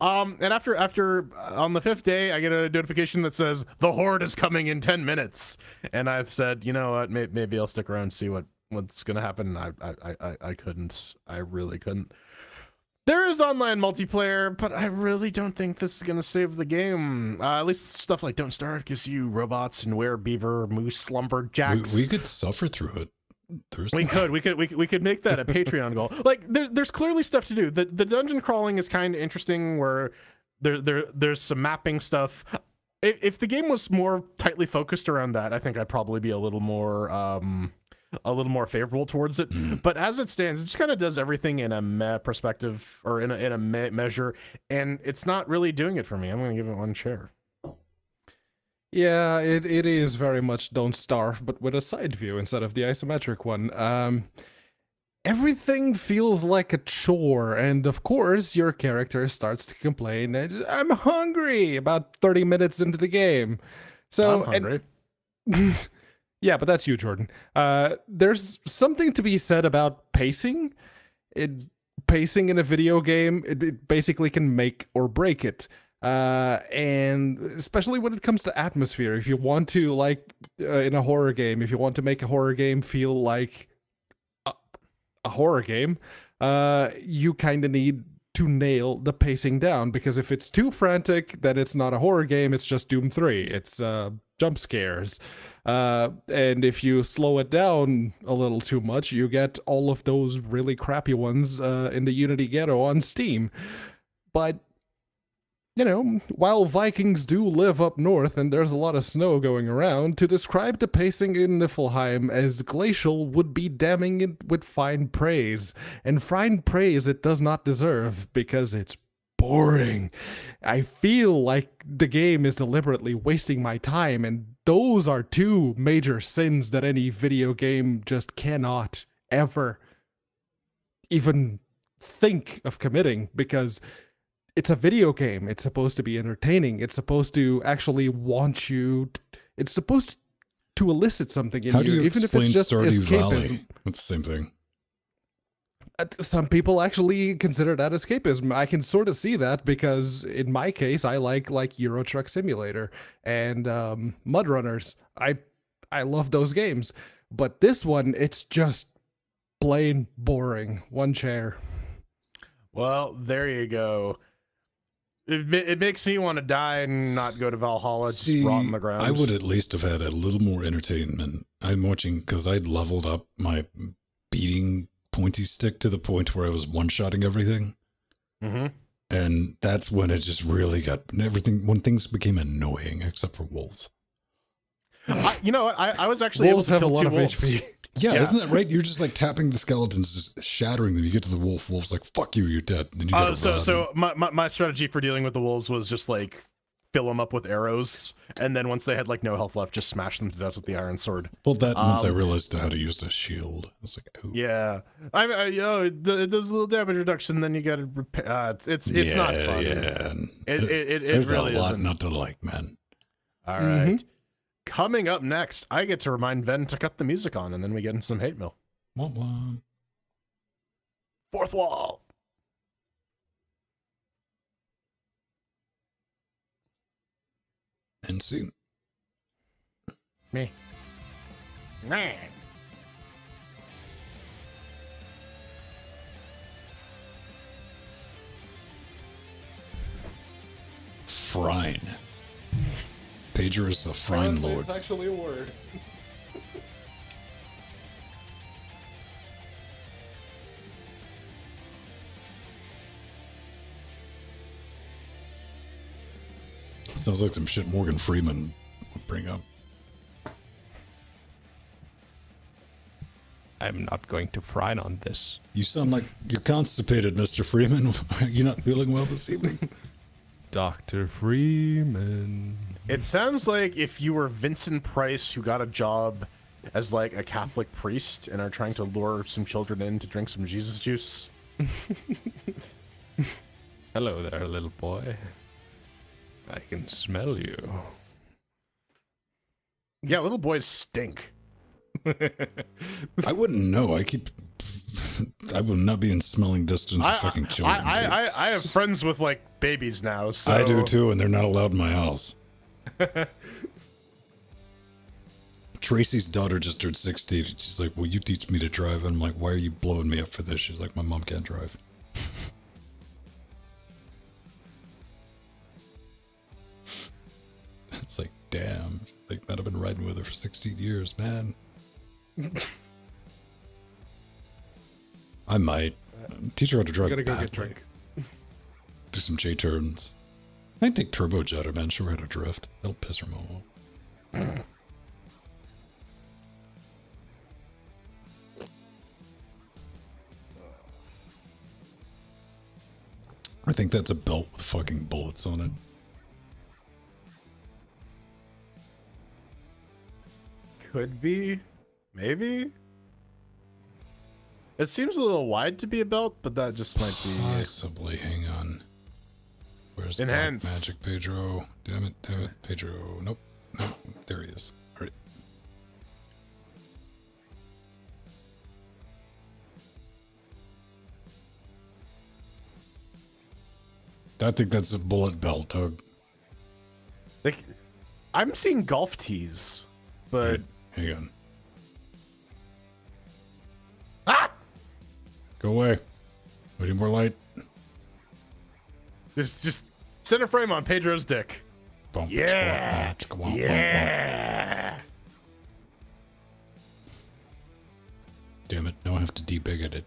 Um, and after after uh, on the fifth day, I get a notification that says the horde is coming in ten minutes, and I've said, you know what, may- maybe I'll stick around and see what what's gonna happen. I I I, I- I couldn't. I really couldn't. There is online multiplayer, but I really don't think this is gonna save the game. Uh, at least stuff like Don't Starve gives you robots and were beaver, moose, We, lumberjacks. we could suffer through it. There's We could, we could, we could, we could make that a Patreon goal. Like, there, there's clearly stuff to do. The the dungeon crawling is kind of interesting, where there there there's some mapping stuff. If, if the game was more tightly focused around that, I think I'd probably be a little more um a little more favorable towards it. But as it stands, it just kind of does everything in a meh perspective or in a in a meh measure, and it's not really doing it for me. I'm gonna give it one chair. Yeah, it, it is very much Don't Starve, but with a side view instead of the isometric one. Um, everything feels like a chore, and of course, your character starts to complain, I'm hungry, about 30 minutes into the game. So, I'm hungry. and- yeah, but that's you, Jordan. Uh, there's something to be said about pacing. It pacing in a video game, it, it basically can make or break it. Uh, and especially when it comes to atmosphere, if you want to like uh, in a horror game, if you want to make a horror game feel like a, a horror game, uh, you kind of need to nail the pacing down because if it's too frantic, then it's not a horror game. It's just Doom Three. It's uh, jump scares. Uh, and if you slow it down a little too much, you get all of those really crappy ones uh, in the Unity Ghetto on Steam. But you know, while Vikings do live up north and there's a lot of snow going around, to describe the pacing in Niflheim as glacial would be damning it with fine praise. And fine praise it does not deserve because it's boring. I feel like the game is deliberately wasting my time, and those are two major sins that any video game just cannot ever even think of committing because it's a video game. It's supposed to be entertaining. It's supposed to actually want you. it's supposed to elicit something in How do you, you even if it's just escapism. Valley? It's the same thing. Some people actually consider that escapism. I can sort of see that because in my case, I like like Euro Truck Simulator and um, Mud Runners. I I love those games, but this one, it's just plain boring. One chair. Well, there you go. It, it makes me want to die and not go to Valhalla, just See, rot on the ground. I would at least have had a little more entertainment. I'm watching because I'd leveled up my beating pointy stick to the point where I was one shotting everything. hmm And that's when it just really got everything when things became annoying, except for wolves. I, you know what? I, I was actually Wolves able have to a kill lot two of wolves. HP. Yeah, Yeah. isn't that right? You're just like tapping the skeletons, just shattering them. You get to the wolf, wolf's like, "Fuck you, you're dead." And then you Uh, so run. so my, my my strategy for dealing with the wolves was just like fill them up with arrows, and then once they had like no health left, just smash them to death with the iron sword. well, that once I um, realized how to use the shield, I was like, "Oh, Yeah, I mean, I, you know, it, it does a little damage reduction, then you got to repair. Uh, it's it's not fun. Yeah, and It it, it, it there's really a lot isn't. not to like, man. All right. Coming up next, I get to remind Venn to cut the music on, and then we get in some hate mail. Wah, wah. Fourth wall. And soon. Me. Man. Frine. Pager is the Frine Lord. It's actually a word. Sounds like some shit Morgan Freeman would bring up. I'm not going to frown on this. You sound like you're constipated, Mr. Freeman. you're you not feeling well this evening? Dr. Freeman. It sounds like if you were Vincent Price who got a job as like a Catholic priest and are trying to lure some children in to drink some Jesus juice. Hello there, little boy. I can smell you. Yeah, little boys stink. I wouldn't know. I keep. I would not be in smelling distance of I, fucking children. I, I, dude. I have friends with like babies now, so I do too, and they're not allowed in my house. Tracy's daughter just turned 16. She's like, Will you teach me to drive? And I'm like, Why are you blowing me up for this? She's like, My mom can't drive. damn. Like, that I've been riding with her for 16 years, man. I might. Teach her how to drive. Gotta go get drink. Do some J turns. I take turbo jetter, man. Show her how to drift. That'll piss her mom off. I think that's a belt with fucking bullets on it. Could be, maybe. It seems a little wide to be a belt, but that just might be. Possibly. Hang on. Where's Enhance. Magic Pedro? Damn it, damn it, Pedro. Nope. Nope. There he is. All right. I think that's a bullet belt, Doug. Like, I'm seeing golf tees, but Hang on. ah, Go away. We need more light. just just center frame on Pedro's dick. Bump, Yeah. squat, squat, bump, Yeah. Damn it. Now I have to debiggot it.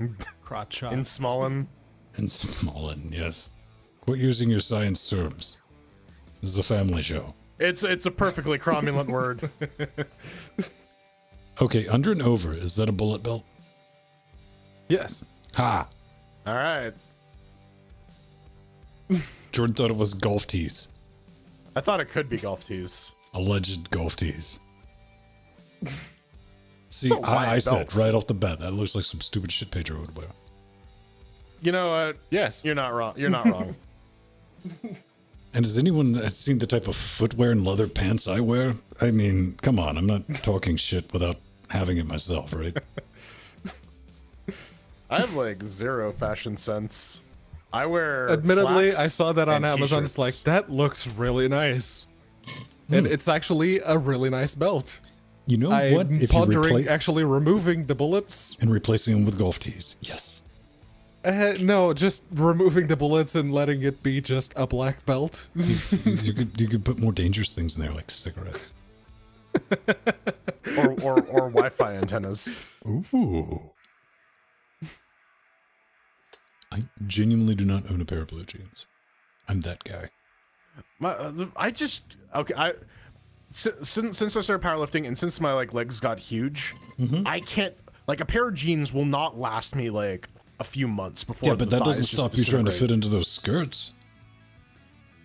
Crotch shot. In Smallin. And Smolin, yes. Quit using your science terms. This is a family show. It's it's a perfectly cromulent word. Okay, under and over. Is that a bullet belt? yes. Ha! All right. Jordan thought it was golf tees. I thought it could be golf tees. Alleged golf tees. See, a I, wide I said belt. right off the bat, that looks like some stupid shit Pedro would wear. You know what? Yes. You're not wrong. You're not wrong. And has anyone seen the type of footwear and leather pants I wear? I mean, come on, I'm not talking shit without having it myself, right? I have like zero fashion sense. I wear. Admittedly, slacks I saw that on Amazon. It's like that looks really nice, and hmm. it's actually a really nice belt. You know I'm what? If you pondering replace actually removing the bullets. and replacing them with golf tees, yes. Uh, no, just removing the bullets and letting it be just a black belt. you, you could you could put more dangerous things in there, like cigarettes. or, or or Wi-Fi antennas. Ooh. I genuinely do not own a pair of blue jeans. I'm that guy. My, uh, I just okay. I since since I started powerlifting and since my like legs got huge, Mm-hmm. I can't like a pair of jeans will not last me like a few months before. Yeah, but the that doesn't stop you trying to fit into those skirts.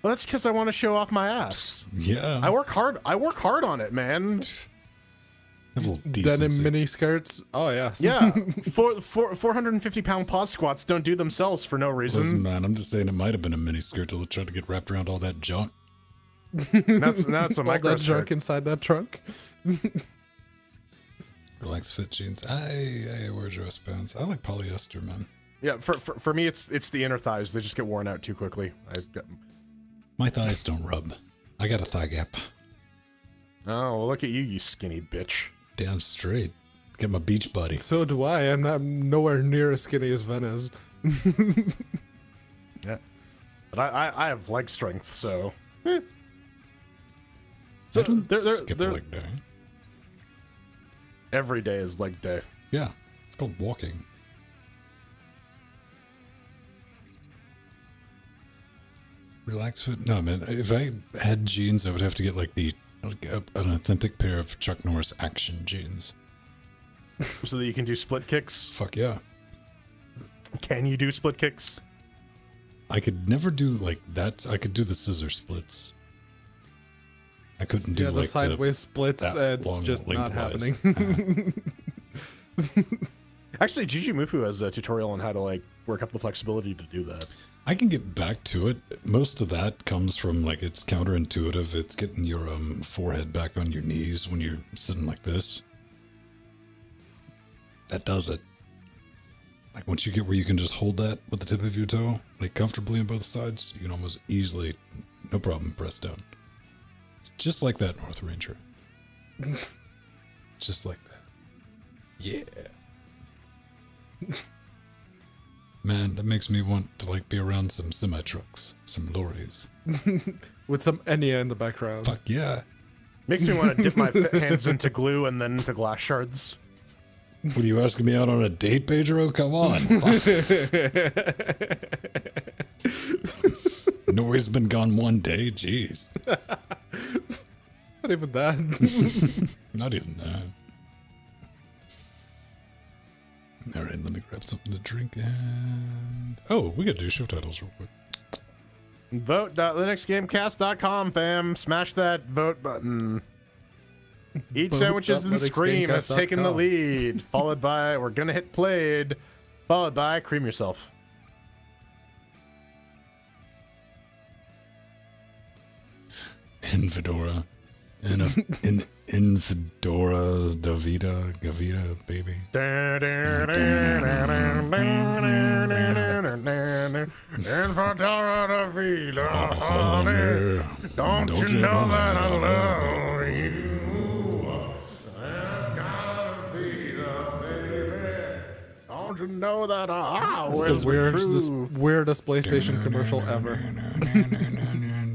Well, that's because I want to show off my ass. Yeah. I work hard. I work hard on it, man. have a Denim mini skirts. Oh yes. Yeah, four, four, 450 pound pause squats don't do themselves for no Listen, reason. man, I'm just saying it might have been a mini skirt till it tried to get wrapped around all that junk. That's that's a All micro that skirt. junk inside that trunk. Relax fit jeans. I, I wear dress pants. I like polyester, man. Yeah, for, for for me, it's it's the inner thighs. They just get worn out too quickly. I've got. My thighs don't rub. I got a thigh gap. Oh, well, look at you, you skinny bitch. Damn straight. Get my beach buddy. So do I, and I'm nowhere near as skinny as Venn is. Yeah, but I I, I have leg strength, so. eh. So I don't they're, every day is leg day. Yeah, it's called walking. Relax foot. No, man. If I had jeans, I would have to get like the like a, an authentic pair of Chuck Norris action jeans. So that you can do split kicks. Fuck yeah. Can you do split kicks? I could never do like that. I could do the scissor splits. I couldn't do yeah, the like sideways splits. that uh, it's just not lengthwise. happening. Actually, Gigi Mufu has a tutorial on how to like work up the flexibility to do that. I can get back to it. Most of that comes from like it's counterintuitive. It's getting your um forehead back on your knees when you're sitting like this. That does it. Like once you get where you can just hold that with the tip of your toe, like comfortably on both sides, you can almost easily, no problem, press down. It's just like that, North Ranger. just like that. Yeah. Man, that makes me want to like be around some semi trucks, some lorries. With some Enya in the background. Fuck yeah. Makes me want to dip my hands into glue and then into glass shards. What are you asking me out on a date, Pedro? Come on. Nori's been gone one day. Jeez. Not even that. Not even that. All right, let me grab something to drink and. Oh, we gotta do show titles real quick. Vote.linuxgamecast.com, fam. Smash that vote button. Eat Boot sandwiches and scream has taken the lead. Followed by we're gonna hit played. Followed by cream yourself. In Fedora. In a in in Fedora's Davida Gavita baby. And for Dora Vida, Oh, honey, don't, Don't you you know know that I love you? And gotta be the baby. Don't you know that I It's always the weirdest, be this weirdest PlayStation commercial ever.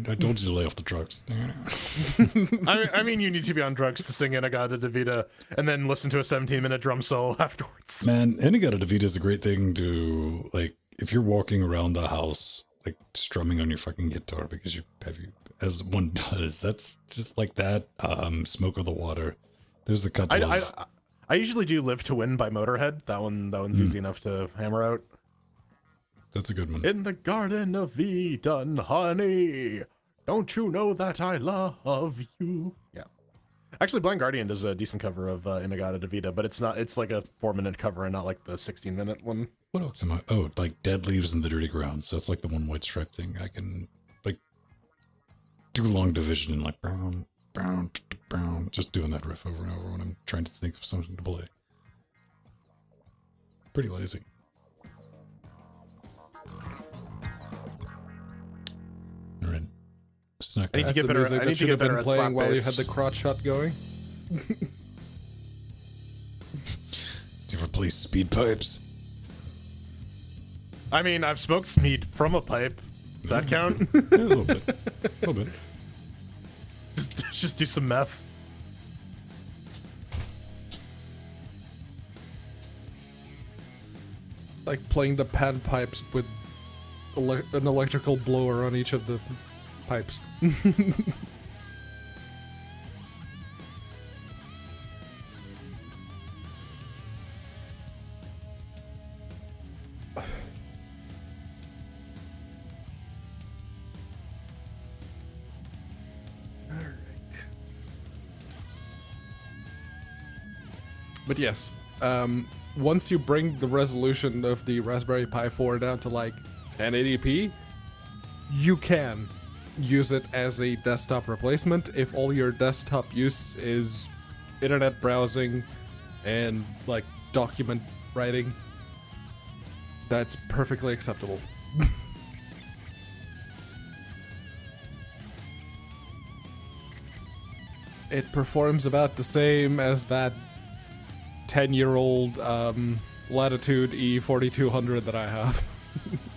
I told you to lay off the drugs. I mean, I mean, you need to be on drugs to sing In-A-Gadda-Da-Vida and then listen to a 17 minute drum solo afterwards. Man, In-A-Gadda-Da-Vida is a great thing to like if you're walking around the house like strumming on your fucking guitar because you have you as one does. That's just like that. Um, Smoke of the Water. There's a couple I, of I, I usually do Live to Win by Motorhead. That one, that one's easy enough to hammer out. that's a good one. In the Garden of Eden, honey, don't you know that I love you? Yeah. Actually, Blind Guardian does a decent cover of uh, In-A-Gadda-Da-Vida, but it's not. It's like a four-minute cover and not like the 16-minute one. What else am I? Oh, like Dead Leaves in the Dirty Ground. So that's like the one white stripe thing. I can like do long division and like brown, brown, brown, just doing that riff over and over when I'm trying to think of something to play. Pretty lazy. All right. Snack I need to get That's the better- music I need to should get have been better at playing slap while you had the crotch shot going. Do you ever play Speed Pipes? I mean, I've smoked meat from a pipe. Does that count? Yeah, a little bit. A little bit. just, just do some meth. Like playing the pan pipes with ele- an electrical blower on each of the pipes. But yes, um, once you bring the resolution of the Raspberry Pi 4 down to like 1080p, you can use it as a desktop replacement if all your desktop use is internet browsing and like document writing. That's perfectly acceptable. it performs about the same as that 10 year old um, Latitude E4200 that I have.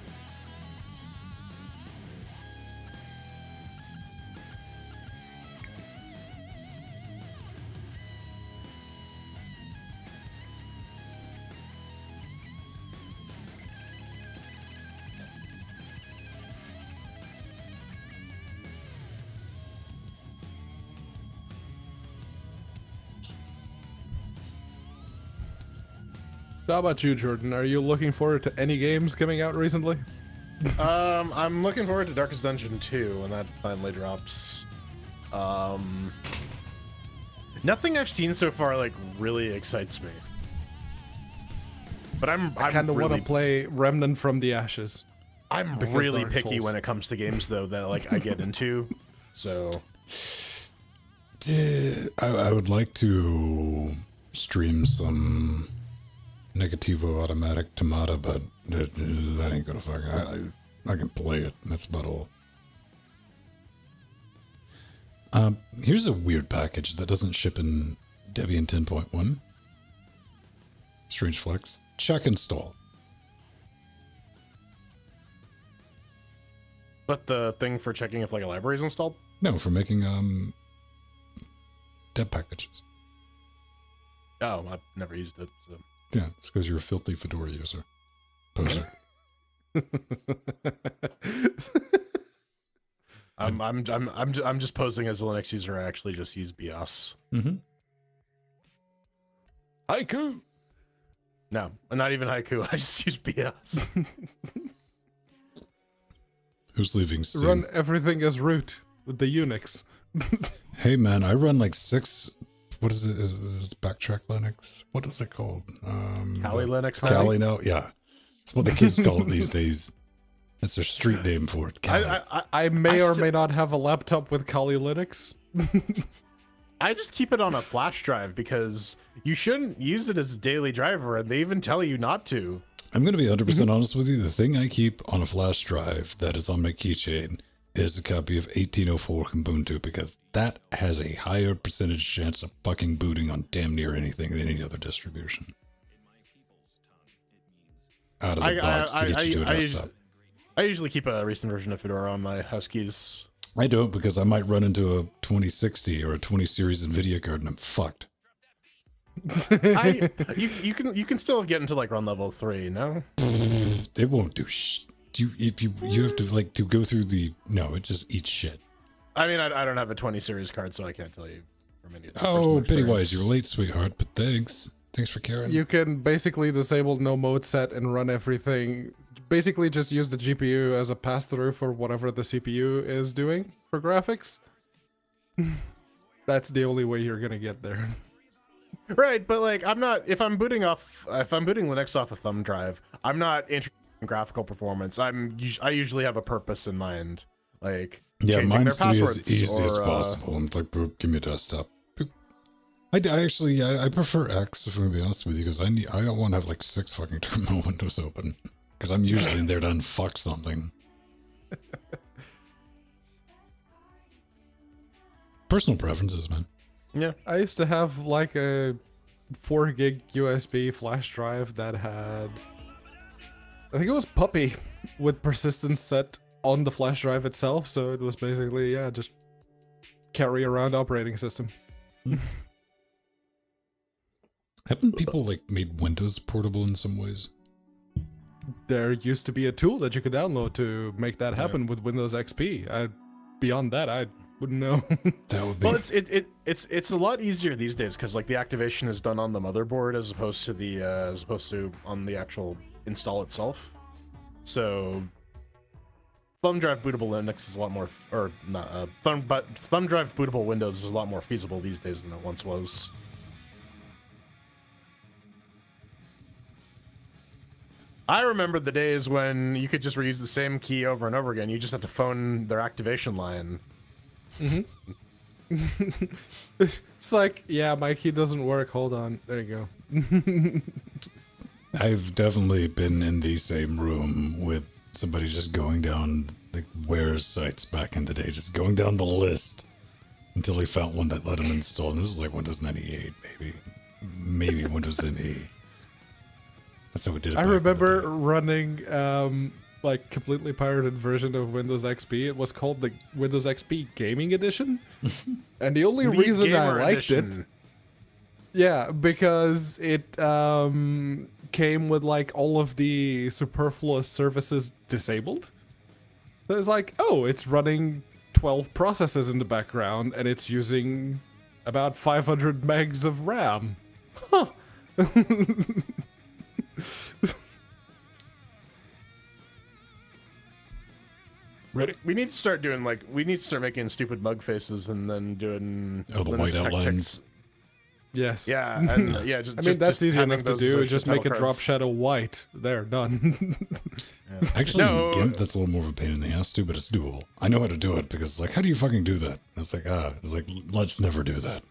about you, Jordan? Are you looking forward to any games coming out recently? Um, I'm looking forward to Darkest Dungeon 2 when that finally drops. Um, nothing I've seen so far like really excites me. But I'm I I'm kind of really, want to play Remnant from the Ashes. I'm really Dark picky Souls. when it comes to games though that like I get into. So I, I would like to stream some Negativo Automatic Tomato, but this, this, that ain't gonna fuck. I, I, I can play it. and That's about all. Um, here's a weird package that doesn't ship in Debian 10.1. Strange flex. Checkinstall. but the thing for checking if like a library is installed. No, for making um deb packages. Oh, I've never used it. So. Yeah, it's because you're a filthy Fedora user. Poser. I'm I'm I'm I'm I'm just posing as a Linux user. I actually just use BIOS. mm-hmm. Haiku! No, not even haiku. I just use BIOS. Who's leaving Steam? Run everything as root with the Unix. Hey man, I run like six what is it? Is, is it backtrack Linux? What is it called? Um, Kali the- Linux. now? Kali now, yeah. It's what the kids call it these days. It's their street name for it. I, Kali. I, I, I may I or sti- may not have a laptop with Kali Linux. I just keep it on a flash drive because you shouldn't use it as a daily driver, and they even tell you not to. I'm going to be 100% Mm-hmm. honest with you. The thing I keep on a flash drive that is on my keychain is a copy of 1804 Ubuntu because that has a higher percentage chance of fucking booting on damn near anything than any other distribution. Out of the box to get you to a I, desktop. I usually keep a recent version of Fedora on my Huskies. I don't because I might run into a 2060 or a 20 series NVIDIA card and I'm fucked. I you, you can you can still get into like run level three, no? It won't do sh- You if you you have to like to go through the no, it just eats shit. I mean, I, I don't have a 20 series card, so I can't tell you from any. Oh, personal Pennywise, you're late, sweetheart, but thanks. Thanks for caring. You can basically disable nomodeset and run everything. Basically, just use the GPU as a pass through for whatever the CPU is doing for graphics. That's the only way you're gonna get there. Right, but like I'm not if I'm booting off if I'm booting Linux off a thumb drive, I'm not interested in graphical performance. I'm I usually have a purpose in mind, like yeah, changing their mine's to as passwords easy as or, uh, possible. I'm like, boop, give me a desktop. Boop. I, d- I actually I, I prefer X if I'm gonna be honest with you because I need I don't want to have like six fucking terminal windows open because I'm usually in there to unfuck something. Personal preferences, man. yeah. I used to have like a 4 gig USB flash drive that had. I think it was Puppy with persistence set on the flash drive itself, so it was basically, yeah, just carry around operating system. Haven't people like made Windows portable in some ways? There used to be a tool that you could download to make that happen with Windows XP. I, beyond that, I wouldn't know. That would be Well, it's it, it it's it's a lot easier these days because like the activation is done on the motherboard as opposed to the uh, as opposed to on the actual install itself. So thumb drive bootable Linux is a lot more, or not uh, thumb but thumb drive bootable Windows is a lot more feasible these days than it once was. I remember the days when you could just reuse the same key over and over again. You just have to phone their activation line. it's like, yeah, my key doesn't work. Hold on. There you go. I've definitely been in the same room with somebody just going down the Wares sites back in the day, just going down the list until he found one that let him install. And this was like Windows 98, maybe, maybe Windows NE. That's how we did it. I back in the remember running um like completely pirated version of Windows XP. It was called the Windows XP Gaming Edition. and the only Lead reason I Gamer liked it Yeah, because it um, came with like all of the superfluous services disabled. So it's like, oh, it's running 12 processes in the background and it's using about 500 megs of RAM. Huh. Ready? We need to start doing like we need to start making stupid mug faces and then doing Oh, the Linux white outlines. text. Yes. Yeah, and uh, yeah, just, I mean, just- that's just easy enough to do. Just title make a drop shadow white. There, done. Actually, No. GIMP, that's a little more of a pain in the ass too, but it's doable. I know how to do it because it's like, how do you fucking do that? And it's like, ah, it's like, let's never do that.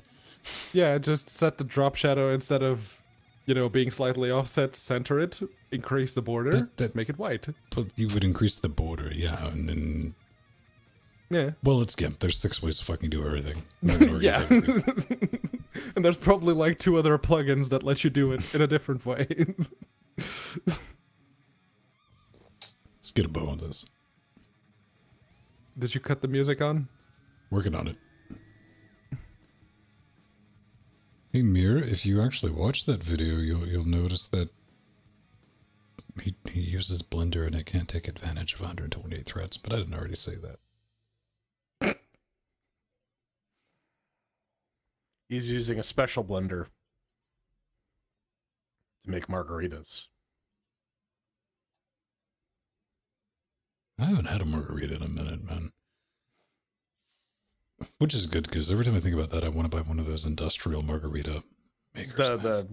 yeah, just set the drop shadow instead of, you know, being slightly offset, center it, increase the border, That- that- make it white. But you would increase the border, yeah, and then Yeah. well, it's GIMP. There's six ways to fucking do everything. I'm not gonna argue Yeah. that with you. and there's probably like two other plugins that let you do it in a different way. Let's get a bow on this. Did you cut the music on? Working on it. Hey Mir, if you actually watch that video, you'll you'll notice that he he uses Blender and it can't take advantage of 128 threads. But I didn't already say that. He's using a special blender to make margaritas. I haven't had a margarita in a minute, man. which is good because every time I think about that, I want to buy one of those industrial margarita makers. The the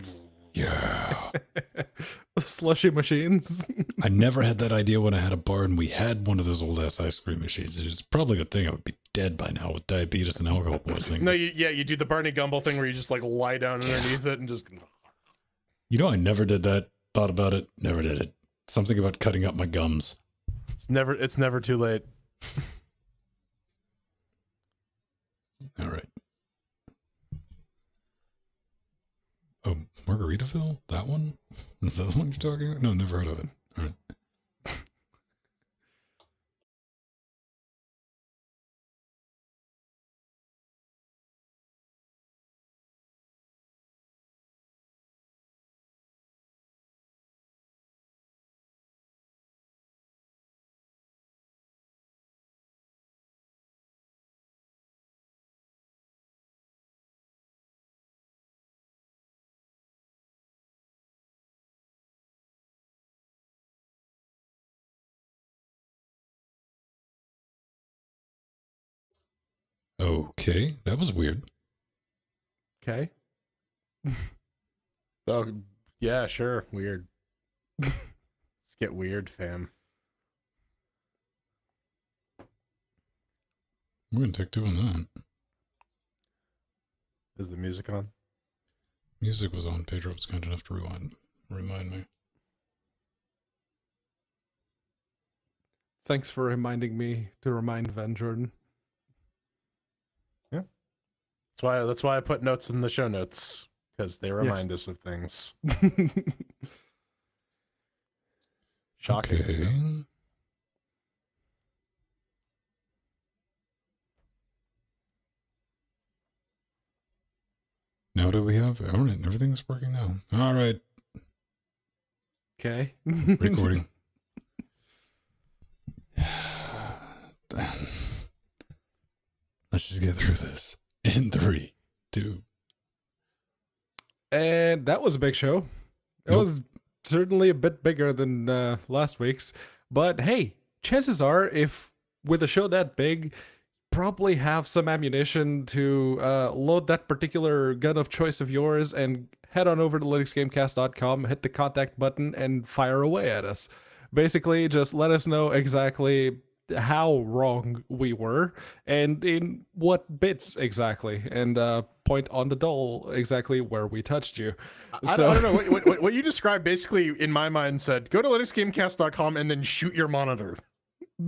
yeah. Slushy machines. I never had that idea when I had a bar and we had one of those old ass ice cream machines. It's probably a good thing I would be dead by now with diabetes and alcohol poisoning. no, you, yeah, you do the Barney Gumble thing where you just like lie down underneath it and just. You know, I never did that. Thought about it, never did it. Something about cutting up my gums. It's never it's never too late. All right. Oh, Margaritaville? That one? Is that the one you're talking about? No, never heard of it. All right. Okay, that was weird. Okay. Oh yeah, sure. Weird. Let's get weird, fam. We're gonna take two on that. Is the music on? Music was on. Pedro was kind enough to rewind, remind me. Thanks for reminding me to remind Van Jordan. That's why that's why I put notes in the show notes because they remind us of things. Shocking. Okay. Now do we have? All right, everything's working now. All right, okay. recording. Let's just get through this in three, two. and that was a big show. It Nope. was certainly a bit bigger than uh, last week's. But hey, chances are, if with a show that big, probably have some ammunition to uh, load that particular gun of choice of yours and head on over to linuxgamecast.com, hit the contact button, and fire away at us. Basically, just let us know exactly how wrong we were and in what bits exactly, and uh, point on the doll exactly where we touched you. I, don't- I don't know what, what- what, what you described. Basically, in my mind, said go to linuxgamecast.com and then shoot your monitor.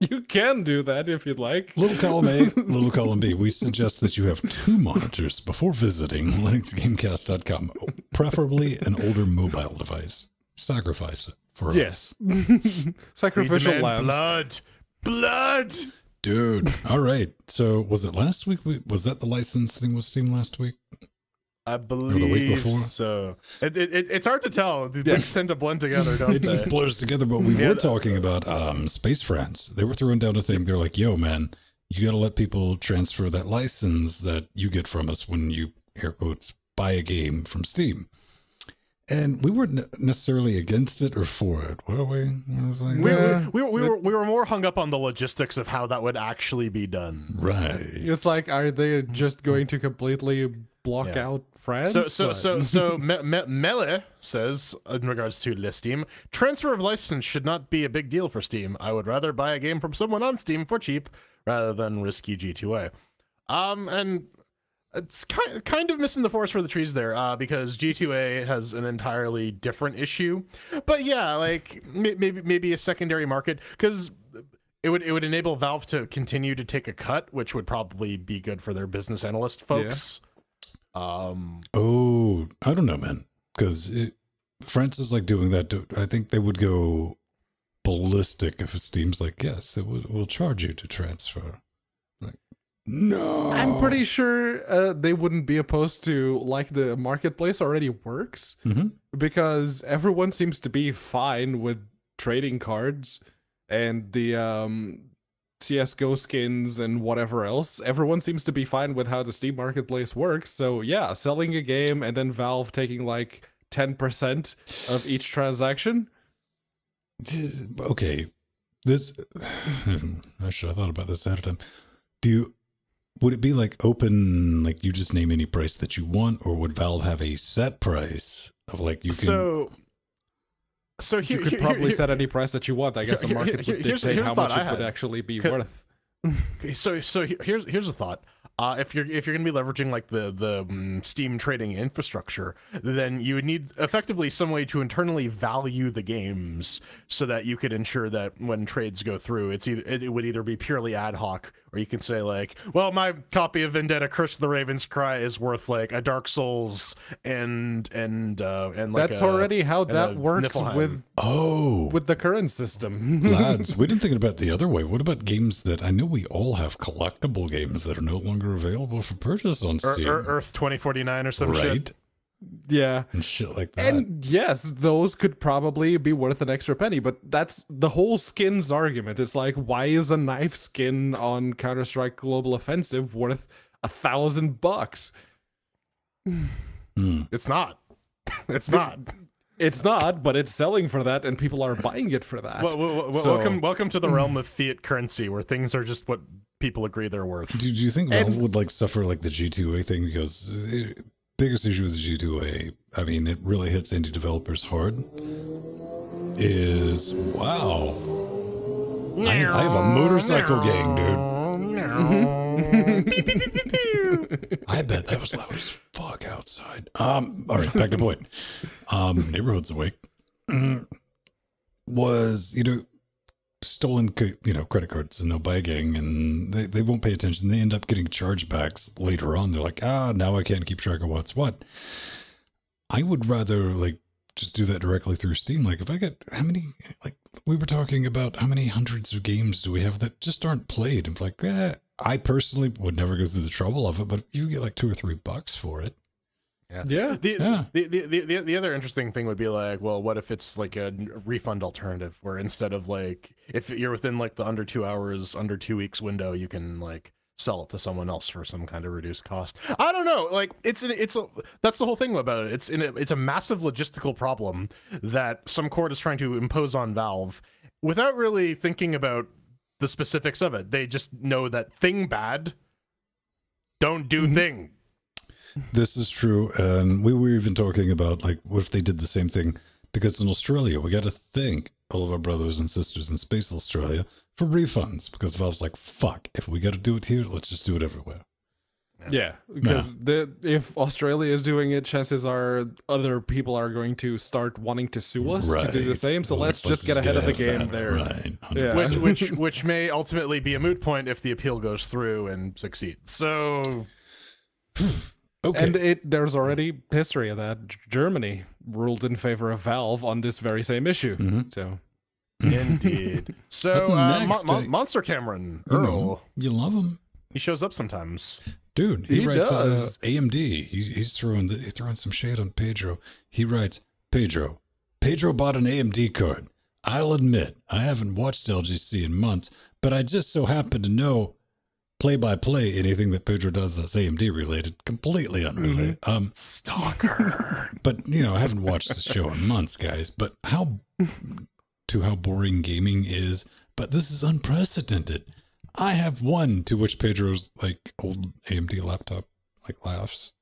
you can do that if you'd like. Little column A, little column B. We suggest that you have two monitors before visiting linuxgamecast.com, preferably an older mobile device. Sacrifice it for us. Yes. Sacrificial demand lambs. blood, blood. Dude. All right. So was it last week? We, was that the license thing with Steam last week? I believe. the week before? so. It, it, it- it's hard to tell. The Yeah. things tend to blend together, don't It just blurs together, but we Yeah. were talking about um, Space France. They were throwing down a thing. They're like, yo, man, you got to let people transfer that license that you get from us when you, air quotes, buy a game from Steam. And we weren't necessarily against it or for it, were we? I was like, We, Yeah. we, we, we, were, we were more hung up on the logistics of how that would actually be done. right. It's like, are they just going to completely block Yeah. out France? So so What? so so Me- Me- Mele says in regards to list Steam, transfer of license should not be a big deal for Steam. I would rather buy a game from someone on Steam for cheap rather than risky G2A. Um and it's kind kind of missing the forest for the trees there uh, because G2A has an entirely different issue. But yeah, like maybe maybe a secondary market cuz it would it would enable Valve to continue to take a cut, which would probably be good for their business analyst folks. Um Oh, I don't know, man. Because France is like doing that. To, I think they would go ballistic if Steam's like, yes, it will, we'll charge you to transfer. No. I'm pretty sure uh, they wouldn't be opposed to like the marketplace already works Mhm. because everyone seems to be fine with trading cards and the um, CS:GO skins and whatever else. Everyone seems to be fine with how the Steam marketplace works. So yeah, selling a game and then Valve taking like 10% of each transaction. Okay, this. I should have thought about this ahead of time. Do you would it be like open like you just name any price that you want or would Valve have a set price of like you can so so You could here- probably here- set any price that you want. I guess the market here- would dictate here's how much it would actually be worth. Okay, so so here's here's a thought. Uh, if you're if you're going to be leveraging like the the um, Steam trading infrastructure, then you would need effectively some way to internally value the games so that you could ensure that when trades go through, it's either it would either be purely ad hoc or you can say like, well, my copy of Vendetta: Curse of the Raven's Cry is worth like a Dark Souls and and uh, and like That's a- already how that works Niflheim. with Oh with the current system. lads, we didn't think about the other way. What about games that I know we all have collectible games that are no longer available for purchase on Ear- Steam? Ear- Earth 2049 or some right? shit. Yeah. And shit like that. And yes, those could probably be worth an extra penny, but that's the whole skins argument. It's like, why is a knife skin on Counter Strike Global Offensive worth a thousand bucks? Hmm. It's not. It's not. It's not, but it's selling for that, and people are buying it for that. Well, well, well, So- welcome, welcome to the realm of fiat currency, where things are just what people agree they're worth. Do, do you think Valve And- would like suffer like the G2A thing? Because the biggest issue with the G2A, I mean, it really hits indie developers hard. Is wow, I, I have a motorcycle gang, dude. I bet that was loud as fuck outside. Um, all right, back to point. Um, neighborhoods awake Mm, was you know stolen you know credit cards and they'll buy a gang and they, they won't pay attention. They end up getting chargebacks later on. They're like, ah, now I can't keep track of what's what. I would rather like just do that directly through Steam. Like if I get how many like we were talking about how many hundreds of games do we have that just aren't played? It's like, eh, I personally would never go through the trouble of it, but you get like two or three bucks for it. yeah. The, Yeah. the, the, the, the, the other interesting thing would be like, well, what if it's like a refund alternative where instead of like, if you're within like the under two hours, under two weeks window, you can like sell it to someone else for some kind of reduced cost. I don't know. Like it's an, it's a, that's the whole thing about it. It's in a, it's a massive logistical problem that some court is trying to impose on Valve without really thinking about the specifics of it. They just know that thing bad, don't do mm-hmm. thing. This is true. And we were even talking about like, what if they did the same thing? Because in Australia, we got to thank all of our brothers and sisters in Space Australia for refunds because Valve's like, fuck, if we got to do it here, let's just do it everywhere. Yeah, because the if Australia is doing it, chances are other people are going to start wanting to sue us to do the same. So Those let's places just get ahead of the game that. there. Right. Yeah. which which which may ultimately be a moot point if the appeal goes through and succeeds. So Okay. And it there's already history of that. G- Germany ruled in favor of Valve on this very same issue. Mhm. So indeed. So Up uh, Mo- next, Mo- uh, Monster Cameron you know, you love him. he shows up sometimes. Dude, he, He writes does. his AMD. He's, he's throwing the, he's throwing some shade on Pedro. He writes, Pedro, Pedro bought an AMD card. I'll admit I haven't watched LGC in months, but I just so happen to know play by play anything that Pedro does that's AMD related, completely unrelated. Um, Stalker. but you know, I haven't watched the show in months, guys. But how to how boring gaming is, but this is unprecedented. I have one to which Pedro's like old AMD laptop like laughs.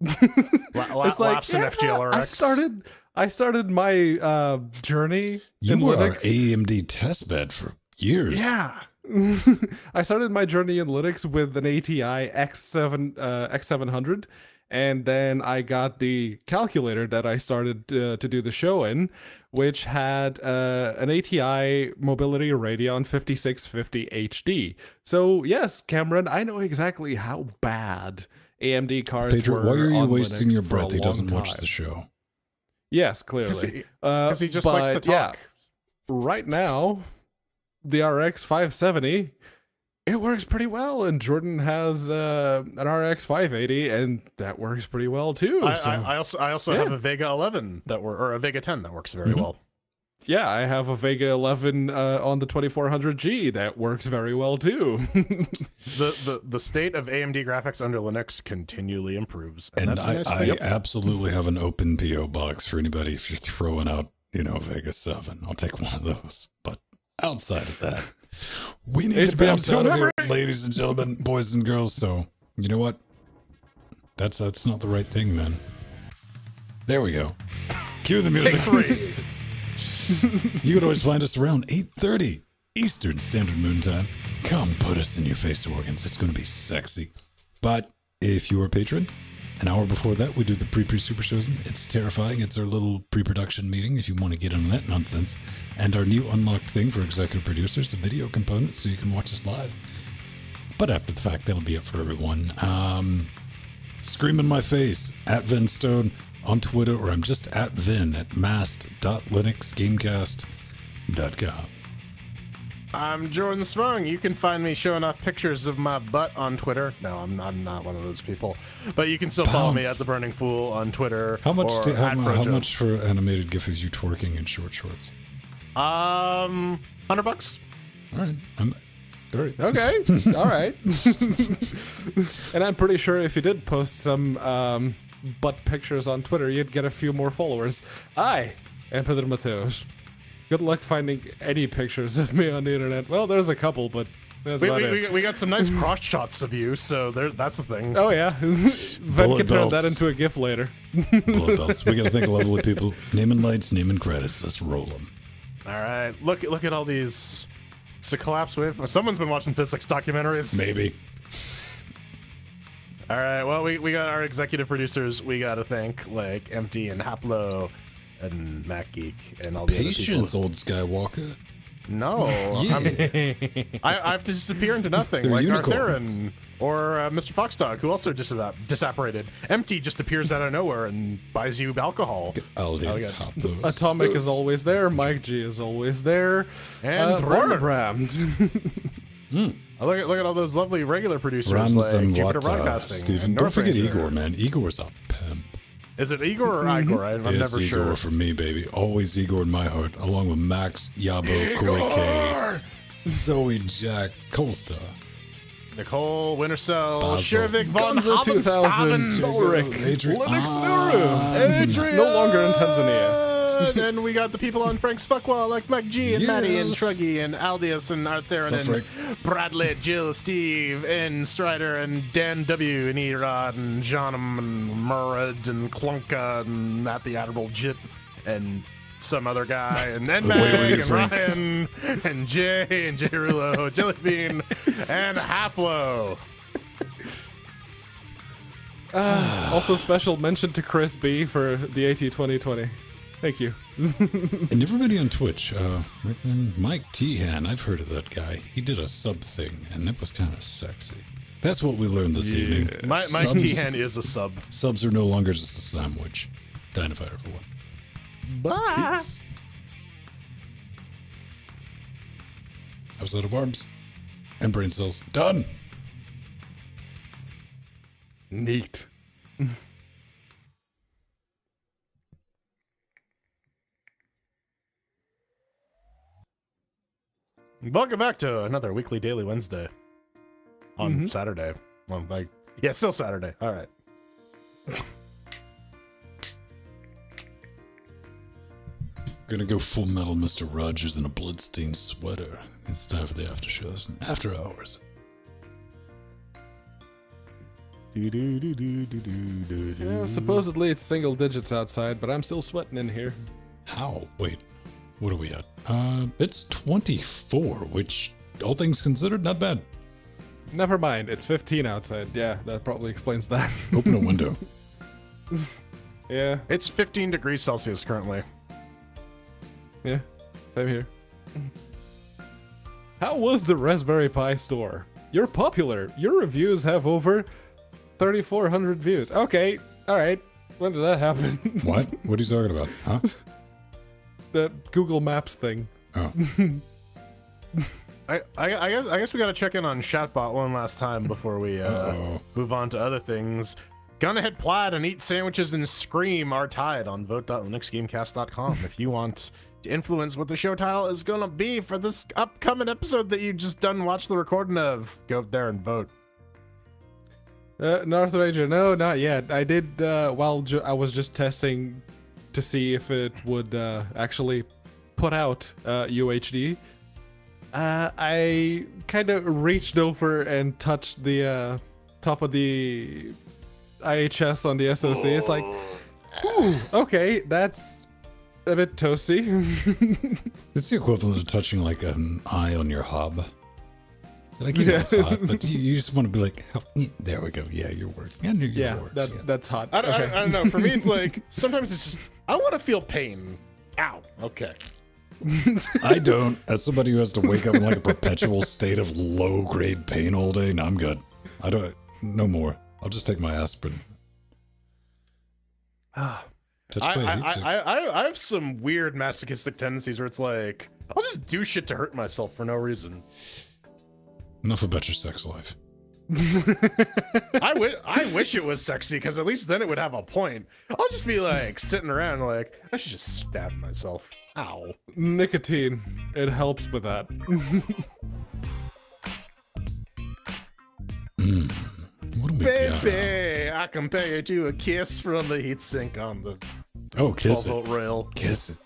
La- la- it's like laughs in yeah, FGLRX. I started I started my uh, journey You in were our Linux. AMD testbed for years. Yeah. I started my journey in Linux with an ATI X7 uh, X700, and then I got the calculator that I started uh, to do the show in, which had uh, an ATI Mobility Radeon 5650 HD. So yes, Cameron, I know exactly how bad AMD cards Pedro, were. why are you on wasting Linux your breath? He doesn't long watch the show. Yes, Because clearly. he, Uh, 'cause he just likes to but, yeah, talk. right now, the RX 570, it works pretty well, and Jordan has uh, an RX 580, and that works pretty well too. I, so, I, I also I also yeah. have a Vega 11 that were or a Vega 10 that works very Mhm. well. yeah, I have a Vega 11 uh, on the 2400G that works very well too. The, the the state of AMD graphics under Linux continually improves, and, And that's a I, nice I absolutely have an open PO box for anybody if you're throwing out, you know, Vegas Seven. I'll take one of those. But outside of that, We need to HBO bounce out of here, ladies and gentlemen, boys and girls. So, you know what? That's that's not the right thing, then. There we go. Cue the music. Take three. You can always find us around 8.30 Eastern Standard Moon Time. Come put us in your face organs. It's going to be sexy. But if you're a patron, an hour before that, we do the pre-pre super shows. It's terrifying. It's our little pre-production meeting if you want to get on that nonsense. And our new unlocked thing for executive producers, the video component, so you can watch us live. But after the fact, that'll be up for everyone. Um, scream in my face at Venn Stone on Twitter, or I'm just at Venn at mast.linuxgamecast.com. I'm Jordan Smung. You can find me showing off pictures of my butt on Twitter. No, I'm, I'm not one of those people. But you can still follow me at The Burning Fool on Twitter. How much? or Do, how, at how much for animated GIF is you twerking in short shorts? Um, 100 bucks. All right, I'm. All right. Okay, all right. and I'm pretty sure if you did post some um, butt pictures on Twitter, you'd get a few more followers. I am Pedro Mateos. Good luck finding any pictures of me on the internet. Well, there's a couple, but that's We, about we, it. we, we got some nice cross shots of you, so there, that's the thing. Oh yeah, Venn Bullet can turn that into a GIF later. Bullet belts. We got to thank lovely people. Naming lights, naming credits. Let's roll them. All right, look look at all these. It's a collapse wave. Someone's been watching physics documentaries. Maybe. All right. Well, we, we got our executive producers. We got to thank like Empty and Haplo and Mac Geek and all the Patience, other old Skywalker. No, Yeah. I'm- I, I have to disappear into nothing, They're like unicorns. Artherin or uh, Mr. Foxdog, who also dis- disapparated. Empty just appears out of nowhere and buys you alcohol. I'll yeah. just those. Atomic is always there. Mike G is always there. And uh, Brimmer. Barbrand. Oh, look at look at all those lovely regular producers Rams like and Jupiter what, uh, Broadcasting. Steven. Don't North forget Ranger. Igor, man. Igor's a pimp. Is it Igor or Igor? I, I'm it's never Igor sure. Igor for me, baby. Always Igor in my heart, along with Max, Yabo, Koi K, Zoe, Jack, Colstar. Nicole Wintercell, Shervik von Gonzo 2000, Habenstaben, Ulrich, Linux Ah. Nuru, Adrian, no longer in Tanzania. and we got the people on Frank's Fuckwall like Mike G and Maddie and Yes. Truggy and Aldius and Artherin What's up, and Bradley, Jill, Steve, and Strider and Dan W and Erod and Johnum and Murad and Clunka and Matt the Admirable Jit and some other guy and then Wait, wait, Meg and Frank. Ryan and Jay and Jay Rulo, Jellybean and Haplo. Also, special mention to Chris B for the AT 2020. Thank you. And everybody on Twitch, uh, Mike Tehan. I've heard of that guy. He did a sub thing, and that was kind of sexy. That's what we learned this evening. My, Mike Subs- Tehan is a sub. Subs are no longer just a sandwich. Dying if I ever one. Bye. Episode of Arms and Brain Cells done. Neat. Welcome back to another weekly daily Wednesday on Mm-hmm. Saturday. Well, like, yeah, still Saturday. All right. Gonna go full metal Mr. Rogers in a bloodstained sweater. It's time for the after shows. After hours. Yeah, supposedly it's single digits outside, but I'm still sweating in here. How? Wait. What are we at? Uh, it's 24, which, all things considered, not bad. Never mind, it's 15 outside. Yeah, that probably explains that. Open a window. yeah, It's 15 degrees Celsius currently. yeah, same here. How was the Raspberry Pi store? You're popular. Your reviews have over 3,400 views. Okay, alright. When did that happen? what? What are you talking about? Huh? The Google Maps thing. Oh. I, I, I guess I guess we got to check in on Chatbot one last time before we uh, move on to other things. Gonna hit plaid and eat sandwiches and scream are tied on vote.linuxgamecast.com if you want to influence what the show title is gonna be for this upcoming episode that you just done watch the recording of. Go up there and vote. Uh, North Ranger, no, not yet. I did uh, while ju- I was just testing to see if it would uh, actually put out uh, UHD. Uh, I kind of reached over and touched the uh, top of the IHS on the SoC. It's like, ooh, okay, that's a bit toasty. It's the equivalent of touching like an eye on your hob. Like you know it's hot, but you, you just want to be like, how, there we go. Yeah, you're working. I knew you yeah, works. that, yeah. that's hot. I don't, I, okay. don't- I don't know. For me, it's like sometimes it's just I want to feel pain. Ow. Okay. I don't. As somebody who has to wake up in like a perpetual state of low grade pain all day, no, I'm good. I don't. No more. I'll just take my aspirin. Ah, Touch I, I, I. I, I have some weird masochistic tendencies where it's like I'll just do shit to hurt myself for no reason. Enough about your sex life. I wi- I wish it was sexy because at least then it would have a point. I'll just be like sitting around like I should just stab myself. Ow. Nicotine. It helps with that. Mm. What we? Baby, I compare you to a kiss from the heatsink on the Oh, kiss 12 it. volt rail. Kiss it.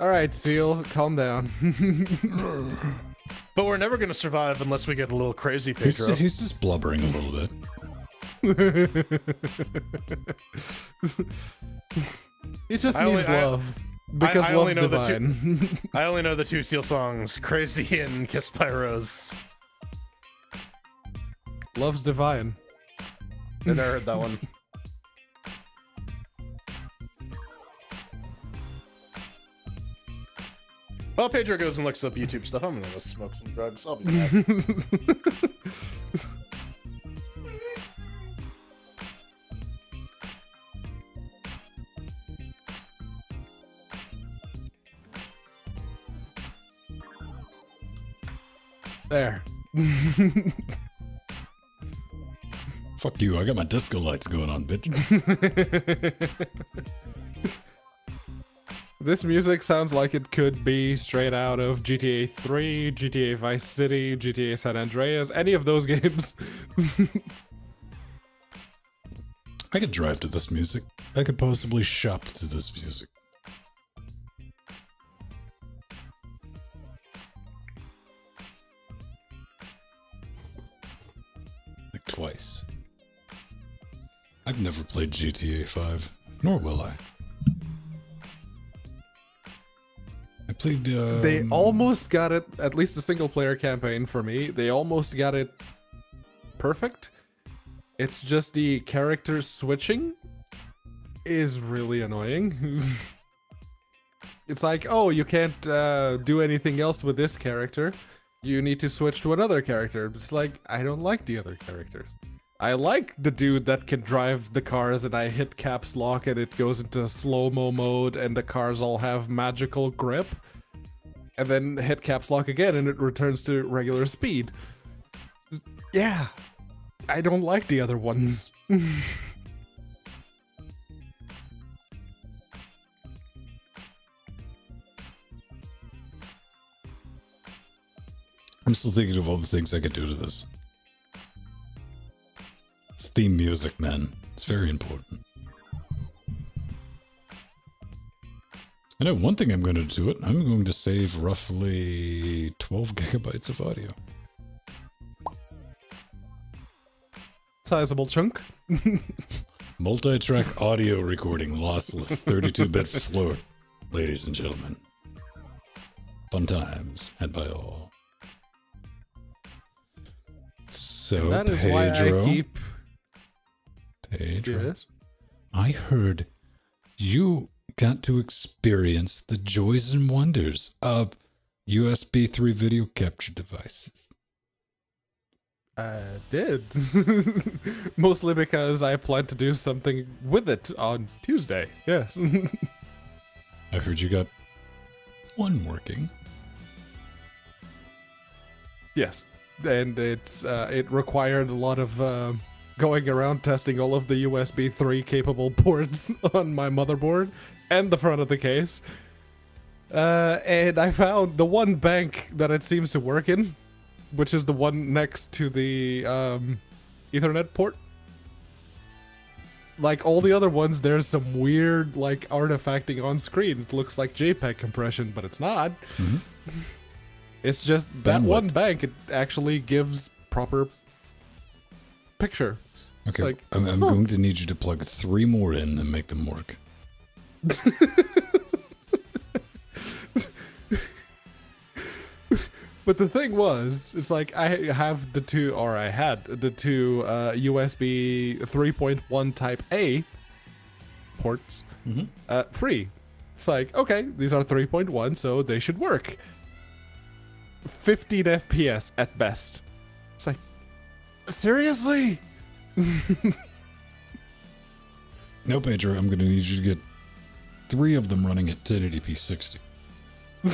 All right, Seal, calm down. But we're never gonna survive unless we get a little crazy, He's, Pedro. he's just blubbering a little bit. it just I only- needs I- love. Because I only love's know the two- divine. I only know the two Seal songs, "Crazy" and "Kissed by Rose." love's divine. I never heard that one. While Pedro goes and looks up YouTube stuff, I'm gonna go smoke some drugs. I'll be back. There. Fuck you. I got my disco lights going on, bitch. This music sounds like it could be straight out of GTA 3, GTA Vice City, GTA San Andreas, any of those games. I could drive to this music. I could possibly shop to this music. Like twice. I've never played GTA 5, nor will I. I played. Um, they almost got it, at least a single player campaign for me, they almost got it perfect. It's just the characters switching is really annoying. it's like, oh, you can't uh, do anything else with this character. You need to switch to another character. It's like, I don't like the other characters. I like the dude that can drive the cars and I hit caps lock and it goes into slow-mo mode and the cars all have magical grip. And then hit caps lock again and it returns to regular speed. Yeah. I don't like the other ones. I'm still thinking of all the things I could do to this. It's theme music, man. It's very important. I know one thing I'm going to do it. I'm going to save roughly 12 gigabytes of audio. Sizable chunk. Multi-track audio recording, lossless, 32-bit float, ladies and gentlemen. Fun times, had by all. So that is Pedro, why I keep Yes. I heard you got to experience the joys and wonders of USB 3 video capture devices. I did. Mostly because I plan to do something with it on Tuesday. Yes. I heard you got one working. yes. And it's uh, it required a lot of uh, going around testing all of the USB 3 capable ports on my motherboard and the front of the case. Uh, and I found the one bank that it seems to work in, which is the one next to the um, Ethernet port. Like all the other ones, there's some weird like artifacting on screen. It looks like JPEG compression, but it's not. It's just that one bank. It actually gives proper picture. Okay, Like, I'm, I'm going to need you to plug three more in and make them work. But the thing was, it's like I have the two, or I had the two uh, USB 3.1 Type A ports uh, free. It's like, okay, these are 3.1, so they should work. 15 FPS at best. It's like, seriously? No, Pedro, I'm going to need you to get three of them running at 1080p 60.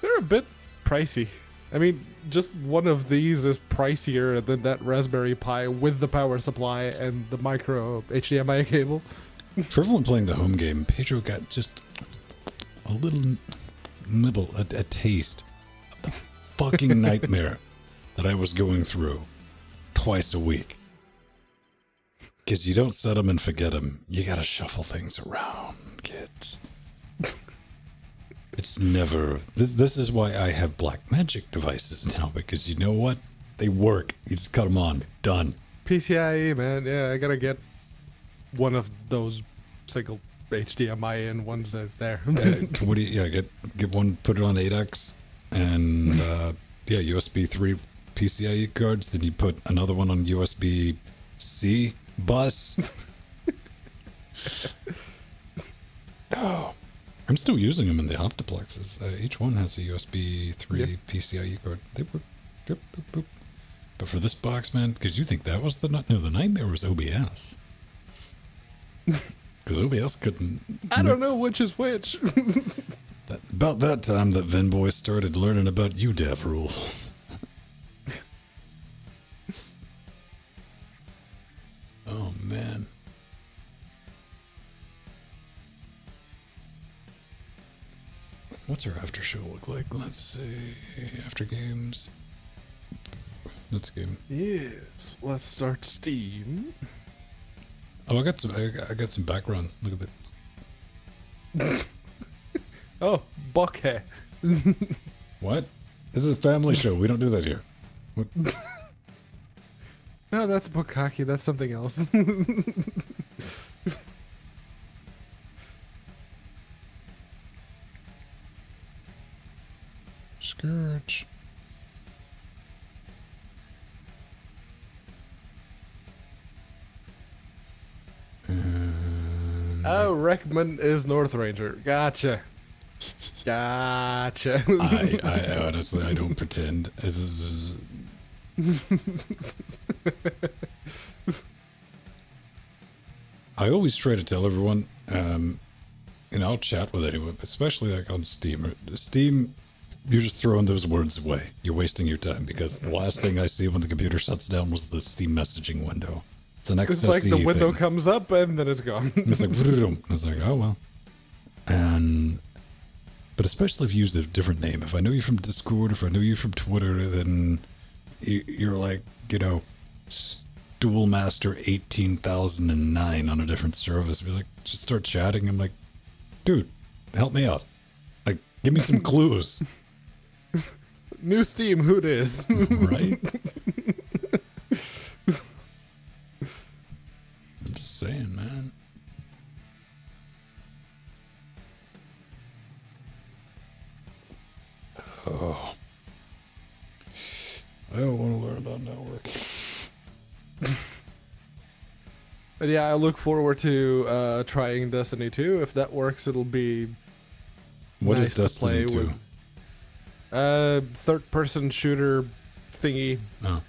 They're a bit pricey. I mean, just one of these is pricier than that Raspberry Pi with the power supply and the micro HDMI cable. For everyone playing the home game, Pedro got just a little nibble, a, a taste of the fucking nightmare that I was going through twice a week. Because you don't set them and forget them. You gotta shuffle things around, kids. It's never. This, this is why I have Blackmagic devices now, because you know what? They work. You just cut them on. Done. PCIe, man. Yeah, I gotta get one of those single HDMI in ones that there. Uh, what do you? Yeah, get get one, put it on 8x, and uh, yeah, USB three PCIe cards. Then you put another one on USB C bus. oh, I'm still using them in the optiplexes. Uh, each one has a USB three Yeah. PCIe card. They work. Boop, boop, boop. But for this box, man, because you think that was the? No, the nightmare was OBS. Because OBS couldn't. I don't know which is which. that, about that time that Venboy started learning about UDEV rules. Oh man. What's our after show look like? Let's see. After games. Let's game. yes, let's start Steam. Oh, I got some. I got- some background. Look at that. Oh, Buckhead. What? This is a family show. We don't do that here. What? No, that's Bukkake. That's something else. Scourge. Um, oh, Reckman is North Ranger. Gotcha. Gotcha. I, I honestly, I don't pretend. This is- I always try to tell everyone, um, and I'll chat with anyone, especially like on Steam. Steam, you're just throwing those words away. You're wasting your time because the last thing I see when the computer shuts down was the Steam messaging window. It's an XSE it's like the window thing. comes up and then it's gone. It's like, vroom. I was like, oh well. And, but especially if you use a different name. If I know you from Discord, if I know you from Twitter, then you're like, you know, Stoolmaster eighteen thousand and nine on a different service. You're like, just start chatting. I'm like, dude, help me out. Like, give me some clues, New Steam, who it is? right? But yeah, I look forward to uh, trying Destiny 2. If that works, it'll be What nice is to Destiny play 2? with. uh, third-person shooter thingy. Oh,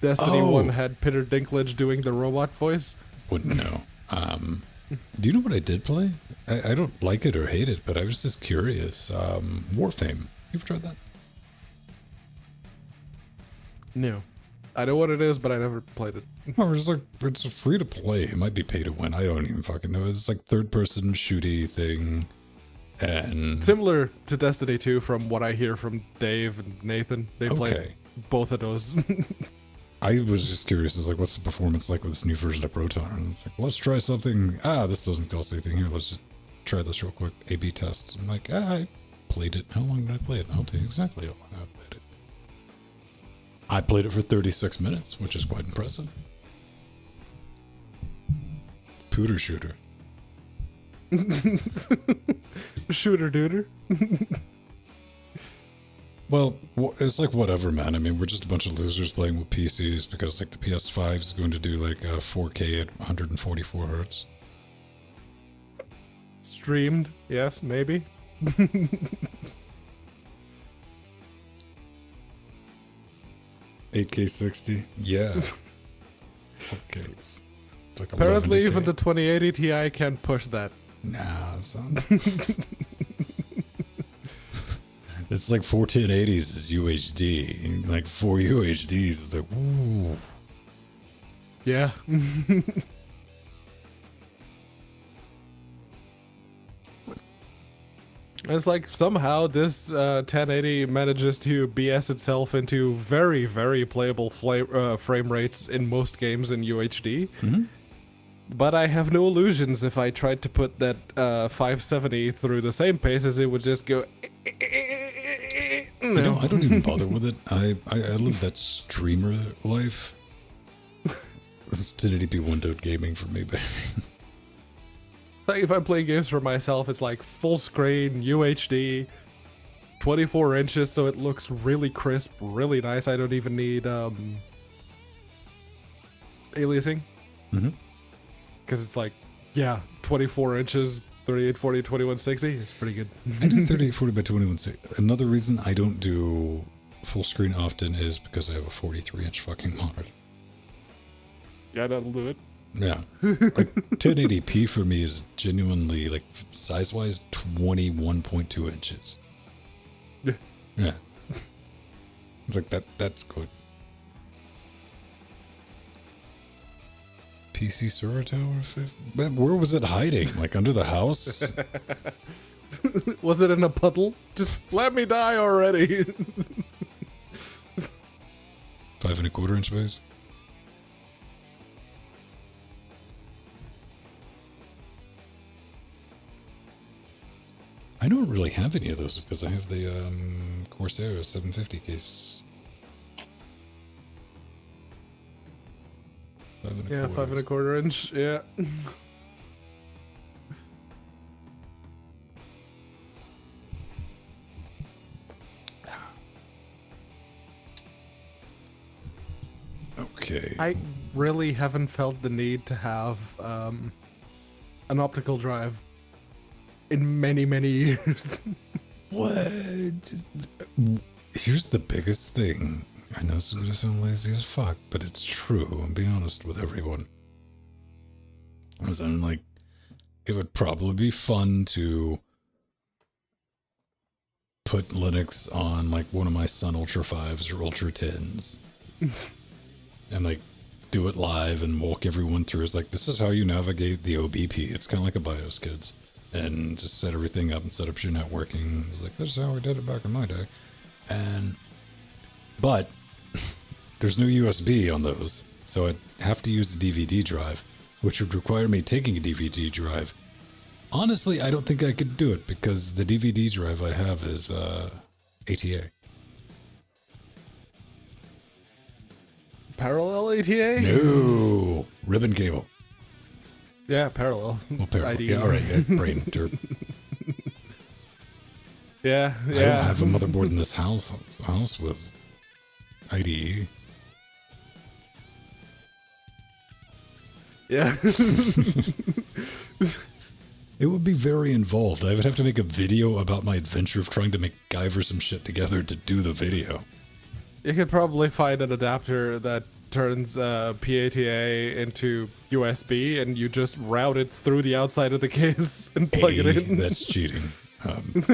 Destiny Oh. 1 had Peter Dinklage doing the robot voice. wouldn't know. Um, do you know what I did play? I, I don't like it or hate it, but I was just curious. Um, Warframe. You ever tried that? No. I know what it is, but I never played it. It's like it's free to play. It might be pay to win. I don't even fucking know. It's like third person shooty thing, and Similar to Destiny 2 from what I hear from Dave and Nathan. They played Okay. both of those. I was just curious. It's like, what's the performance like with this new version of Proton? And it's like, let's try something. Ah, this doesn't cost anything here. Let's just try this real quick. A/B test. I'm like, ah, I played it. How long did I play it? I'll tell you exactly how long I played. I played it for 36 minutes, which is quite impressive. Pooter shooter. Shooter dooter. Well, it's like whatever, man. I mean, we're just a bunch of losers playing with PCs because like the PS5 is going to do like uh, 4K at 144 hertz. Streamed, yes, maybe. 8K 60. Yeah. okay. It's like Apparently, 11K. even the 2080 Ti can't push that. Nah, son. it's like 1480s is UHD. Like four UHDs is like, ooh. Yeah. It's like somehow this uh, 1080 manages to BS itself into very, very playable fla- uh, frame rates in most games in UHD. But I have no illusions if I tried to put that uh, 570 through the same paces, it would just go. You know, I don't even bother with it. I, I, I live that streamer life. It's 1080p windowed gaming for me, baby. Like if I play games for myself, it's like full screen, UHD, 24 inches, so it looks really crisp, really nice. I don't even need um, aliasing. Mhm. Because it's like, yeah, 24 inches, 3840, 2160. It's pretty good. I do 3840 by 2160. Another reason I don't do full screen often is because I have a 43 inch fucking monitor. Yeah, that'll do it. Yeah. Like 1080p for me is genuinely like size wise 21.2 inches. Yeah. Yeah. It's like that that's good. PC server tower Man, where was it hiding? Like under the house? Was it in a puddle? Just let me die already. Five and a quarter inch base? I don't really have any of those because I have the um, Corsair 750 case. Five yeah, five and a quarter inch. Yeah. Okay. I really haven't felt the need to have um, an optical drive in many, many years. What? Here's the biggest thing. I know this is gonna sound lazy as fuck, but it's true. And be honest with everyone. Because I'm like, it would probably be fun to put Linux on like one of my Sun Ultra 5s or Ultra 10s and like do it live and walk everyone through. It's like, this is how you navigate the OBP. It's kind of like a BIOS, kids. And just set everything up and set up your networking. It's like, this is how we did it back in my day. And, but there's no USB on those. So I'd have to use a DVD drive, which would require me taking a DVD drive. Honestly, I don't think I could do it because the DVD drive I have is uh, ATA. Parallel ATA? No, ribbon cable. Yeah, parallel. Well, parallel. ID. Yeah, all right. Yeah, brain derp. Yeah, I don't have a motherboard in this house house with IDE. yeah. It would be very involved. I would have to make a video about my adventure of trying to make Guyver some shit together to do the video. you could probably find an adapter that turns uh, PATA into USB, and you just route it through the outside of the case and plug it in. That's cheating. Um,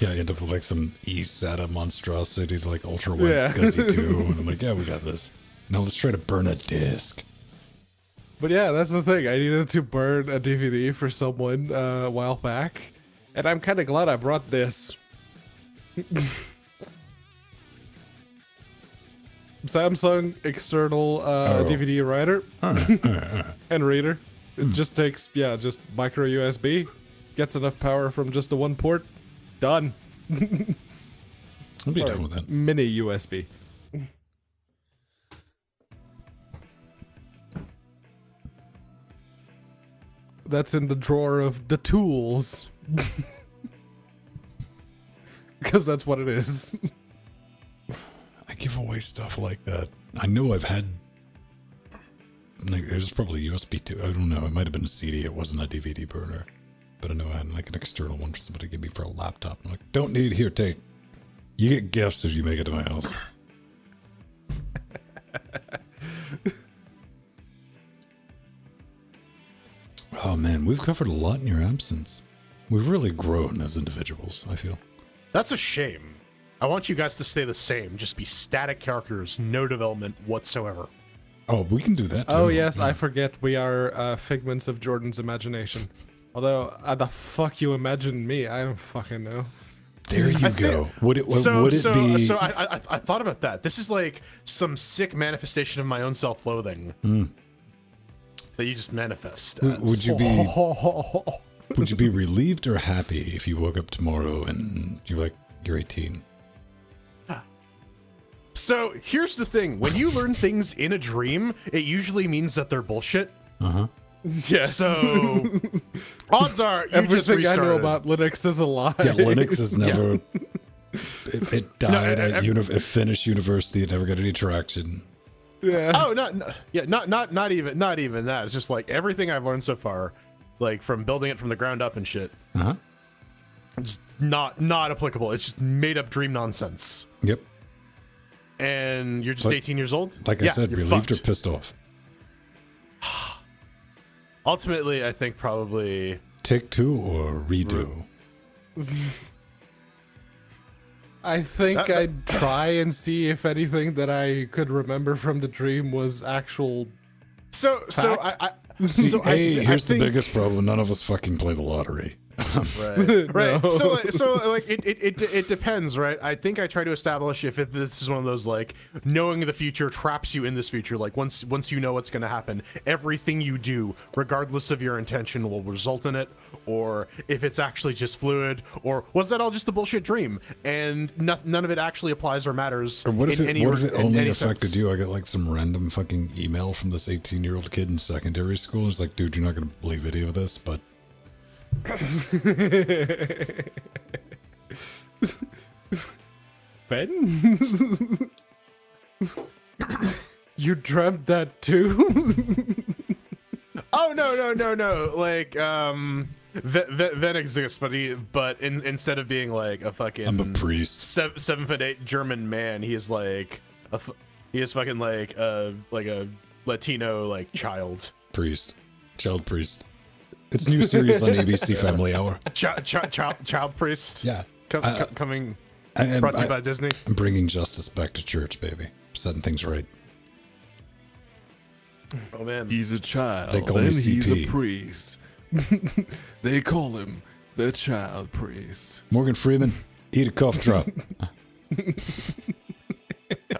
yeah, I end up with like some eSATA monstrosity like ultra wide Yeah. SCSI 2. And I'm like, yeah, we got this. Now let's try to burn a disc. But yeah, that's the thing. I needed to burn a DVD for someone uh, a while back, and I'm kind of glad I brought this. Samsung external uh, Oh. DVD writer and reader. It just takes yeah, just micro USB, gets enough power from just the one port, done. I'll be done with that. Mini USB. That's in the drawer of the tools. Because that's what it is. Give away stuff like that. I know I've had. Like, it was probably USB too. I don't know. It might have been a CD. It wasn't a DVD burner. But I know I had like an external one for somebody to give me for a laptop. I'm like, don't need here. Take. You get gifts if you make it to my house. oh man, we've covered a lot in your absence. We've really grown as individuals. I feel. That's a shame. I want you guys to stay the same. Just be static characters, no development whatsoever. Oh, we can do that. Too. Oh yes, I forget we are uh, figments of Jordan's imagination. Although, uh, the fuck you imagine me? I don't fucking know. There you go. Would it? Would, so, would it so, be? so I, I, I thought about that. This is like some sick manifestation of my own self-loathing that you just manifest. as. would you be? Would you be relieved or happy if you woke up tomorrow and you're like you're 18? So here's the thing: when you learn things in a dream, it usually means that they're bullshit. Uh huh. yes. So odds are you just everything I know about Linux is a lie. Yeah, Linux is never. It, it died I- at I- uni- it finished university. It never got any traction. yeah. Oh, not, not yeah, not not not even not even that. It's just like everything I've learned so far, like from building it from the ground up and shit. Uh huh. It's not not applicable. It's just made up dream nonsense. Yep. And you're just Like- 18 years old. Like I said, you're relieved or pissed off. Ultimately, I think probably Take two or redo. I think That- I'd try and see if anything that I could remember from the dream was actual. so so I, I so hey, I, here's think, the biggest problem. None of us fucking play the lottery. Right right No. so so like it, it, it, it depends right i think i try to establish if it, this is one of those like knowing the future traps you in this future like once once you know what's going to happen everything you do regardless of your intention will result in it or if it's actually just fluid or was that all just a bullshit dream and no, none of it actually applies or matters Or what if it, any, what if it in only affected you? I got like some random fucking email from this 18 year old kid in secondary school. It's like, dude, you're not gonna believe any of this, but Fen? you dreamt that too? Oh no no no no! Like um, Venn, Venn exists, but he but in, instead of being like a fucking I'm a priest. seven, seven foot eight German man, he is like a f- he is fucking like a like a Latino like child, Priest. Child priest. It's a new series on ABC Family Hour. child child child, child priest. Yeah. Com- Uh, co- coming I, am brought to you by Disney. I'm bringing justice back to church, baby. Setting things right. Oh man, He's a child, They call me and he's a priest. they call him the child priest. Morgan Freeman, eat a cough drop.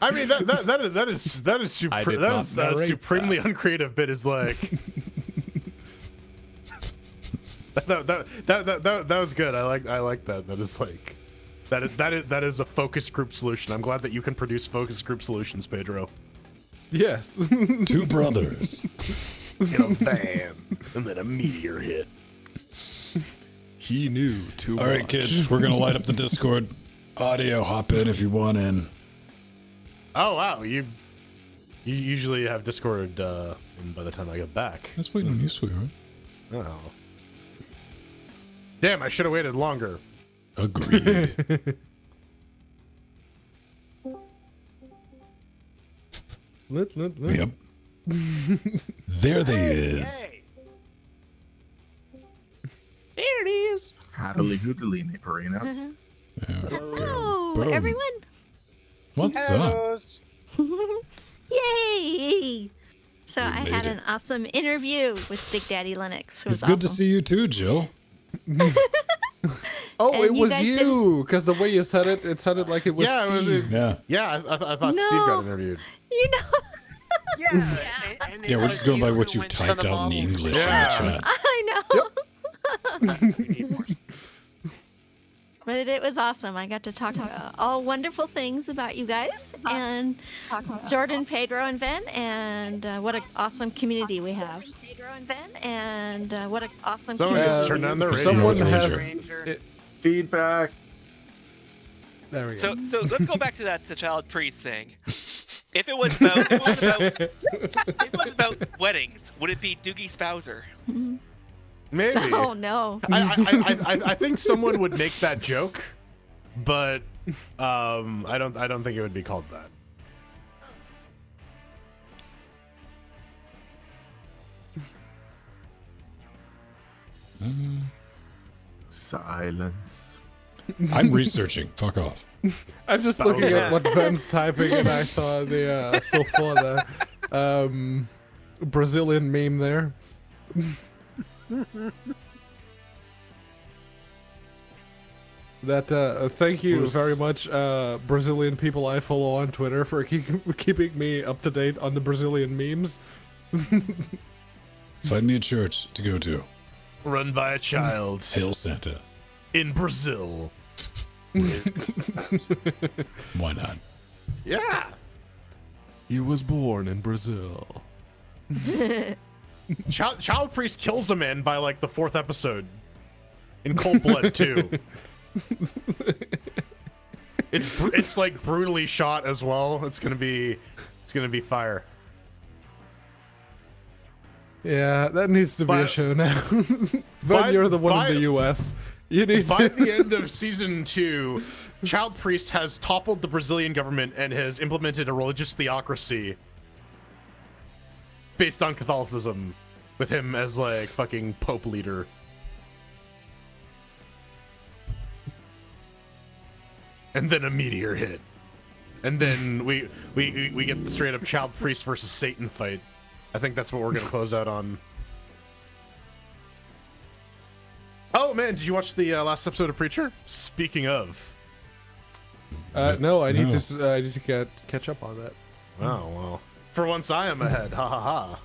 I mean that that that is that is that is I super, did that not is a narrate supremely uncreative bit. Is like. That, that, that, that, that, that, that was good. I like I like that. That is like that is that is that is a focus group solution. I'm glad that you can produce focus group solutions, Pedro. Yes. Two brothers. In a van, and then a meteor hit. he knew too All right, much. kids, we're gonna light up the Discord. Audio, hop in if you want in. Oh wow, you you usually have Discord uh, by the time I get back. Let's wait on you, sweetheart. Oh. Damn, I should have waited longer. Agreed. Lit, lit, lit. yep. there they is. There it is. Howdily hoodily, Neighborinos. Uh-huh. Hello, Boom. everyone. What's up? Yay! So We I had it. an awesome interview with Big Daddy Linux. It was It's good to see you too, Jill. Oh, And it you was you. Because the way you said it, it sounded like it was yeah, it was, Steve. it was- Yeah. yeah. I, I, th- I thought Steve got interviewed. You know, Yeah. and- and Yeah, we're just going by what you typed out in. English Yeah. in the chat. I know. We need more. But it, it was awesome. I got to talk uh, all wonderful things about you guys and Jordan, Pedro, and Venn, and uh, what an awesome community we have. Pedro and Venn, and uh, what an awesome Someone community. just turned on the radio. Someone has. Ranger. it- Feedback. there we go. So, so let's go back to that the child priest thing. If it was about, if it was about, if it was about weddings, would it be Doogie Spouser? Maybe. Oh no. I, I, I, I, I think someone would make that joke, but um, I don't. I don't think it would be called that. Silence. I'm researching. Fuck off. I'm just looking at what Venn's typing, and I saw the uh, so far the um, Brazilian meme there. that uh, thank you very much, uh, Brazilian people I follow on Twitter for keep, keeping me up to date on the Brazilian memes. Find me a church to go to. Run by a child Hail Santa. in Brazil. Why not? Yeah. He was born in Brazil. Child, child priest kills a man by like the fourth episode. In cold blood too. it's it's like brutally shot as well. It's gonna be it's gonna be fire. Yeah, that needs to be a show now. by- but you're the one by- in the U.S. You need By to. the end of season two, Child Priest has toppled the Brazilian government and has implemented a religious theocracy based on Catholicism, with him as like fucking Pope leader. And then a meteor hit. And then we we we- we get the straight up Child Priest versus Satan fight. I think that's what we're gonna close out on. Oh man, did you watch the uh, last episode of Preacher? Speaking of, Uh, no, I need No. to. Uh, I need to get catch up on that. oh well. For once, I am ahead. Ha ha ha.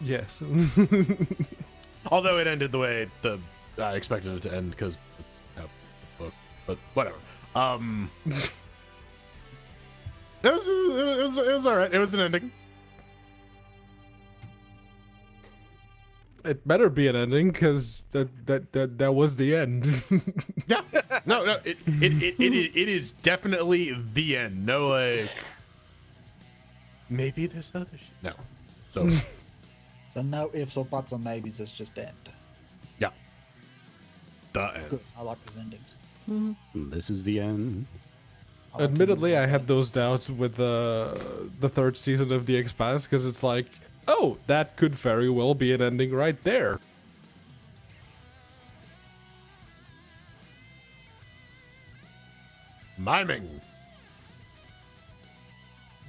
Yes. Although it ended the way the I expected it to end because it's a book, but whatever. Um, it was it was, it was all right. It was an ending. It better be an ending because that, that that that was the end. Yeah. No, no. It it it, it, it, it is definitely the end. No like. Maybe there's other. Sh- no. So So no ifs or buts or maybes. It's just end. yeah. The end. Good. I like those endings. Mm-hmm. This is the end. Like Admittedly, I had those doubts with the the third season of The Expanse because it's like, oh, that could very well be an ending right there. Miming.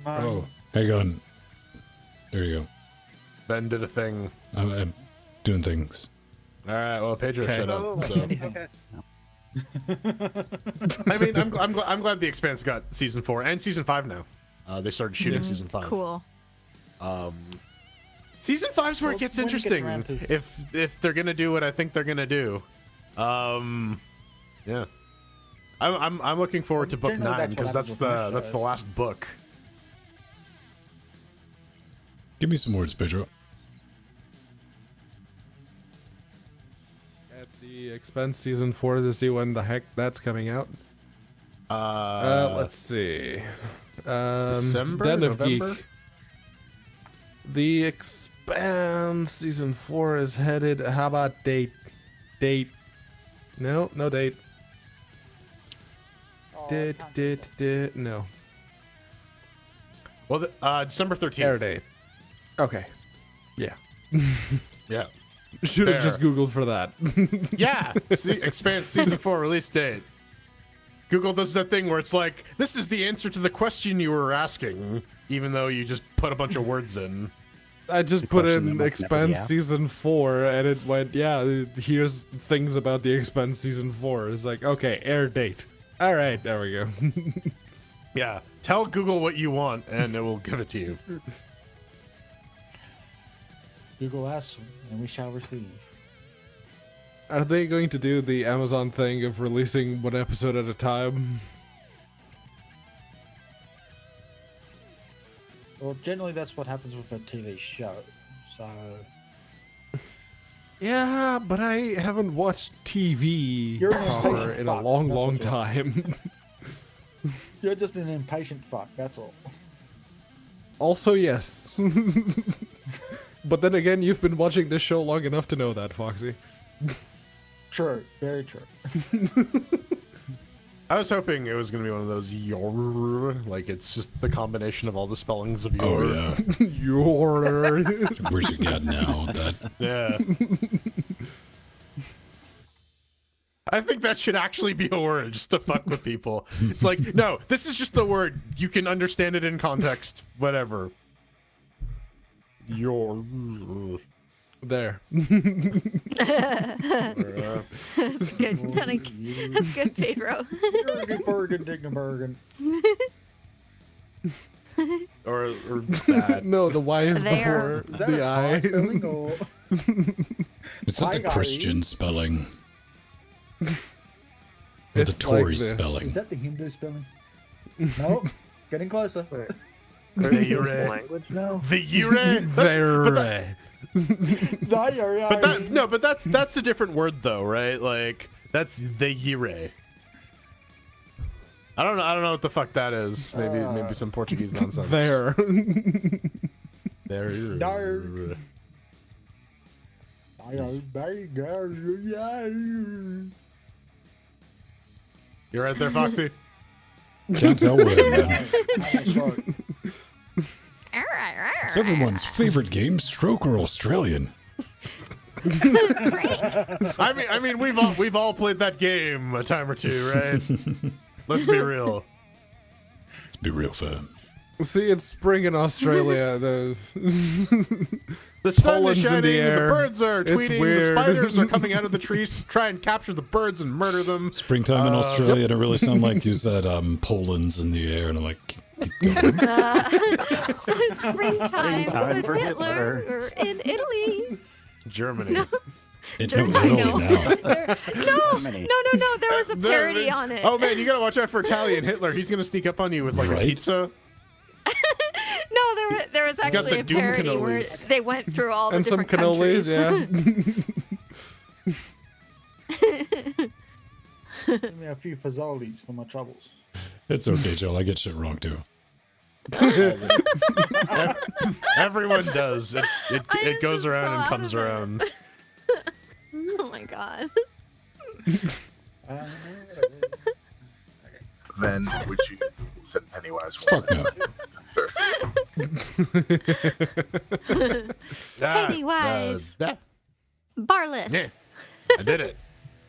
Oh, hang on. There you go. Venn did a thing. I'm, I'm doing things. All right. Well, Pedro Okay. shut Oh, up. So. okay. I mean, I'm, I'm, I'm glad the Expanse got season four and season five now. Uh, they started shooting season five. Cool. Season five's where Well, it gets when it gets interesting. If if they're gonna do what I think they're gonna do, um, yeah. I'm I'm, I'm looking forward to book nine because that's happens with the my that's the last book. Give me some words, Pedro. At the Expanse, season four to see when the heck that's coming out. Uh, Uh, let's see. Um, December? Den of November? Geek. The Expanse season four is headed. How about date? Date? No, no date. Oh, Did did did no well, the, uh, December thirteenth. air date. Okay. Yeah. Yeah, Should have just googled for that. yeah. See, Expanse season four release date. Google does that thing where it's like, this is the answer to the question you were asking, even though you just put a bunch of words in. I just put in must never be Expanse season four, and it went, yeah. Here's things about the Expanse season four. It's like, okay, air date. All right, there we go. Yeah. Tell Google what you want and it will give it to you. Google asks, and we shall receive. Are they going to do the Amazon thing of releasing one episode at a time? Well, generally that's what happens with a TV show. So Yeah, but I haven't watched TV You're proper in a long, that's long what you are. time. you're just an impatient fuck. That's all. also, yes. but then again, you've been watching this show long enough to know that, Foxy. True. Very true. I was hoping it was gonna be one of those your like it's just the combination of all the spellings of your. Oh yeah. Your. Where's your god now? That Yeah. I think that should actually be a word just to fuck with people. It's like, no, this is just the word. You can understand it in context, whatever. Your. There. That's good. Kinda- That's good, Pedro. Bergen, Bergen, Or, or that. no, the Y is There. before Is that the a I. Thai spelling or? is that the Hi, Christian spelling? Or the It's like Tory this. Is spelling? that the Hindu spelling? Nope. Getting closer. The Yure. language now? The Yure. That's- But that, No, you're but that, no, but that's that's a different word though, right? Like that's the Yire. I don't know. I don't know what the fuck that is. Maybe Uh, maybe some Portuguese nonsense. There. There. Dark. You're right there, Foxy? Can't tell where, man. It's everyone's favorite game, Stroke or Australian. I mean, I mean, we've all we've all played that game a time or two, right? Let's be real. Let's be real fun. See, it's spring in Australia. The The sun is in the shining, the, birds are tweeting, the spiders are coming out of the trees to try and capture the birds and murder them. Springtime in Uh, Australia, and it really sounded like you said um, Poland's in the air, and I'm like, keep, keep going. Uh, so springtime Springtime with for Hitler, Hitler. or in Italy. Germany. It, no, Germany, Italy no. now. There- no, Germany. no, no, no. There was a There- parody on it. Oh man, you gotta watch out for Italian Hitler. He's gonna sneak up on you with like Right. a pizza. No, there was, there was actually the a doom parody where they went through all the and some different cannolis, countries. yeah. Give me a few fazoli's for my troubles. It's okay, Joel. I get shit wrong too. Everyone does. It it, it goes around and comes around. oh my god. Then would you send Pennywise? Fuck no. Pennywise. uh, yeah, Barless. yeah, I did it.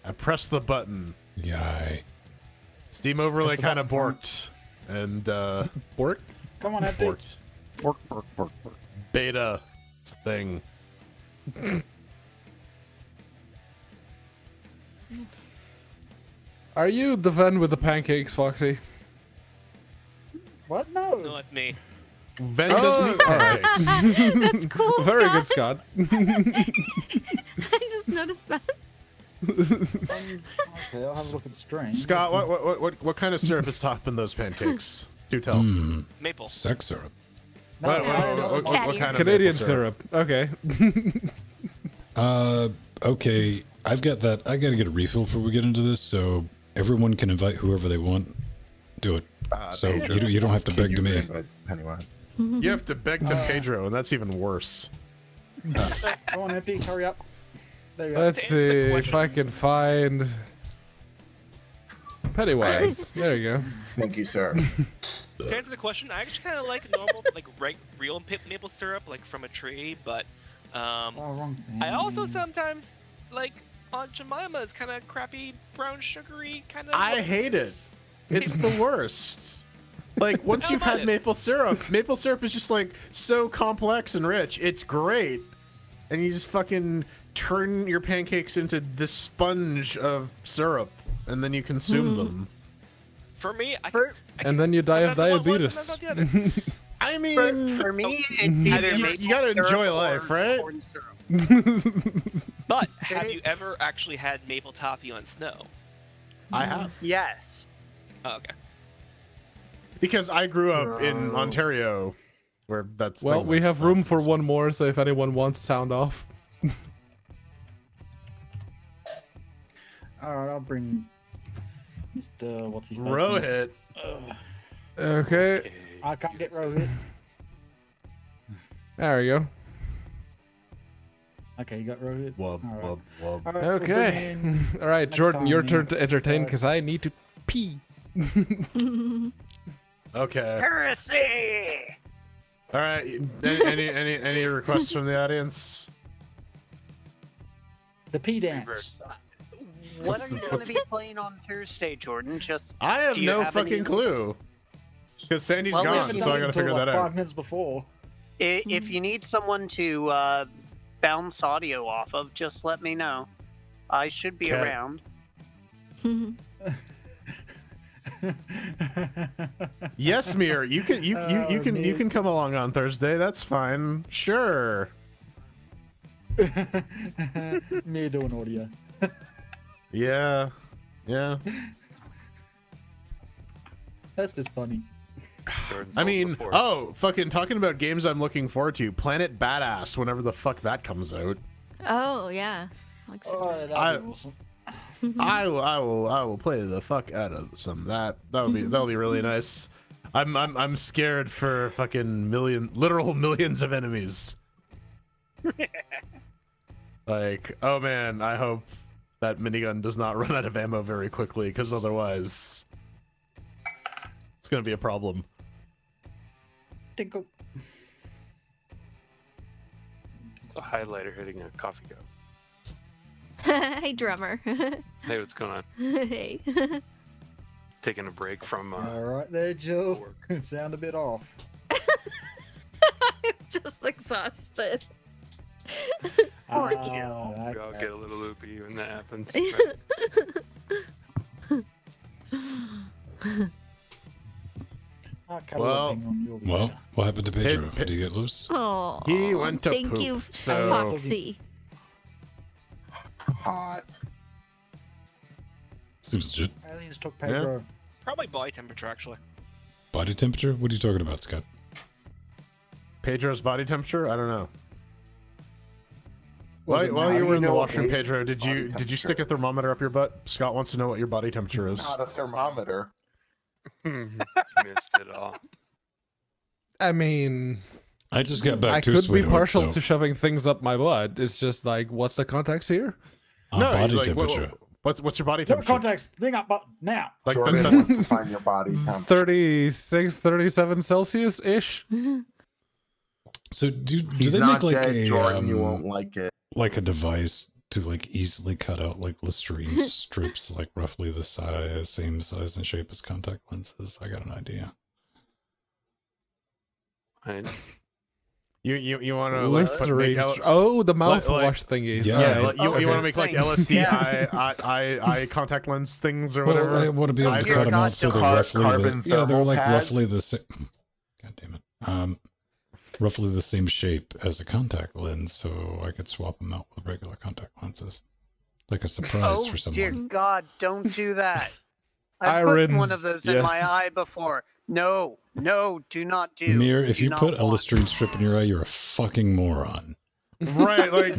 I pressed the button. Yay. Steam overlay kind of borked. And uh Bork? come on, Epic. borked. Bork, bork, bork, bork. Beta thing. Are you the Venn with the pancakes, Foxy? What? No. No, it's me. Venn Oh, doesn't eat pancakes. That's cool. Very Scott. good, Scott. I just noticed that. Okay, I'll have a look at the stream. Scott, what, what what what what kind of syrup is topping those pancakes? Do tell. Hmm. Maple. Sex syrup. No, What, no, what, no, what, what, what kind of Canadian maple syrup. Okay. Uh, okay. I've got that. I got to get a refill before we get into this, so everyone can invite whoever they want. Do it. Uh, So Pedro, you don't, you don't have to can beg to me. Pennywise. You have to beg to Uh, Pedro, and that's even worse. Come on, Empty, hurry up. There you. Let's To answer the see if I can find Pennywise. There you go. Thank you, sir. To answer the question, I actually kind of like normal, like right, real maple syrup, like from a tree. But um, Oh, wrong thing. I also sometimes like Aunt Jemima's kind of crappy, brown, sugary kind of. I hate it. It's the worst. Like once you've had it. maple syrup, maple syrup is just like so complex and rich. It's great, and you just fucking turn your pancakes into this sponge of syrup, and then you consume hmm. them. For me, I, I And then you die of sometimes I one, diabetes. I, sometimes I want the other. I For, mean, for me, it's you- either you- maple you gotta syrup enjoy or life, right? But have you ever actually had maple toffee on snow? I have Yes. Oh, okay. because I grew up in Ontario, where that's. well, we have room for one more, so if anyone wants sound off. All right, I'll bring Mr. What's his face? Rohit. Ugh, Okay, I can't get Rohit. there we go. Okay, you got Rohit. Wub, All right. wub, wub. All right, we'll bring Okay. in- All right, next Jordan, your time, turn to entertain because I need to pee. Okay. Heresy! All right. Any any any, any requests from the audience? The P dance. What are you going to be playing on Thursday, Jordan? Just I have no have fucking any- clue. Because Sandy's Well, gone, so I gotta figure like, that Five out. minutes before. i- if you need someone to uh, bounce audio off of, just let me know. I should be Okay. around. Yes, Mir, you can you you, you Oh, can you can come along on Thursday. That's fine. Sure. Me doing audio. Yeah. Yeah. That's just funny. I mean, oh, fucking talking about games I'm looking forward to. Planet Badass, whenever the fuck that comes out. oh yeah. Looks Oh, interesting. that'd be I- awesome. I will, I will, I will play the fuck out of some of that. That'll be, that'll be really nice. I'm, I'm, I'm scared for fucking million, literal millions of enemies. like, oh man, I hope that minigun does not run out of ammo very quickly, because otherwise, it's gonna be a problem. Tinkle. It's a highlighter hitting a coffee cup. hey, drummer. Hey, what's going on? hey. Taking a break from. Uh, All right there, Jill. work. Sound a bit off. I'm just exhausted. Ah, We all okay. get a little loopy when that happens. I'll Well- a thing on your Well, what happened to Pedro? Pe- Did he get loose? Oh, He went to thank poop, you, so- Foxy. Hot. Seems legit. Aliens took Pedro. Probably body temperature, actually. Body temperature? What are you talking about, Scott? Pedro's body temperature? I don't know. Was While, while you do were in the washroom, Pedro's Pedro, did you did you stick a thermometer up your butt? Scott wants to know what your body temperature is. Not a thermometer. Missed it all. I mean, I just got back I to could be partial so, to shoving things up my butt. It's just like, what's the context here? uh, no, body like, what- temperature. what's what's your body Put temperature? contacts. Thing up button now. Like Jordan the- wants to find your body temperature. 36, 37 Celsius ish. So do, do He's they not make like dead, a Jordan. you um, won't like it. Like a device to like easily cut out like Listerine strips, like roughly the size, same size and shape as contact lenses? I got an idea. I, you you you want to Listerine. make L- oh, the like- mouthwash thingies. Yeah, yeah, like, you, Okay. you want to make like LSD Yeah. eye, eye eye eye contact lens things or Well, whatever. I want to be able to hear cut them out God so they're roughly Carbon the, yeah, they're like pads? roughly the same. God damn it. Um, roughly the same shape as a contact lens, so I could swap them out with regular contact lenses, like a surprise Oh for dear. God! Don't do that. I put one of those in my eye before. No, no, do not do. Mir, if Do you not put a want. Listerine strip in your eye, you're a fucking moron. right, like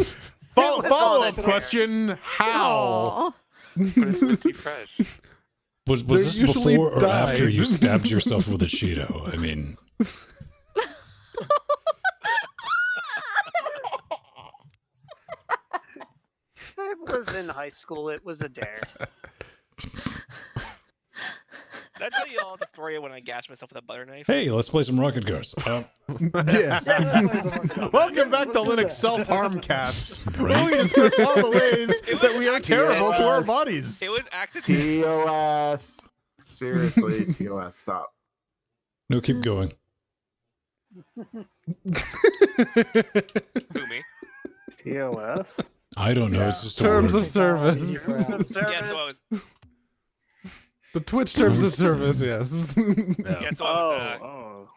follow, follow up question: How? But it's fresh. Was was They're this usually before or after you stabbed yourself with a Cheeto? I mean, was in high school. It was a dare. Did I tell you all the story of when I gashed myself with a butter knife? hey, let's play some rocket cars. Uh, yes. Welcome back to Linux Self Harm Cast. Where Right? we discuss all the ways that we are terrible to our bodies. It was accident. TOS. Seriously, TOS, stop. no, keep going. Who me? TOS. I don't know. It's just Terms of service. Yeah, so I. The Twitch terms of service, yes. Yeah, so was. Uh, oh.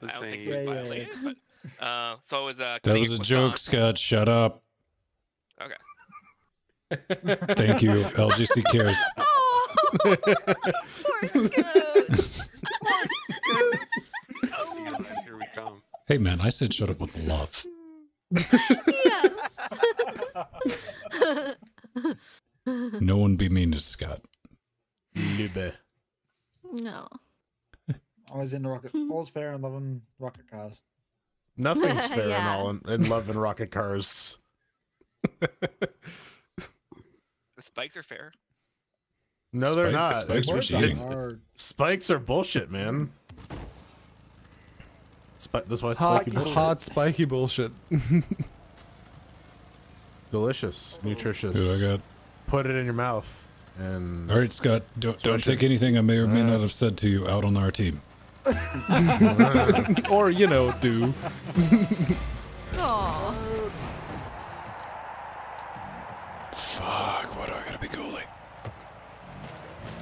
was I don't think we Yeah, yeah, violated, but uh, so it was uh, That was a croissant. joke, Scott. Shut up. Okay. Thank you. LGC cares. Oh, poor Scoots. Here we come. Hey, man, I said shut up with love. yes. No one be mean to Scott. Lube. no. Always was in the rocket. Hmm. All's fair in loving rocket cars. Nothing's fair Yeah. in all in, in love and rocket cars. The spikes are fair. No, they're Spike- not. spikes were It's- cheating. it's- spikes are bullshit, man. Spi- that's why hot, spiky bullshit. hot, spiky bullshit. delicious, nutritious. Who I got? Put it in your mouth and All right, Scott. Don't, don't take anything I may or may Uh. not have said to you out on our team. or, you know, do. Oh. Fuck, what do I gotta be goalie?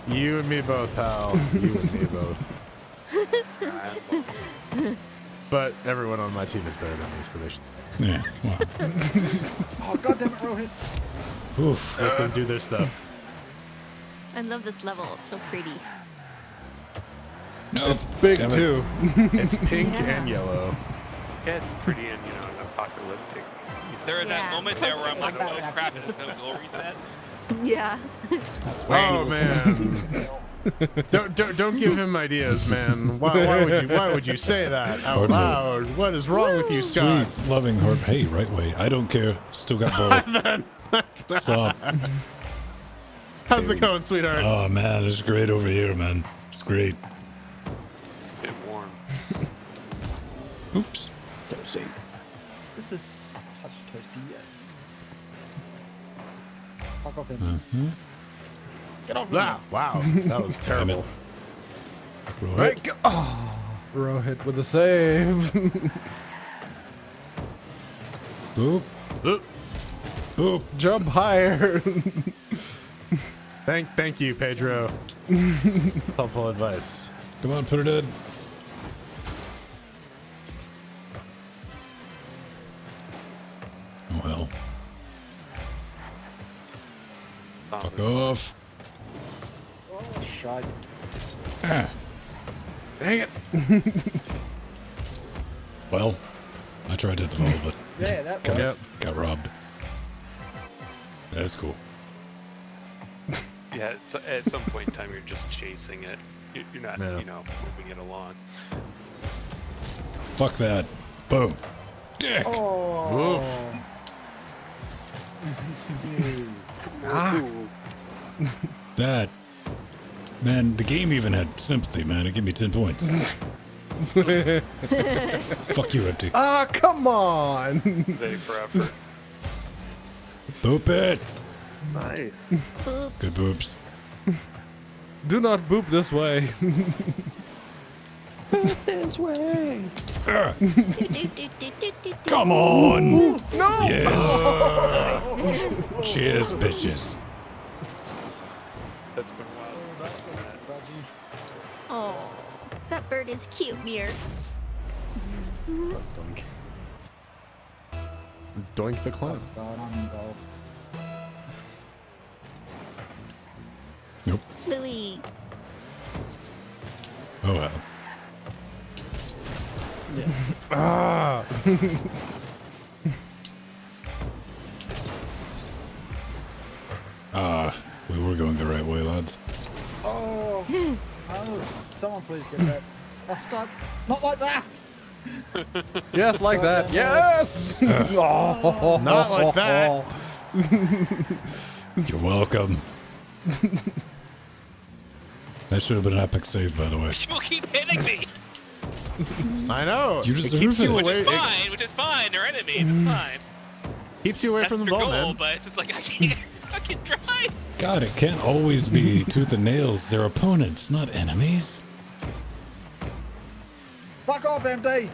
you and me both, pal. You and me both. But everyone on my team is better than me, so they should stay. Yeah, wow. oh god damn it, Rohit! Oof. Let them do their stuff. I love this level. It's so pretty. No, It's big, it. too. It's pink Yeah. and yellow. Yeah, it's pretty and you know apocalyptic. There was that moment there where I'm like, Like oh crap, is it no goal reset? Yeah. Oh man! don't, don't don't give him ideas, man. Why, why would you Why would you say that out Hardly. loud? What is wrong with you, Scott? Sweet, loving heart. Hey, right way. I don't care. Still got both. What's up? How's it going, sweetheart? Oh man, it's great over here, man. It's great. It's a bit warm. Oops. This is touch toasty, yes. Fuck off him. Uh-huh. Get off wow, wow, that was terrible. Right. Right. Go- oh, Rohit with a save. Boop. Oop. Boop. Jump higher. Thank, thank you, Pedro. Helpful advice. Come on, put it in. Oh, well. Fuck off. Shite. Ah. Dang it. Well, I tried to develop but Yeah, that Got, Yep. got robbed. That's cool. Yeah, it's, at some point in time, you're just chasing it. You- You're not, Yeah. you know, moving it along. Fuck that. Boom. Dick. Oh. That. Man, the game even had sympathy, man. It gave me 10 points. Fuck you, empty. Ah, come on. Day for effort. Boop it. Nice. Good boops. Do not boop this way. Do, do, do. come on. No. Yes. Cheers, bitches. That's been that bird is cute, Mir. Doink the clown. God, I'm in goal. Nope. Louis. Oh well. Ah. Ah, we were going the right way, lads. Oh, oh, someone please get that. Oh, Scott, not like that. Yes, like that. Yes. Oh. Not like that. You're welcome. that should have been an epic save, by the way. People keep hitting me, I know. You it deserve keeps you it. which away. is fine, which is fine. They're enemies. It's mm. fine. keeps you away That's from the ball, goal, man. but it's just like I can't fucking try. God, it can't always be tooth and nails. They're opponents, not enemies. Fuck off, MD.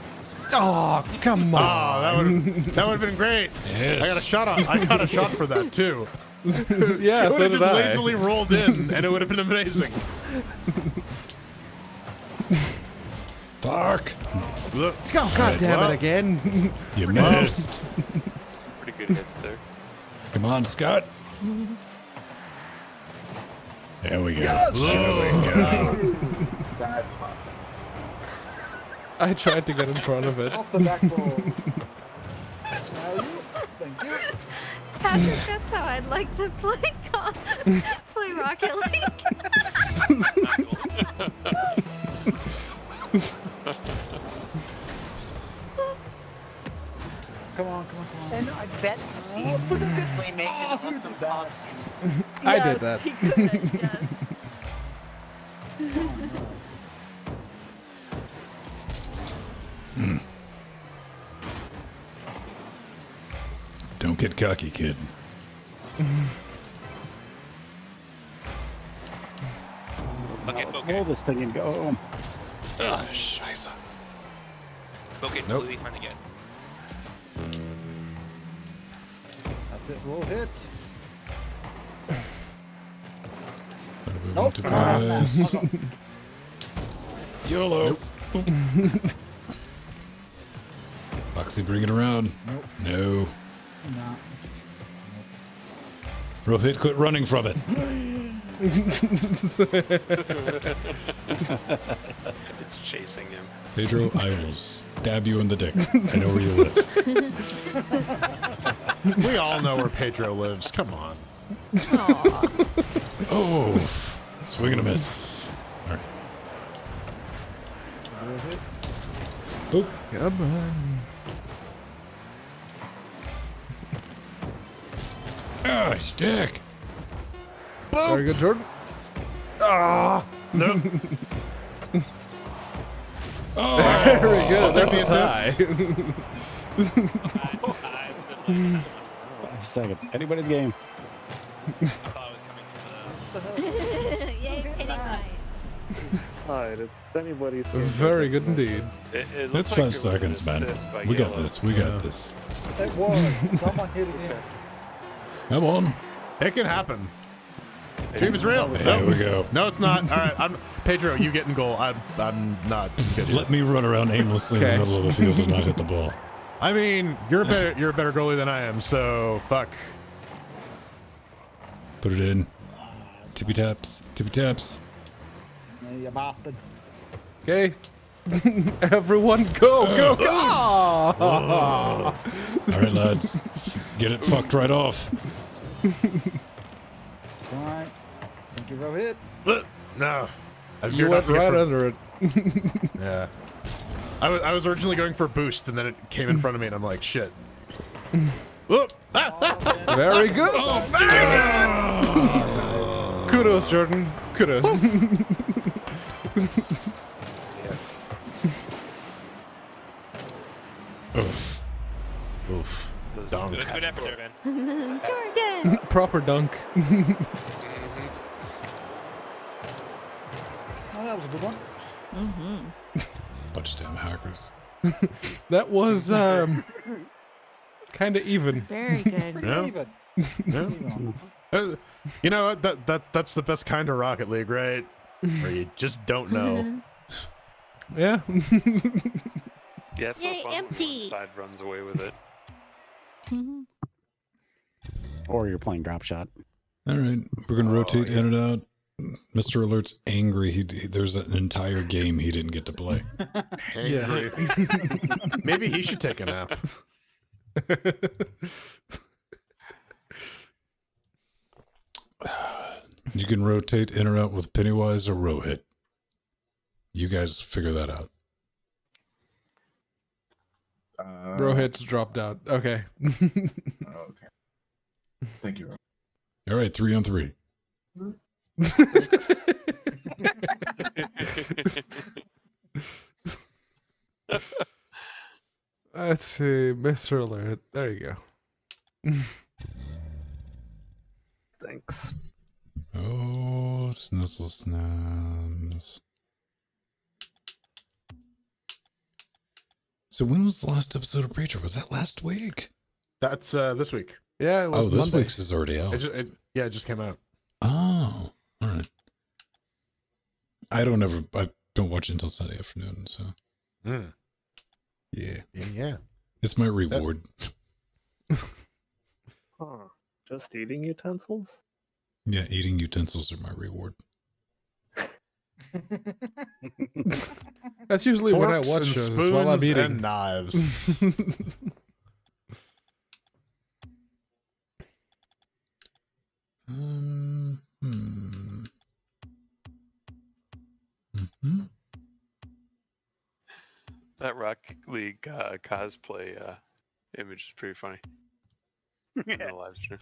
Oh, come Oh, on. that would that would have been great. Yes. I got a shot on. I got a shot for that too. yeah, it so would have did just I. lazily rolled in, and it would have been amazing. Fuck. Look, Oh, God damn well, it again. You missed. Pretty good hits there. Come on, Scott. There we go. Yes! There we go. That's fine. I tried to get in front of it. Off the back roll. now you. Thank you. Patrick, that's how I'd like to play con- play Rocket League. Come on, come on, come on. And I bet Steve oh, probably make Oh, an who did awesome that? costume. I did that. he could, yes. Don't get cocky, kid. Okay, Pull okay. this thing and go. Ah, scheiße. Okay, Nope. Louis trying to get. That's it. Rohit. Bada boom, Nope. to No, no, no, press. No, no. Foxy, bring it around. Nope. No. No. Rohit, quit running from it. It's chasing him. Pedro, I will stab you in the dick. I know where you live. we all know where Pedro lives. Come on. Aw. Oh, swing and a miss. All right. Rohit. Oh, Come on. ah, dick. Very good, Jordan. Ah, no. Oh, Very good. take That's the a assist. tie. Five seconds. Anybody's game. I thought I was coming to the. Yay, Pennywise. It's tied. It's anybody's. game. Very good indeed. It, it That's looks like five there was an seconds, man. assist by We got this. We got this. It was. Someone hit it in. Come on. It can happen. Dream is real. There No. we go. No, it's not. All right, I'm Pedro. You get in goal. I'm. I'm not. Good Let me run around aimlessly in the middle of the field and not hit the ball. I mean, you're a better. You're a better goalie than I am. So fuck. Put it in. Tippy taps. Tippy taps. Yeah, you bastard. Okay. Everyone go, go, go! All right, lads. Get it fucked right off. Right. Thank you, Rohit. No. I You went not to get right for- under it. Yeah. I was, I was originally going for boost, and then it came in front of me, and I'm like, shit. Whoop. Ah, ah. Oh. Very good. Kudos, Jordan. Kudos. Yes. Oof. Oof. Those- Dunk. Good, good effort, Jordan. Jordan. Proper dunk. Oh, that was a good one. Mm-hmm. Bunch of damn hackers. That was um kind of even. Very good. Pretty Yeah. even. Yeah. Uh, You know? That that that's the best kind of Rocket League, right? Where you just don't know. Yeah. Yeah, it's Yay, no fun when empty. Side runs away with it. Mhm. Or you're playing drop shot. All right, we're gonna Oh, rotate yeah. in and out. Mr. Alert's angry. He, he there's an entire game he didn't get to play. Yes. Angry. Maybe he should take a nap. You can rotate in or out with Pennywise or Rohit. You guys figure that out. Uh, Rohit's dropped out. Okay. Okay. Thank you. All right, three on three. Let's see, Mr. Alert. There you go. Thanks. Oh, snizzle snams. So when was the last episode of Preacher? Was that last week? That's uh, this week. Yeah, it was Oh, this Monday. week's is already out. It just, it, yeah, it just came out. Oh, all right. I don't ever. I don't watch it until Sunday afternoon. So Mm. Yeah. Yeah. It's my reward. Huh. Just eating utensils? Yeah, eating utensils are my reward. That's usually when I watch and shows is while I'm spoons eating. and knives. Um, hmm. hmm That Rocket League uh, cosplay uh, image is pretty funny. In the live stream.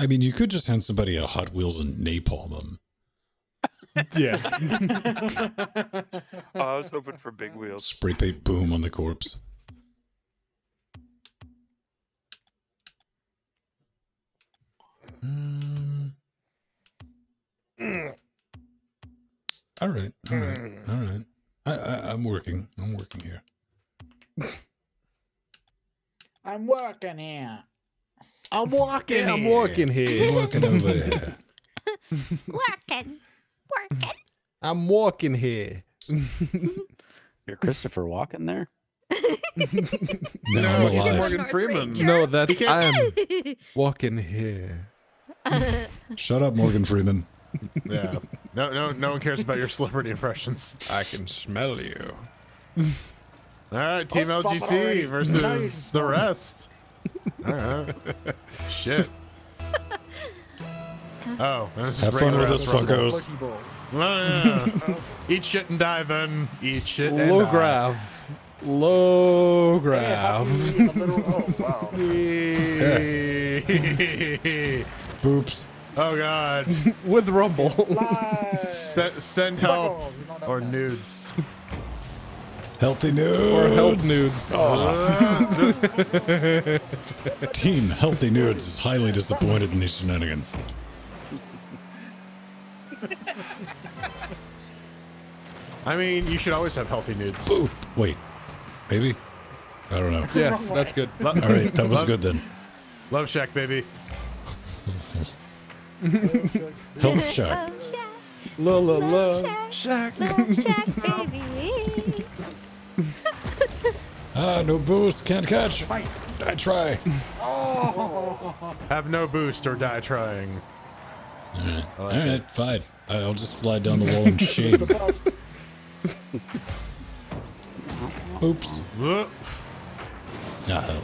I mean, you could just hand somebody a Hot Wheels and napalm them. yeah. oh, I was hoping for big wheels. Spray paint boom on the corpse. Um, all right, all right, all right. I, I, I'm working. I'm working here. I'm working here. I'm walking. I'm walking here. I'm working over here. Working. Working. I'm walking here. You're Christopher walking there? No, No, he's alive. Morgan Freeman. No, that's He I'm walking here. Shut up, Morgan Freeman. Yeah. No, no, no one cares about your celebrity impressions. I can smell you. All right, Team Oh, stop it already. LGC Now you can versus the smell me. rest. All right. Shit. Oh, this is Have fun with ass us, fuckos. Oh, yeah. Eat shit and dive in. Eat shit and Low dive. grav. Low Hey, grav. happy in oh, wow. Boops. oh god. With rumble. Live. Se- send help you don't have or that. nudes. Healthy nudes. or help nudes. Oh. Team Healthy Nudes is highly disappointed in these shenanigans. I mean, you should always have healthy nudes. Ooh, wait. Maybe? I don't know. Yes, that's good. Lo- All right, that was Love- good then. Love Shack, baby. Health Shack. Love shack. La la Love la. shack. Shack. Love shack, baby. Ah, no boost. Can't catch. I try. Have no boost or die trying. All right, I All like right fine. I'll just slide down the wall in shame. Oops. Ugh. Ah.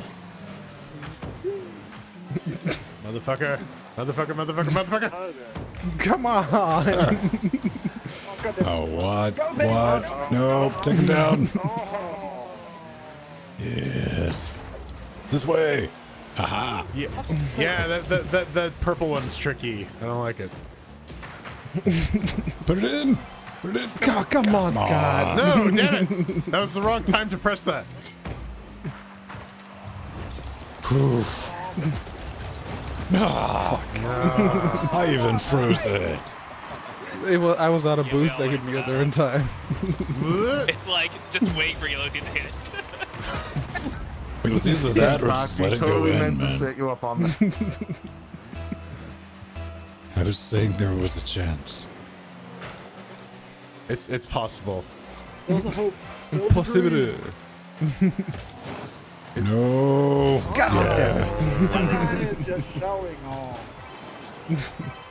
Motherfucker. Motherfucker, motherfucker, motherfucker. Come on. Oh, what? What? No, take him down. Yes. This way. Haha. Yeah, yeah that, that, that, that purple one's tricky. I don't like it. Put it in. Put it in. God, come on, Scott. No, damn it. That was the wrong time to press that. Whew. Ah, I even froze it. It wa- I was out of boost. I couldn't get there in time. It's like just wait for Yellow to hit it. It was either that or just let it go in, meant to man. set you up on that. I was saying there was a chance. It's it's possible. There was a hope. There was a Possible. dream. No. Yeah. Oh, that is just showing off.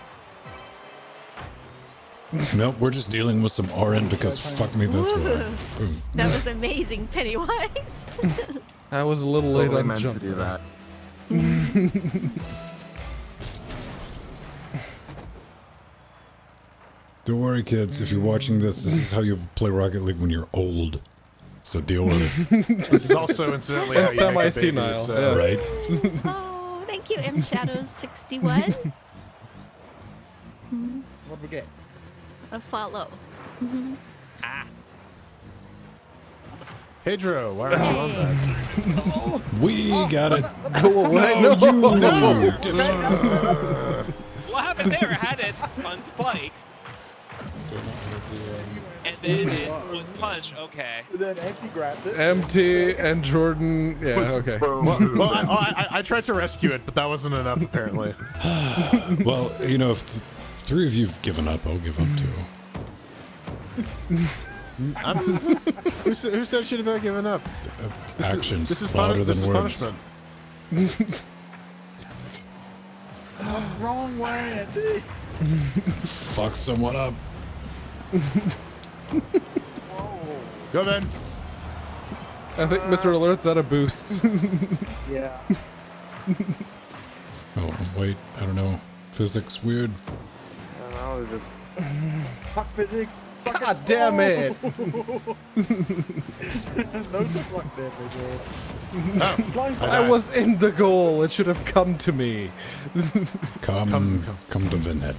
Nope, we're just dealing with some RN because fuck me this way. That was amazing, Pennywise. I was a little late totally on the meant jump. to do that. Don't worry, kids. If you're watching this, this is how you play Rocket League when you're old. So deal with it, This is also incidentally how It's you make a baby, semi-senile, so- yes. right? oh, thank you, M Shadows 61. Hmm. What'd we get? A follow. Pedro, why aren't you on that? We oh, got it. Go away. No, you. What happened there? I had it on spikes. And then it was punch. Okay. Then empty grabbed it. Empty and Jordan. Yeah, okay. Well, I, I, I tried to rescue it, but that wasn't enough apparently. Well, you know, if th- three of you've given up, I'll give up too. I'm, who, said, who said shit about giving up? Uh, this is- Actions This is, louder puni- this is than words. punishment. Oh, wrong way, Andy. Fuck someone up. Go Ben. I think uh, Mr. Alert's out of boosts. Yeah. Oh wait, I don't know. Physics weird. I don't just fuck physics. Fuck God damn it. no such fuck damage. Oh, I was in the goal. It should have come to me. Come, Come- come, to Vinhead.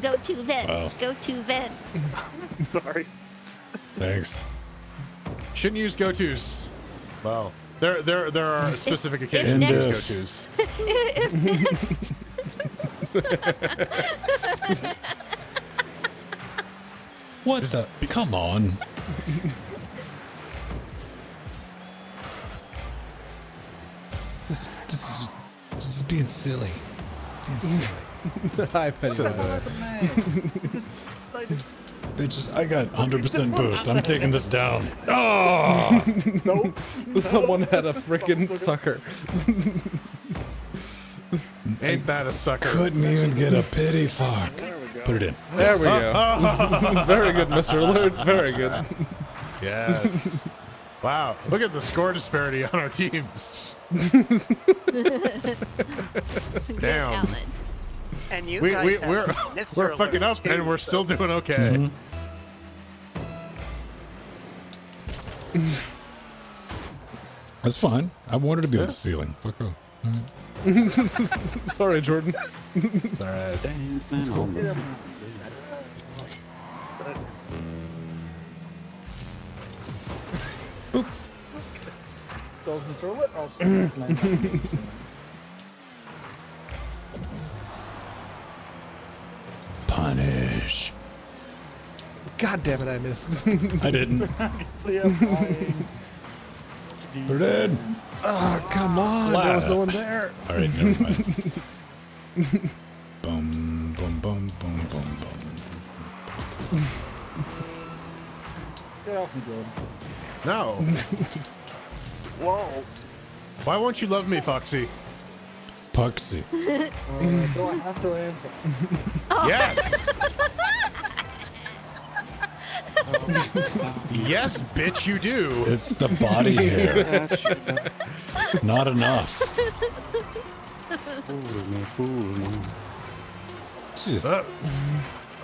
Go to Venn. Wow. Go to Venn. Sorry. Thanks. Shouldn't use go-tos. Well, there there there are specific occasions to next- use go-tos. What the? Come on. this, this is just, just being silly. Being silly. Hi, Step Pennywise. out the man. It just like, Bitches, I got 100% boost. I'm taking this down. Oh! nope. Someone had a freaking sucker. Ain't that a sucker? Couldn't even get a pity fuck. Put it in. There we go. Very good, Mr. Alert. Very good. Yes. wow. Look at the score disparity on our teams. Damn. Alan. And you We, guys we, have we're we're fucking up and we're still doing okay. Mm-hmm. That's fine. I wanted to be on the ceiling. Fuck off. Sorry, Jordan. It's all right. Dancing on the So is Mr. Lit. I'll smack him. Punish. God damn it, I missed. I didn't. So yeah, flying. Put it in. oh, come on. There was no one there. All right, never mind. boom, boom, boom, boom, boom, boom. Get off me, Jordan. No. Whoa. Why won't you love me, Foxy? Puxy. Uh, do I have to answer? Yes. Yes, bitch, you do. It's the body hair. Not enough. Fool me, fool me. Jeez, Uh,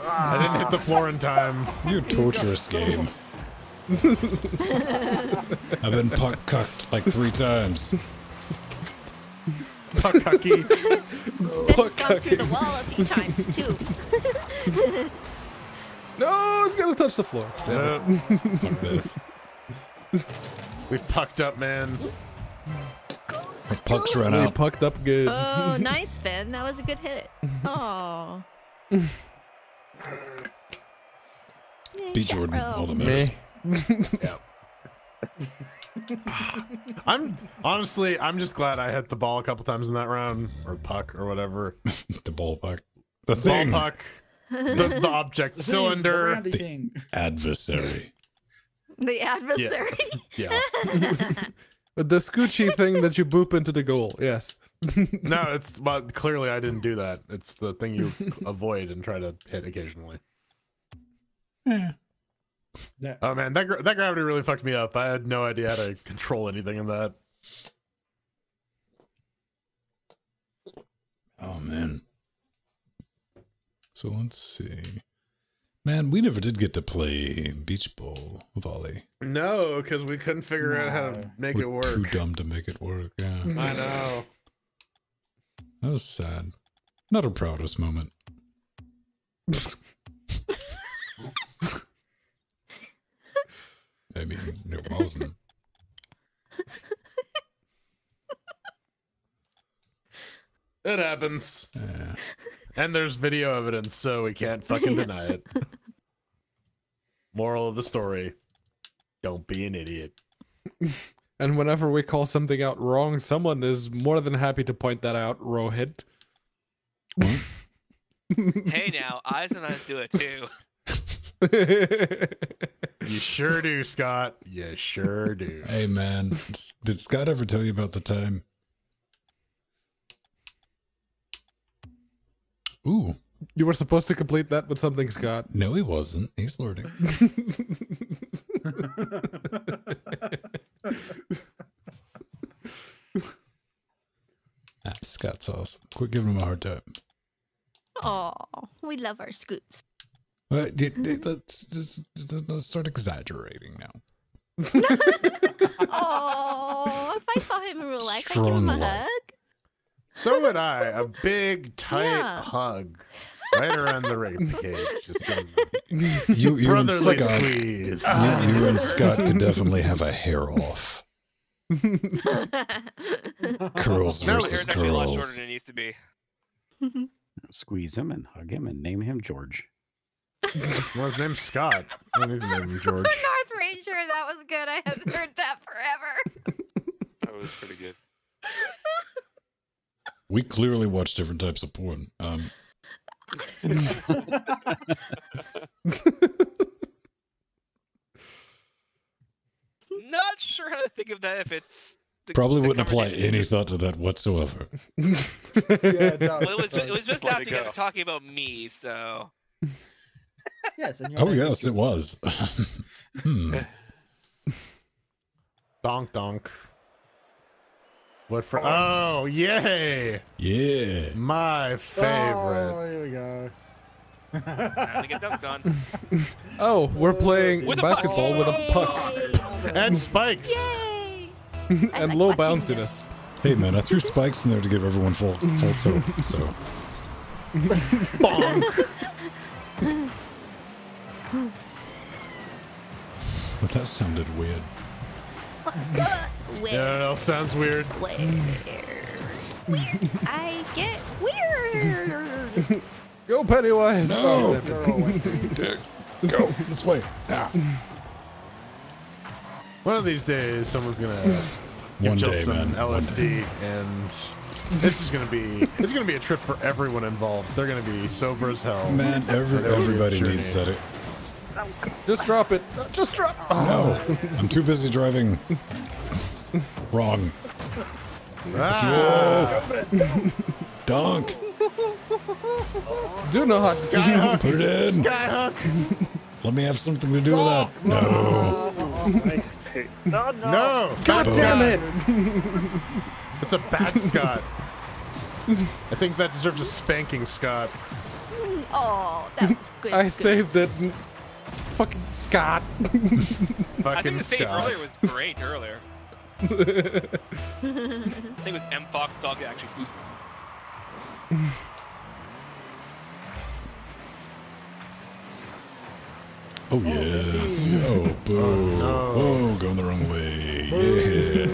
I didn't hit the floor in time. you're torturous game. I've been puck cucked like three times. Pucky. Ben's gone through the wall a few times too. No, it's gonna touch the floor. Uh, Fuck this. we pucked up, man. The pucks ran We out. pucked up good. Oh, nice, Ben. That was a good hit. Oh. Beat Jordan. All that matters. Yep. I'm honestly, I'm just glad I hit the ball a couple times in that round, or puck, or whatever. The ball puck. The Ball thing. puck, the, the object The thing, the cylinder. Adversary. The adversary. Yeah. But the scoochy thing that you boop into the goal. Yes. No, it's but clearly I didn't do that. It's the thing you avoid and try to hit occasionally. Eh. Yeah. Oh man, that that gravity really fucked me up. I had no idea how to control anything in that. Oh man. So let's see. Man, we never did get to play beach ball volley. No, because we couldn't figure out how to make We're it work. Too dumb to make it work. Yeah, I know. that was sad. Not our proudest moment. I mean, it wasn't. It happens, Yeah. And there's video evidence, so we can't fucking deny it. Moral of the story: Don't be an idiot. And whenever we call something out wrong, someone is more than happy to point that out. Rohit. Hey now, eyes and eyes do it too. You sure do, Scott. You sure do. Hey man, did Scott ever tell you about the time? Ooh, you were supposed to complete that with something, Scott. no, he wasn't. He's learning. Ah, Scott's awesome. Quit giving him a hard time. Oh, we love our scoots. Well, d- d- let's, just- just- let's start exaggerating now. Oh, if I saw him in real life, I'd give him a love. hug. So would I. A big, tight Yeah. hug right around the rape cage. Just a You, you and brotherly Scott, squeeze. you, you and Scott could definitely have a hair off. Curls No, His hair's versus actually a lot shorter curls. than it used to be. Squeeze him and hug him and name him George. Well, his name's Scott. I don't even name him George. North Ranger, that was good. I hadn't heard that forever. That was pretty good. We clearly watch different types of porn. Um, Not sure how to think of that if it's. The, probably the wouldn't apply any thought to that whatsoever. Yeah, it. Well, it was just, it was just Let after you go. talking about me, so Yes, and Oh yes, is it was. hmm. Donk donk. What for? Oh. oh, yay! Yeah. My favorite. Oh, here we go. time to get dunked on. Oh, we're playing With a basketball with a puck And spikes. Yay! and like low bounciness. Hey man, I threw spikes in there to give everyone full false hope. So Bonk. but that sounded weird. Where? Yeah, no, no, sounds weird. Where? Where? I get weird. Go Pennywise! No. Oh, Dick, go this way. Ah. One of these days, someone's gonna give One Jill day, some man. One LSD, and this is gonna be it's gonna be a trip for everyone involved. They're gonna be sober as hell. Man, every, That'll be a everybody needs that. It. Just drop it. Just drop. No, I'm too busy driving. Wrong. Ah, Dunk. Do know how to Skyhook. Put it in. Skyhook. Let me have something to do with that. No. No, no. No. God damn it! It's a bad Scott. I think that deserves a spanking, Scott. Oh, that was good. I good. saved it. Fucking Scott. Fucking I Fucking think the save Scott. earlier was great earlier. I think it was M Fox Dog that actually boosted. Oh yes. Oh, oh boo. Oh, oh, going the wrong way. Yeah.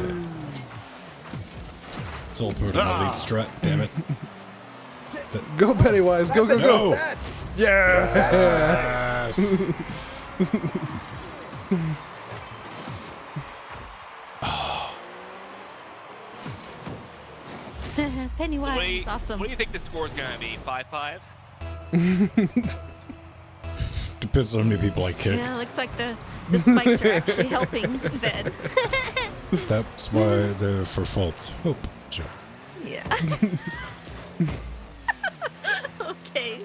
It's all part on the elite strat. Damn it. Go Pennywise. Go go go. No. Yes. Yes. Pennywise So what, do you, awesome. what do you think the score is gonna be? Five five. Depends on how many people I kick. Yeah, looks like the, the spikes are actually helping Venn. That's why they're for false hope. Oh, Joe. yeah. okay.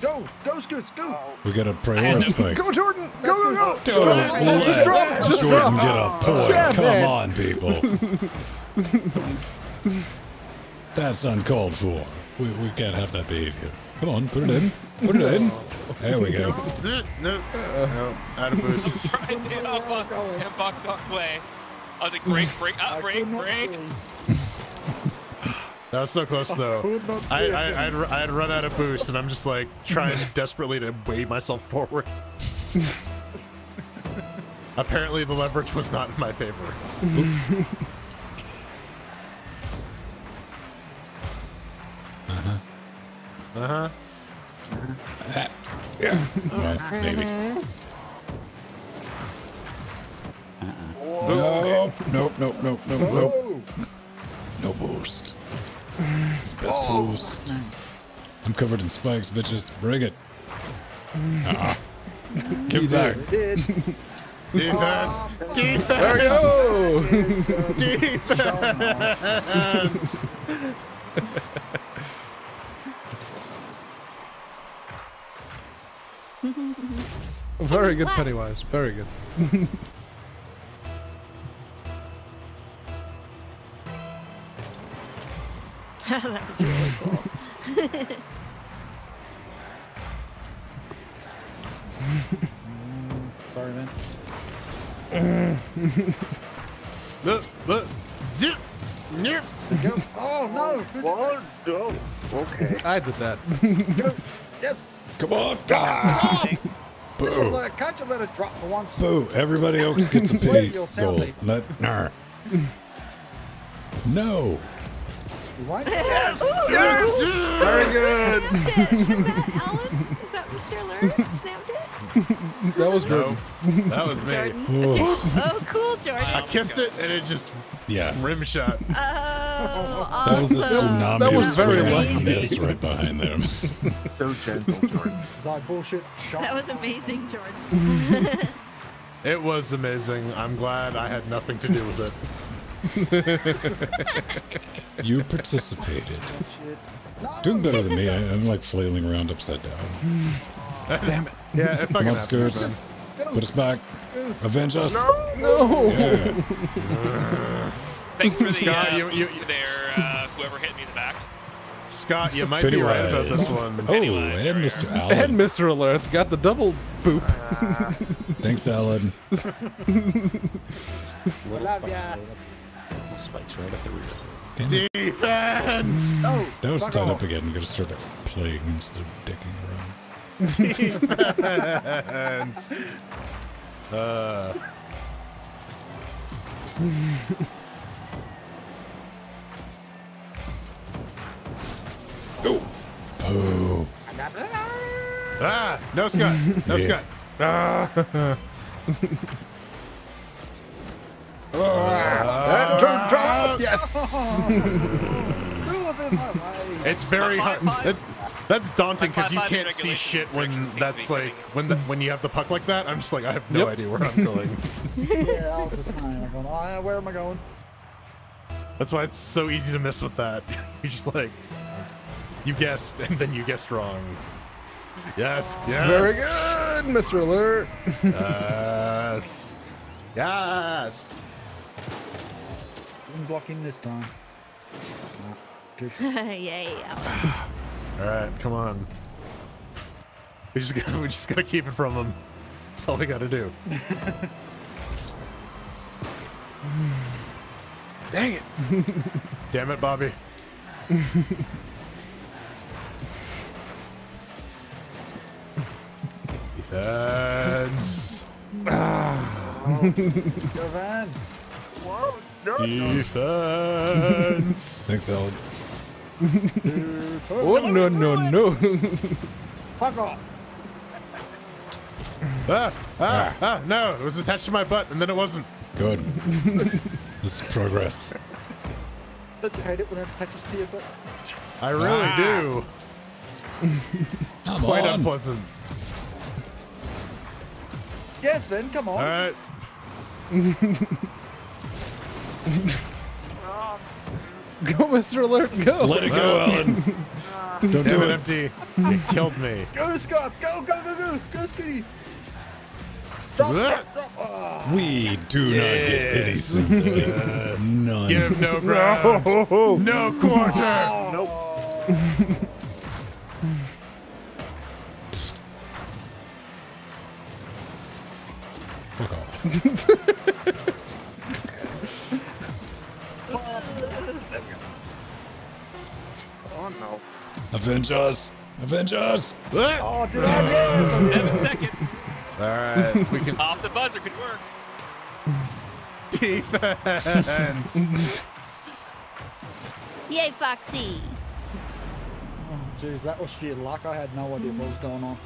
Go, go, Scoots, go. We got a priority spike. Go Jordan. Go go go. Just drop it. Just drop it. Just Jordan, drop. get a point. Yeah, Come man. on, people. That's uncalled for. We, we can't have that behavior. Come on, put it in. Put it in. There we go. no, no, no. Uh-huh. Out of boost. Right, M Fox M Fox Dog's way. I was like, break, break, I up, break, could break. See. That was so close, though. Could I, it. I, I'd, I'd run out of boost, and I'm just like trying desperately to wave myself forward. Apparently, the leverage was not in my favor. Uh huh. Well, maybe. Uh-uh. Nope, nope, nope, nope, nope, nope. Oh, No boost. It's best oh. boost. I'm covered in spikes, bitches. Bring it. You uh-uh. Give it back. did. Did. Defense. Defense. There we go. Defense. Very good, Pennywise. Very good. that was really cool. Sorry, man. Look, look. Zip. Nip. Go. Oh no! What? Oh, okay. I did that. Go. Yes. Come on. Ah. Just Boo. let- Can't you let it drop for once? Boo. Everybody else gets a Wait, pay you'll sound me. Let, nar. No. You won't? Very good. Is that Alan? Is that Mr. Alert? that Snapped it? That was No, Jordan. that was me. Jordan. Oh, Oh, cool, Jordan. I kissed it and it just yeah. rim shot. Oh, That was a tsunami That was very swing lucky. and miss right behind them. So gentle, Jordan. Like bullshit shot. That was amazing, Jordan. It was amazing. I'm glad I had nothing to do with it. You participated. Doing better than me. I, I'm like flailing around upside down. Damn it. Yeah, it Come fucking on, happens, Skirts. man. Put us back. Avenge us. No. Yeah. Thanks for the Scott, uh, you- you- boost there, uh, whoever hit me in the back. Scott, you might be right about this one. Oh, Anyway, and we Mr. And Mr. Alert got the double boop. Thanks, Alan. Love ya. Spikes right at the rear. Damn. Defense. No. That was tied up again. I'm gonna start playing instead of dicking around. Defense. Uh, Oh. Oh. ah, no Scott. No Yeah. Scott. Ah. Uh, drop, drop. Yes. Who was in my way? It's very hard. Five, five. That's daunting because you Five, five can't see shit when directions seem to that's like when the, when you have the puck like that. I'm just like I have no Yep. idea where I'm going. yeah, I was just saying. I'm going, oh, where am I going? That's why it's so easy to miss with that. You're just like you guessed and then you guessed wrong. Yes. Yes. Very good, Mr. Alert. Yes. Yes. Didn't block in this time. Nah, good. Yay, Alan. All right, come on. We just gotta, we just gotta keep it from them. That's all we gotta do. Dang it! Damn it, Bobby. Defense. Ah, go van. Defense. Thanks, Alan. Oh no no no. Fuck off. ah, ah, ah, no, it was attached to my butt and then it wasn't. Good. this is progress. Don't you hate it when it attaches to your butt? I really Ah. do. Come Quite on. unpleasant. Yes, Venn, come on. All right. Go, Mr. Alert. Go. Let it go, Alan. Don't Damn do it, it. empty. It killed me. Go, Scott. Go, go, go, go. Go, Scooty. Drop, drop, drop. Ah. We do not get any Yes. sympathy. None. Give no ground. No quarter. Nope. Fuck off. No. Avenge us. Avenge us. Ah! Oh, did I get Seven seconds. All right, we can Off the buzzer could work. defense. Yay, Foxy. Oh, jeez, that was sheer luck. I had no idea what was going on.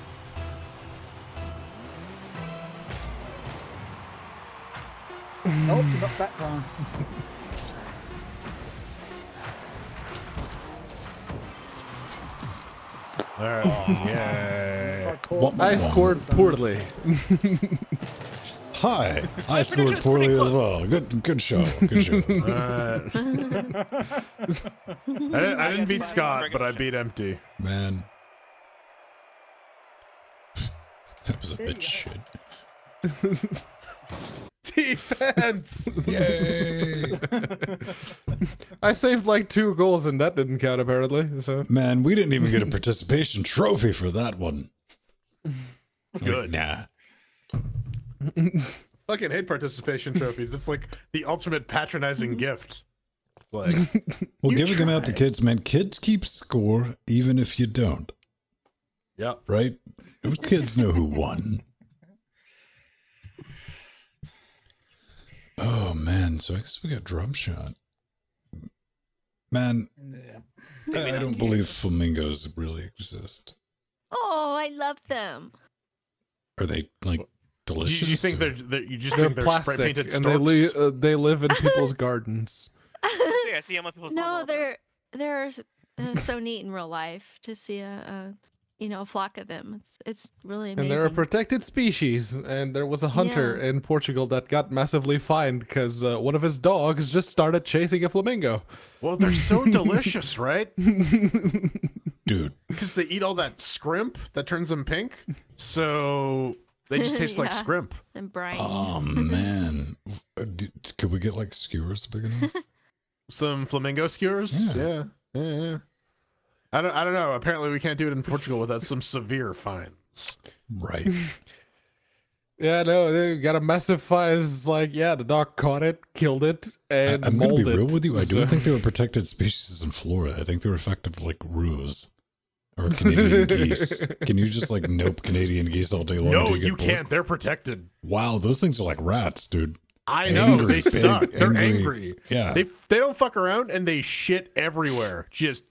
Nope, oh, not that time. Right. Yeah. I scored poorly. Hi, I scored poorly as well. Good, good show. Good show. Uh, I didn't, I didn't beat Scott, but I beat Empty. Man, that was a bit shit. Defense! Yay! I saved like two goals and that didn't count apparently. So Man, we didn't even get a participation trophy for that one. Good. Nah. Fucking hate participation trophies. It's like the ultimate patronizing gift. It's like, Well, You giving them out to kids, man. Kids keep score even if you don't, yep. right? Those kids know who won. Oh man, so I guess we got drum shot. Man, I, I don't believe flamingos really exist. Oh, I love them. Are they like Do delicious? you, do you think or- they're, they're you just they're think they're spray plastic painted and they, storks? li- uh, they live in people's gardens. See, I see how much people's No, they're they're uh, so neat in real life to see a, a you know a flock of them. It's it's really amazing. And they're a protected species. And there was a hunter Yeah. in Portugal that got massively fined because uh, one of his dogs just started chasing a flamingo. Well, they're so delicious, right? dude? Because they eat all that scrimp that turns them pink. So they just taste like scrimp. and briny. Oh man, Uh, could we get like skewers big enough? Some flamingo skewers. Yeah. Yeah. yeah. Yeah. I don't. I don't know. Apparently, we can't do it in Portugal without some severe fines. Right. Yeah, no, they got a massive fine. It's like, yeah, the dog caught it, killed it, and I'm gonna mauled be real with you. I So- don't think they were protected species in Florida. I think they were effective like roos or Canadian geese. Can you just like nope Canadian geese all day long? No, until you get can't. They're protected. Wow, those things are like rats, dude. I know Angry, they big, suck. They're angry. angry. Yeah. They they don't fuck around and they shit everywhere. Just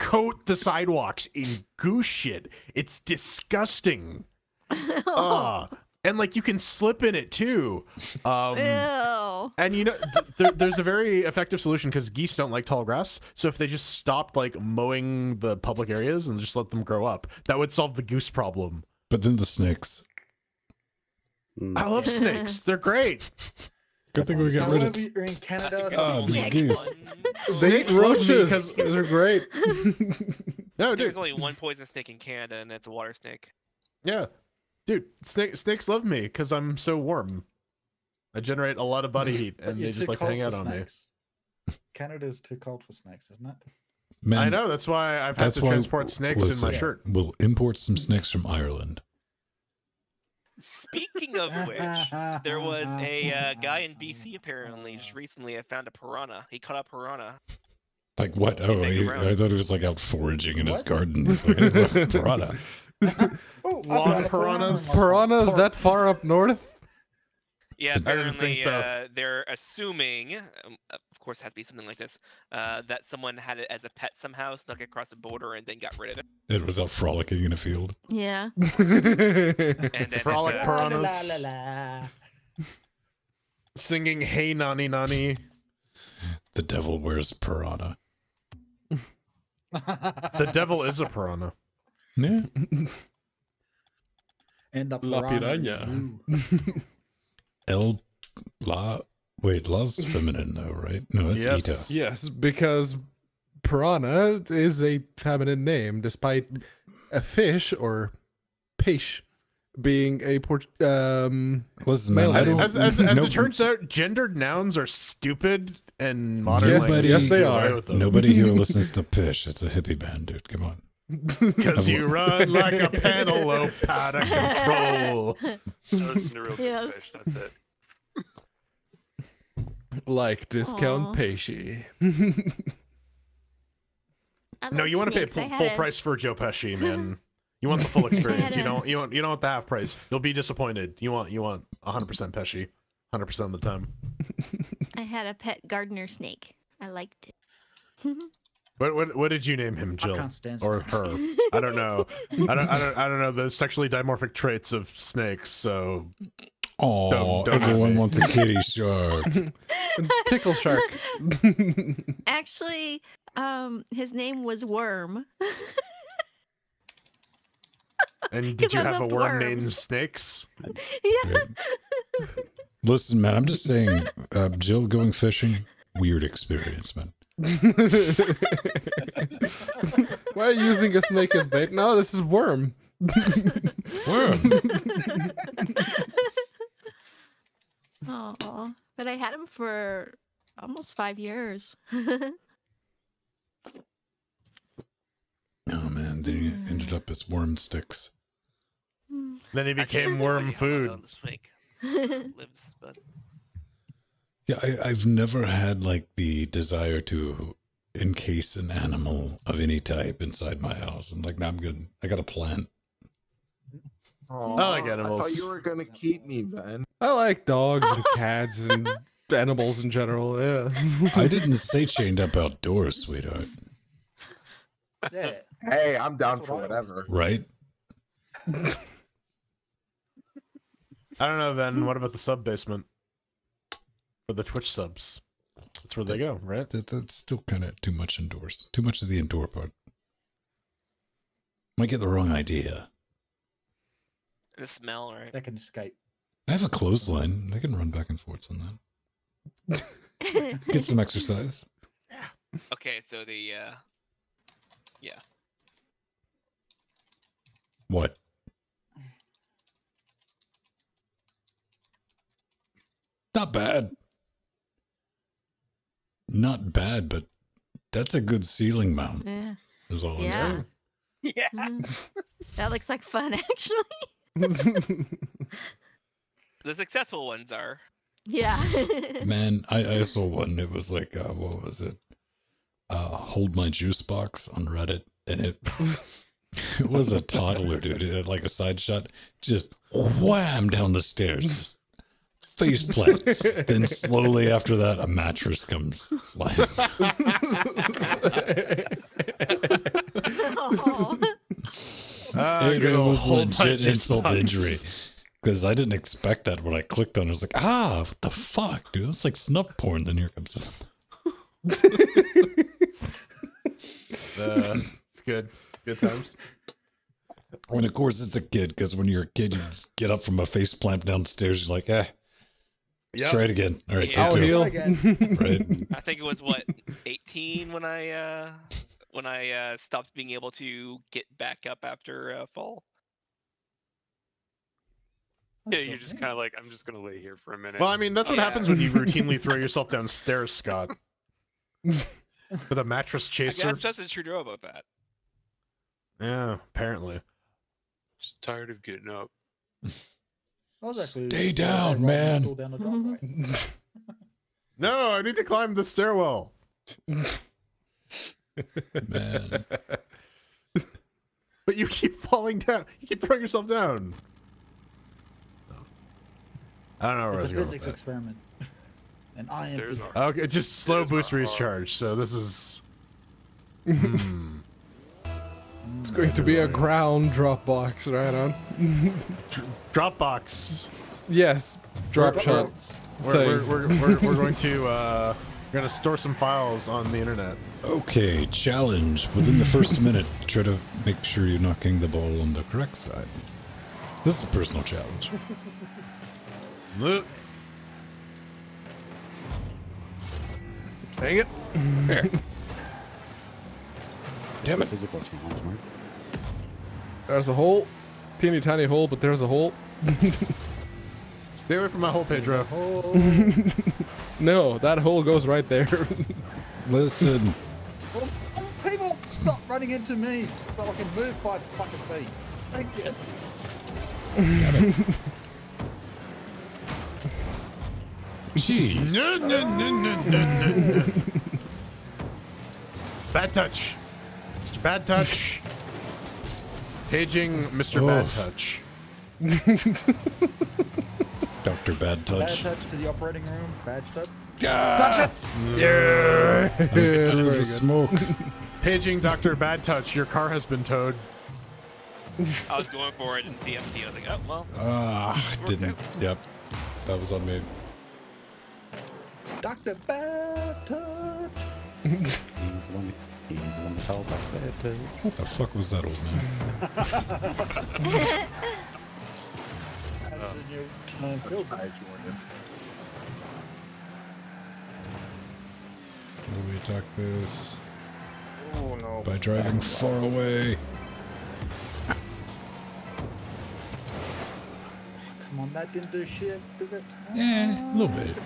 coat the sidewalks in goose shit. It's disgusting. Ah. and like you can slip in it too. Um, Ew. and you know, th- there, there's a very effective solution because geese don't like tall grass. So if they just stopped like mowing the public areas and just let them grow up, that would solve the goose problem. But then the snakes. I love snakes. They're great. Good thing we got Now, rid of. whenever you're in Canada, Oh, something, these geese. They Snakes eat love me roaches. 'cause- Those are great. No, dude. There's only one poison snake in Canada, and it's a water snake. Yeah, dude, snake, snakes love me because I'm so warm. I generate a lot of body heat, and they just too like to hang out for on me. snakes. Canada's too cold for snakes, isn't it? Man, I know that's why I've had to transport snakes in my listen, shirt. We'll import some snakes from Ireland. Speaking of which, there was a uh, guy in BC apparently just recently. I found a piranha. He caught a piranha. Like what? Oh, he, I thought he was like out foraging in his garden. It's like, hey, look, piranha. Oh, Long piranhas. Piranhas that far up north? Yeah, I didn't apparently think uh, they're assuming, um, of course, it has to be something like this, uh, that someone had it as a pet somehow, snuck it across the border, and then got rid of it. It was out frolicking in a field. Yeah. And then it, Frolic uh, piranhas La, la, la. singing "Hey Nani Nani." The devil wears piranha. The devil is a piranha. Yeah. And the La piranha. piranha. El La. Wait, La's feminine though, right? No, that's Yes. Ita. Yes, because piranha is a feminine name, despite a fish or peixe being a port. Um, Listen, Male man, I don't. As, as, as no- it turns out, gendered nouns are stupid, and modern Yes, language yes, they are. with nobody here listens to Pish. It's a hippie band, dude. Come on. Because you run like a penelope out of control. Listen to real Yes. fish. That's it. Like discount Aw. peixe. I No, you want to pay full, full a- price for Joe Pesci, man. You want the full experience. you don't. You don't. You don't want the half price. You'll be disappointed. You want. You want 100 percent Pesci, 100 percent of the time. I had a pet gardener snake. I liked it. What, what What did you name him, Jill, or her? I don't know. I don't. I don't. I don't know the sexually dimorphic traits of snakes. So Oh, Don't- don't everyone wants a kitty shark. Tickle shark. Actually, um, his name was Worm. And did you I have a loved worm named worms. Snakes? Yeah. Listen, man, I'm just saying, uh, Jill going fishing, weird experience, man. Why are you using a snake as bait? No, this is worm. Worm. Oh, but I had him for almost five years. Oh man, then he mm. ended up as worm sticks. Mm. Then he became worm food. Lives, but Yeah, I, I've never had like the desire to encase an animal of any type inside my house. I'm like, nah, I'm good. I got a plant. I like I thought you were gonna keep me, Venn. I like dogs and cats and animals in general. Yeah. I didn't say chained up outdoors, sweetheart. Yeah. Hey, I'm down That's for what whatever. Right? I don't know, Venn. What about the sub basement? For the Twitch subs. That's where they go, right? That, that's still kind of too much indoors. Too much of the indoor part. Might get the wrong idea. the smell, right? They can escape. I have a clothesline. They can run back and forth on that. Get some exercise. Yeah. Okay, so the uh, yeah, What? Not bad. Not bad, but that's a good ceiling mount. yeah. Is all I'm Yeah. saying. Yeah. Mhm. That looks like fun, actually. the successful ones are. Yeah. Man, I, I saw one. It was like, uh, what was it? Uh, Hold my juice box on Reddit, and it it was a toddler, dude. It had like a side shot, just wham down the stairs, just face plant. then slowly after that, a mattress comes sliding. Oh. It, it was legit insult box. injury because I didn't expect that when I clicked on. it. I was like, ah, what the fuck, dude? That's like snuff porn. Then here comes. Uh, it's good. It's Good times. And of course, it's a kid because when you're a kid, you just get up from a face plant downstairs. You're like, eh, Yep. try it again. All right, Yeah. take I'll two. Right. I think it was what 18 when I uh when I uh stopped being able to get back up after uh, fall. Yeah, you're just kind of like, I'm just gonna lay here for a minute. Well, I mean, that's what Yeah. happens when you routinely throw yourself downstairs, Scott. With a mattress I chaser. guess Justin Trudeau about that. Yeah, apparently. just tired of getting up. I was actually Stay uh, down, riding the man. stool down the driveway. No, I need to climb the stairwell. Man, But you keep falling down. You keep throwing yourself down. I don't know where It's I a was going physics with experiment. And I am Stairs physics. Okay, just slow Stairs boost hard. recharge. So this is. Hmm. It's going to be a ground Dropbox, right on. Dropbox. Yes, drop shot. We're, thing. we're, we're, we're, we're going to uh, we're gonna store some files on the internet. okay. Challenge within the first minute. Try to make sure you're knocking the ball on the correct side. This is a personal challenge. Look. Dang it. Damn it! Physical challenge, Mark. There's a hole. Teeny tiny hole, but there's a hole. Stay away from my hole, Pedro. Oh, No, that hole goes right there. Listen, people, stop running into me so I can move five fucking feet. Thank you. Jeez. No, no, no, no, no, no, no. Bad touch. Mr. Bad Touch. Paging Mr. Bad Touch. Doctor Bad Touch. Bad Touch. touch to the operating room. Badge touch. Touch it. yeah. There's very the good. smoke. Paging Dr. Bad Touch. Your car has been towed. I was going for it in TFT. I was like, oh well. Ah, didn't. Yep, that was on me. Dr. Bad touch. He's the one- He's on the tall back there too. What the fuck was that old man? That's a new time field by Jordan. Do we attack this? Oh no. By driving far away. Come on, that didn't do shit, did it? Yeah, a little bit.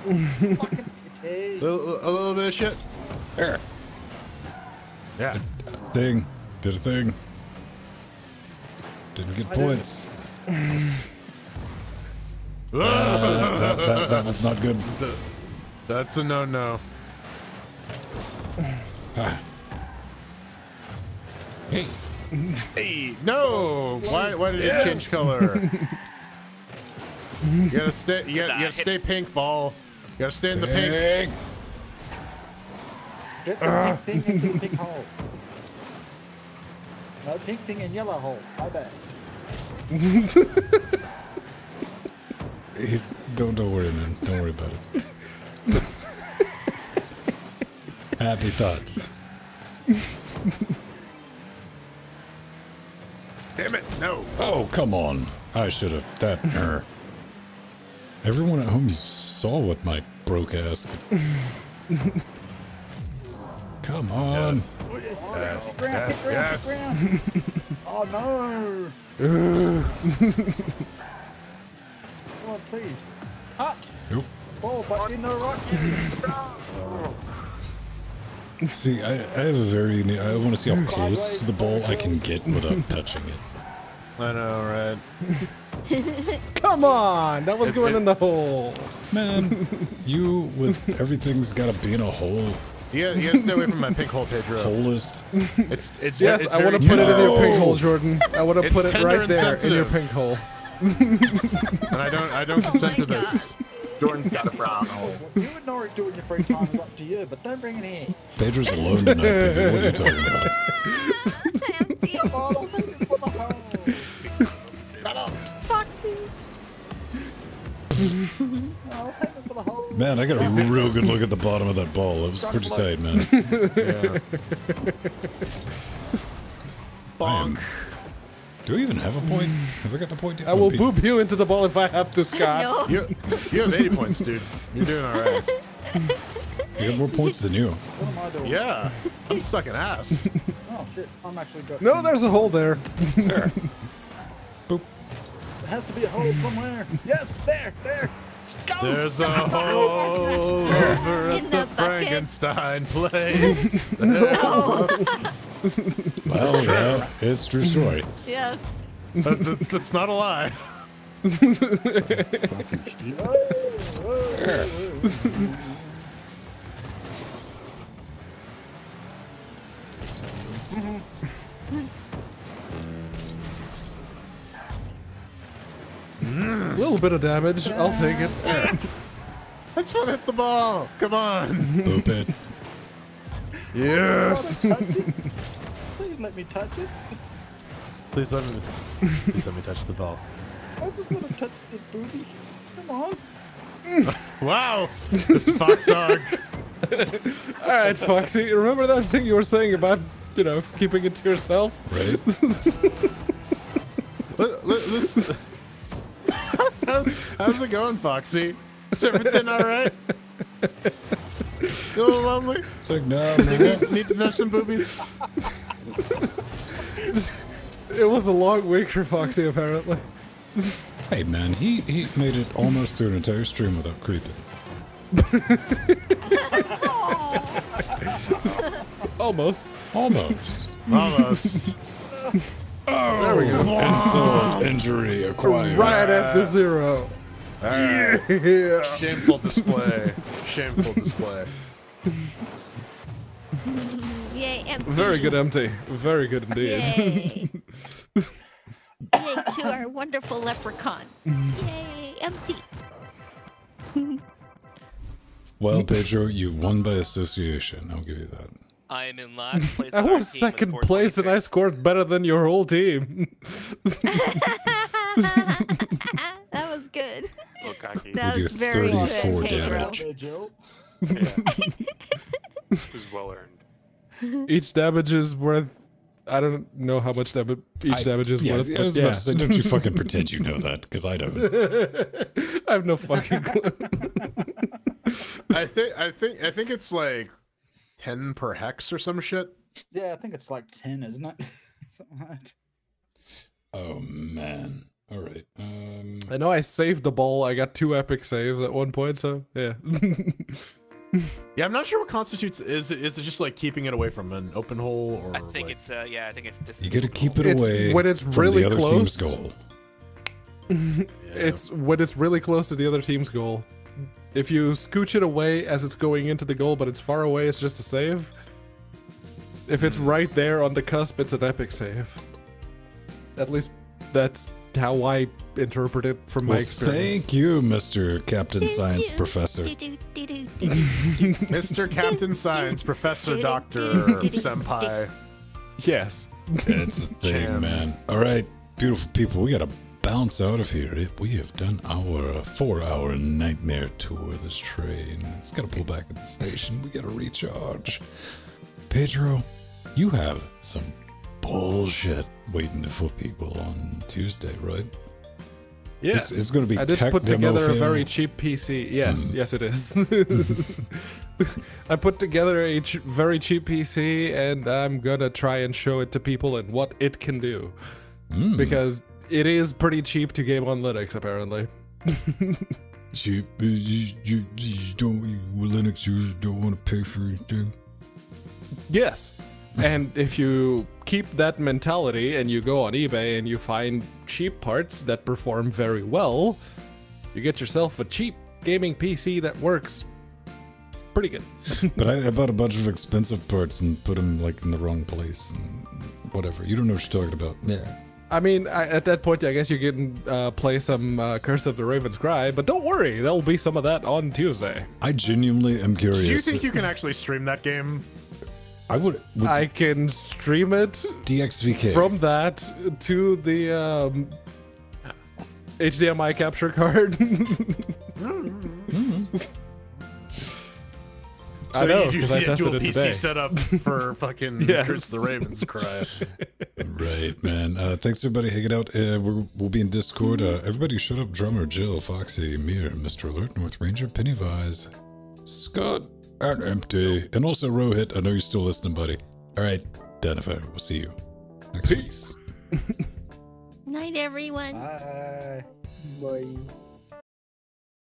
Fucking A little, a little bit of shit. There. Yeah. Thing. Did a thing. Didn't get I did. points. Uh, that, that, that was not good. That's a no-no. Ah. Hey. Hey, no! Why? Why did it change color? you gotta stay. You gotta, you gotta stay pink, ball. You gotta stay in the pink. Pink. Get the pink thing into the pink hole. No, pink thing in yellow hole. My bad. He's don't don't worry, man. Don't worry about it. Happy thoughts. Damn it! No. Oh come on! I should have that. er. Everyone at home saw what my broke ass. Could... Come on! Yes. Oh, Hit ground, oh, Yes. Yes. Oh no! Come on, please. Hot Nope. ball, but in the right. See, I, I have a very. I want to see how close to the ball I can get without touching it. I know, right? Come on, that was It- going it- in the hole. Man, you with everything's got to be in a hole. Yeah, gotta, you gotta stay away from my pink hole, Pedro. Holist. It's it's Yes, it's I want to very put it in your pink hole, Jordan. I want to It's put it right and there in your pink hole. and I don't I don't oh consent to this. Jordan's got a brown hole. You and Nori do in your free time is up to you, but don't bring it in. Pedro's alone tonight, Pedro. What are you talking about? Empty. Come on, I'm for the hole. Man, I got a real good look at the bottom of that ball. It was pretty tight, man. Yeah. I am- Do I even have a point? Have I got the point? yet? I will Be- boop you into the ball if I have to, Scott. No. You you have 80 points, dude. You're doing all right. You got more points than you. What am I doing? Yeah. I'm sucking ass. Oh shit, I'm actually got. No, there's a hole there. There has to be a hole somewhere. Yes, there, there. Go. There's a hole over In at the the. Frankenstein place. No. Well, yeah, it's a true story. yes. That- that- that's not a lie. A little bit of damage. I'll take it. I just want to hit the ball. Come on. Boop it. Yes. Touch it. Please let me touch it. Please let me. Please let me touch the ball. I just want to touch the booby. Come on. Wow. This fox dog. All right, Foxy. Remember that thing you were saying about, you know, keeping it to yourself? Right? Let- let- this- how's, how's it going, Foxy? Is everything all right? You a little lonely? It's like, no, Need, man. need to touch some boobies? It was a long week for Foxy, apparently. Hey, man, he, he made it almost through an entire stream without creeping. Almost. Almost. Almost. There we go. Oh, Insult, injury, acquired. Right at the zero. All right. Yeah. Shameful display. Shameful display. Yay, empty. Very good, empty. Very good indeed. Yay. Yay to our wonderful leprechaun. Yay, empty. Well, Pedro, you won by association. I'll give you that. I am in last place. I was second place and I scored better than your whole team. that was good. Oh. That was very 34 good, Pedro. damage. Hey, Jill. It was well earned. each damage is worth. I don't know how much damage each I- damage is yeah, worth. I but was yeah. about to say, don't you fucking pretend you know that, because I don't. I have no fucking clue. I think I think I think it's like ten per hex or some shit. Yeah, I think it's like 10, isn't it? Something like that. Oh man. All right. Um, I know I saved the ball. I got two epic saves at one point, so yeah. Yeah, I'm not sure what constitutes. Is it is it just like keeping it away from an open hole or? I think like- it's uh yeah, I think it's just you got to keep it It's away when it's from really the other team's close. goal. It's when it's really close to the other team's goal. If you scooch it away as it's going into the goal, but it's far away, it's just a save. If it's hmm. right there on the cusp, it's an epic save. At least that's how I interpret it from my experience. thank you, Mr. Captain Science Professor. Mr. Captain Science, Professor Doctor Senpai. Yes. It's a thing, Jam. man. All right, beautiful people, we gotta bounce out of here. It, we have done our four-hour nightmare tour of this train. It's gotta pull back at the station. We gotta recharge. Pedro, you have some bullshit waiting for people on Tuesday, right? Yes. It's, it's gonna be I did put together a very cheap PC. Yes, Mm. yes, it is. I put together a ch- very cheap PC, and I'm gonna try and show it to people and what it can do, Mm. because it is pretty cheap to game on Linux, apparently. cheap? you, you, you don't, you Linux users don't want to pay for anything. Yes. And if you keep that mentality and you go on eBay and you find cheap parts that perform very well, you get yourself a cheap gaming PC that works pretty good. But I, I bought a bunch of expensive parts and put them like in the wrong place and whatever. You don't know what you're talking about. Yeah. I mean, I, at that point, I guess you can uh, play some uh, Curse of the Raven's Cry, but don't worry, there'll be some of that on Tuesday. I genuinely am curious. Do you think you can actually stream that game? I would. With I can stream it DXVK. from that to the um, HDMI capture card. I So know you, you because I get tested dual it PC today. setup for fucking Yes. Curse the Ravens cry. Right, man. Uh, thanks everybody hanging out. Uh, we're, we'll be in Discord. Uh, everybody, shut up. Drummer, Jill, Foxy, Mir, Mr. Alert, North Ranger, Pennywise, Scott, and Empty, and also Rohit. I know you're still listening, buddy. All right, Denifer, we'll see you next week. Peace. Night, everyone. Bye. Bye.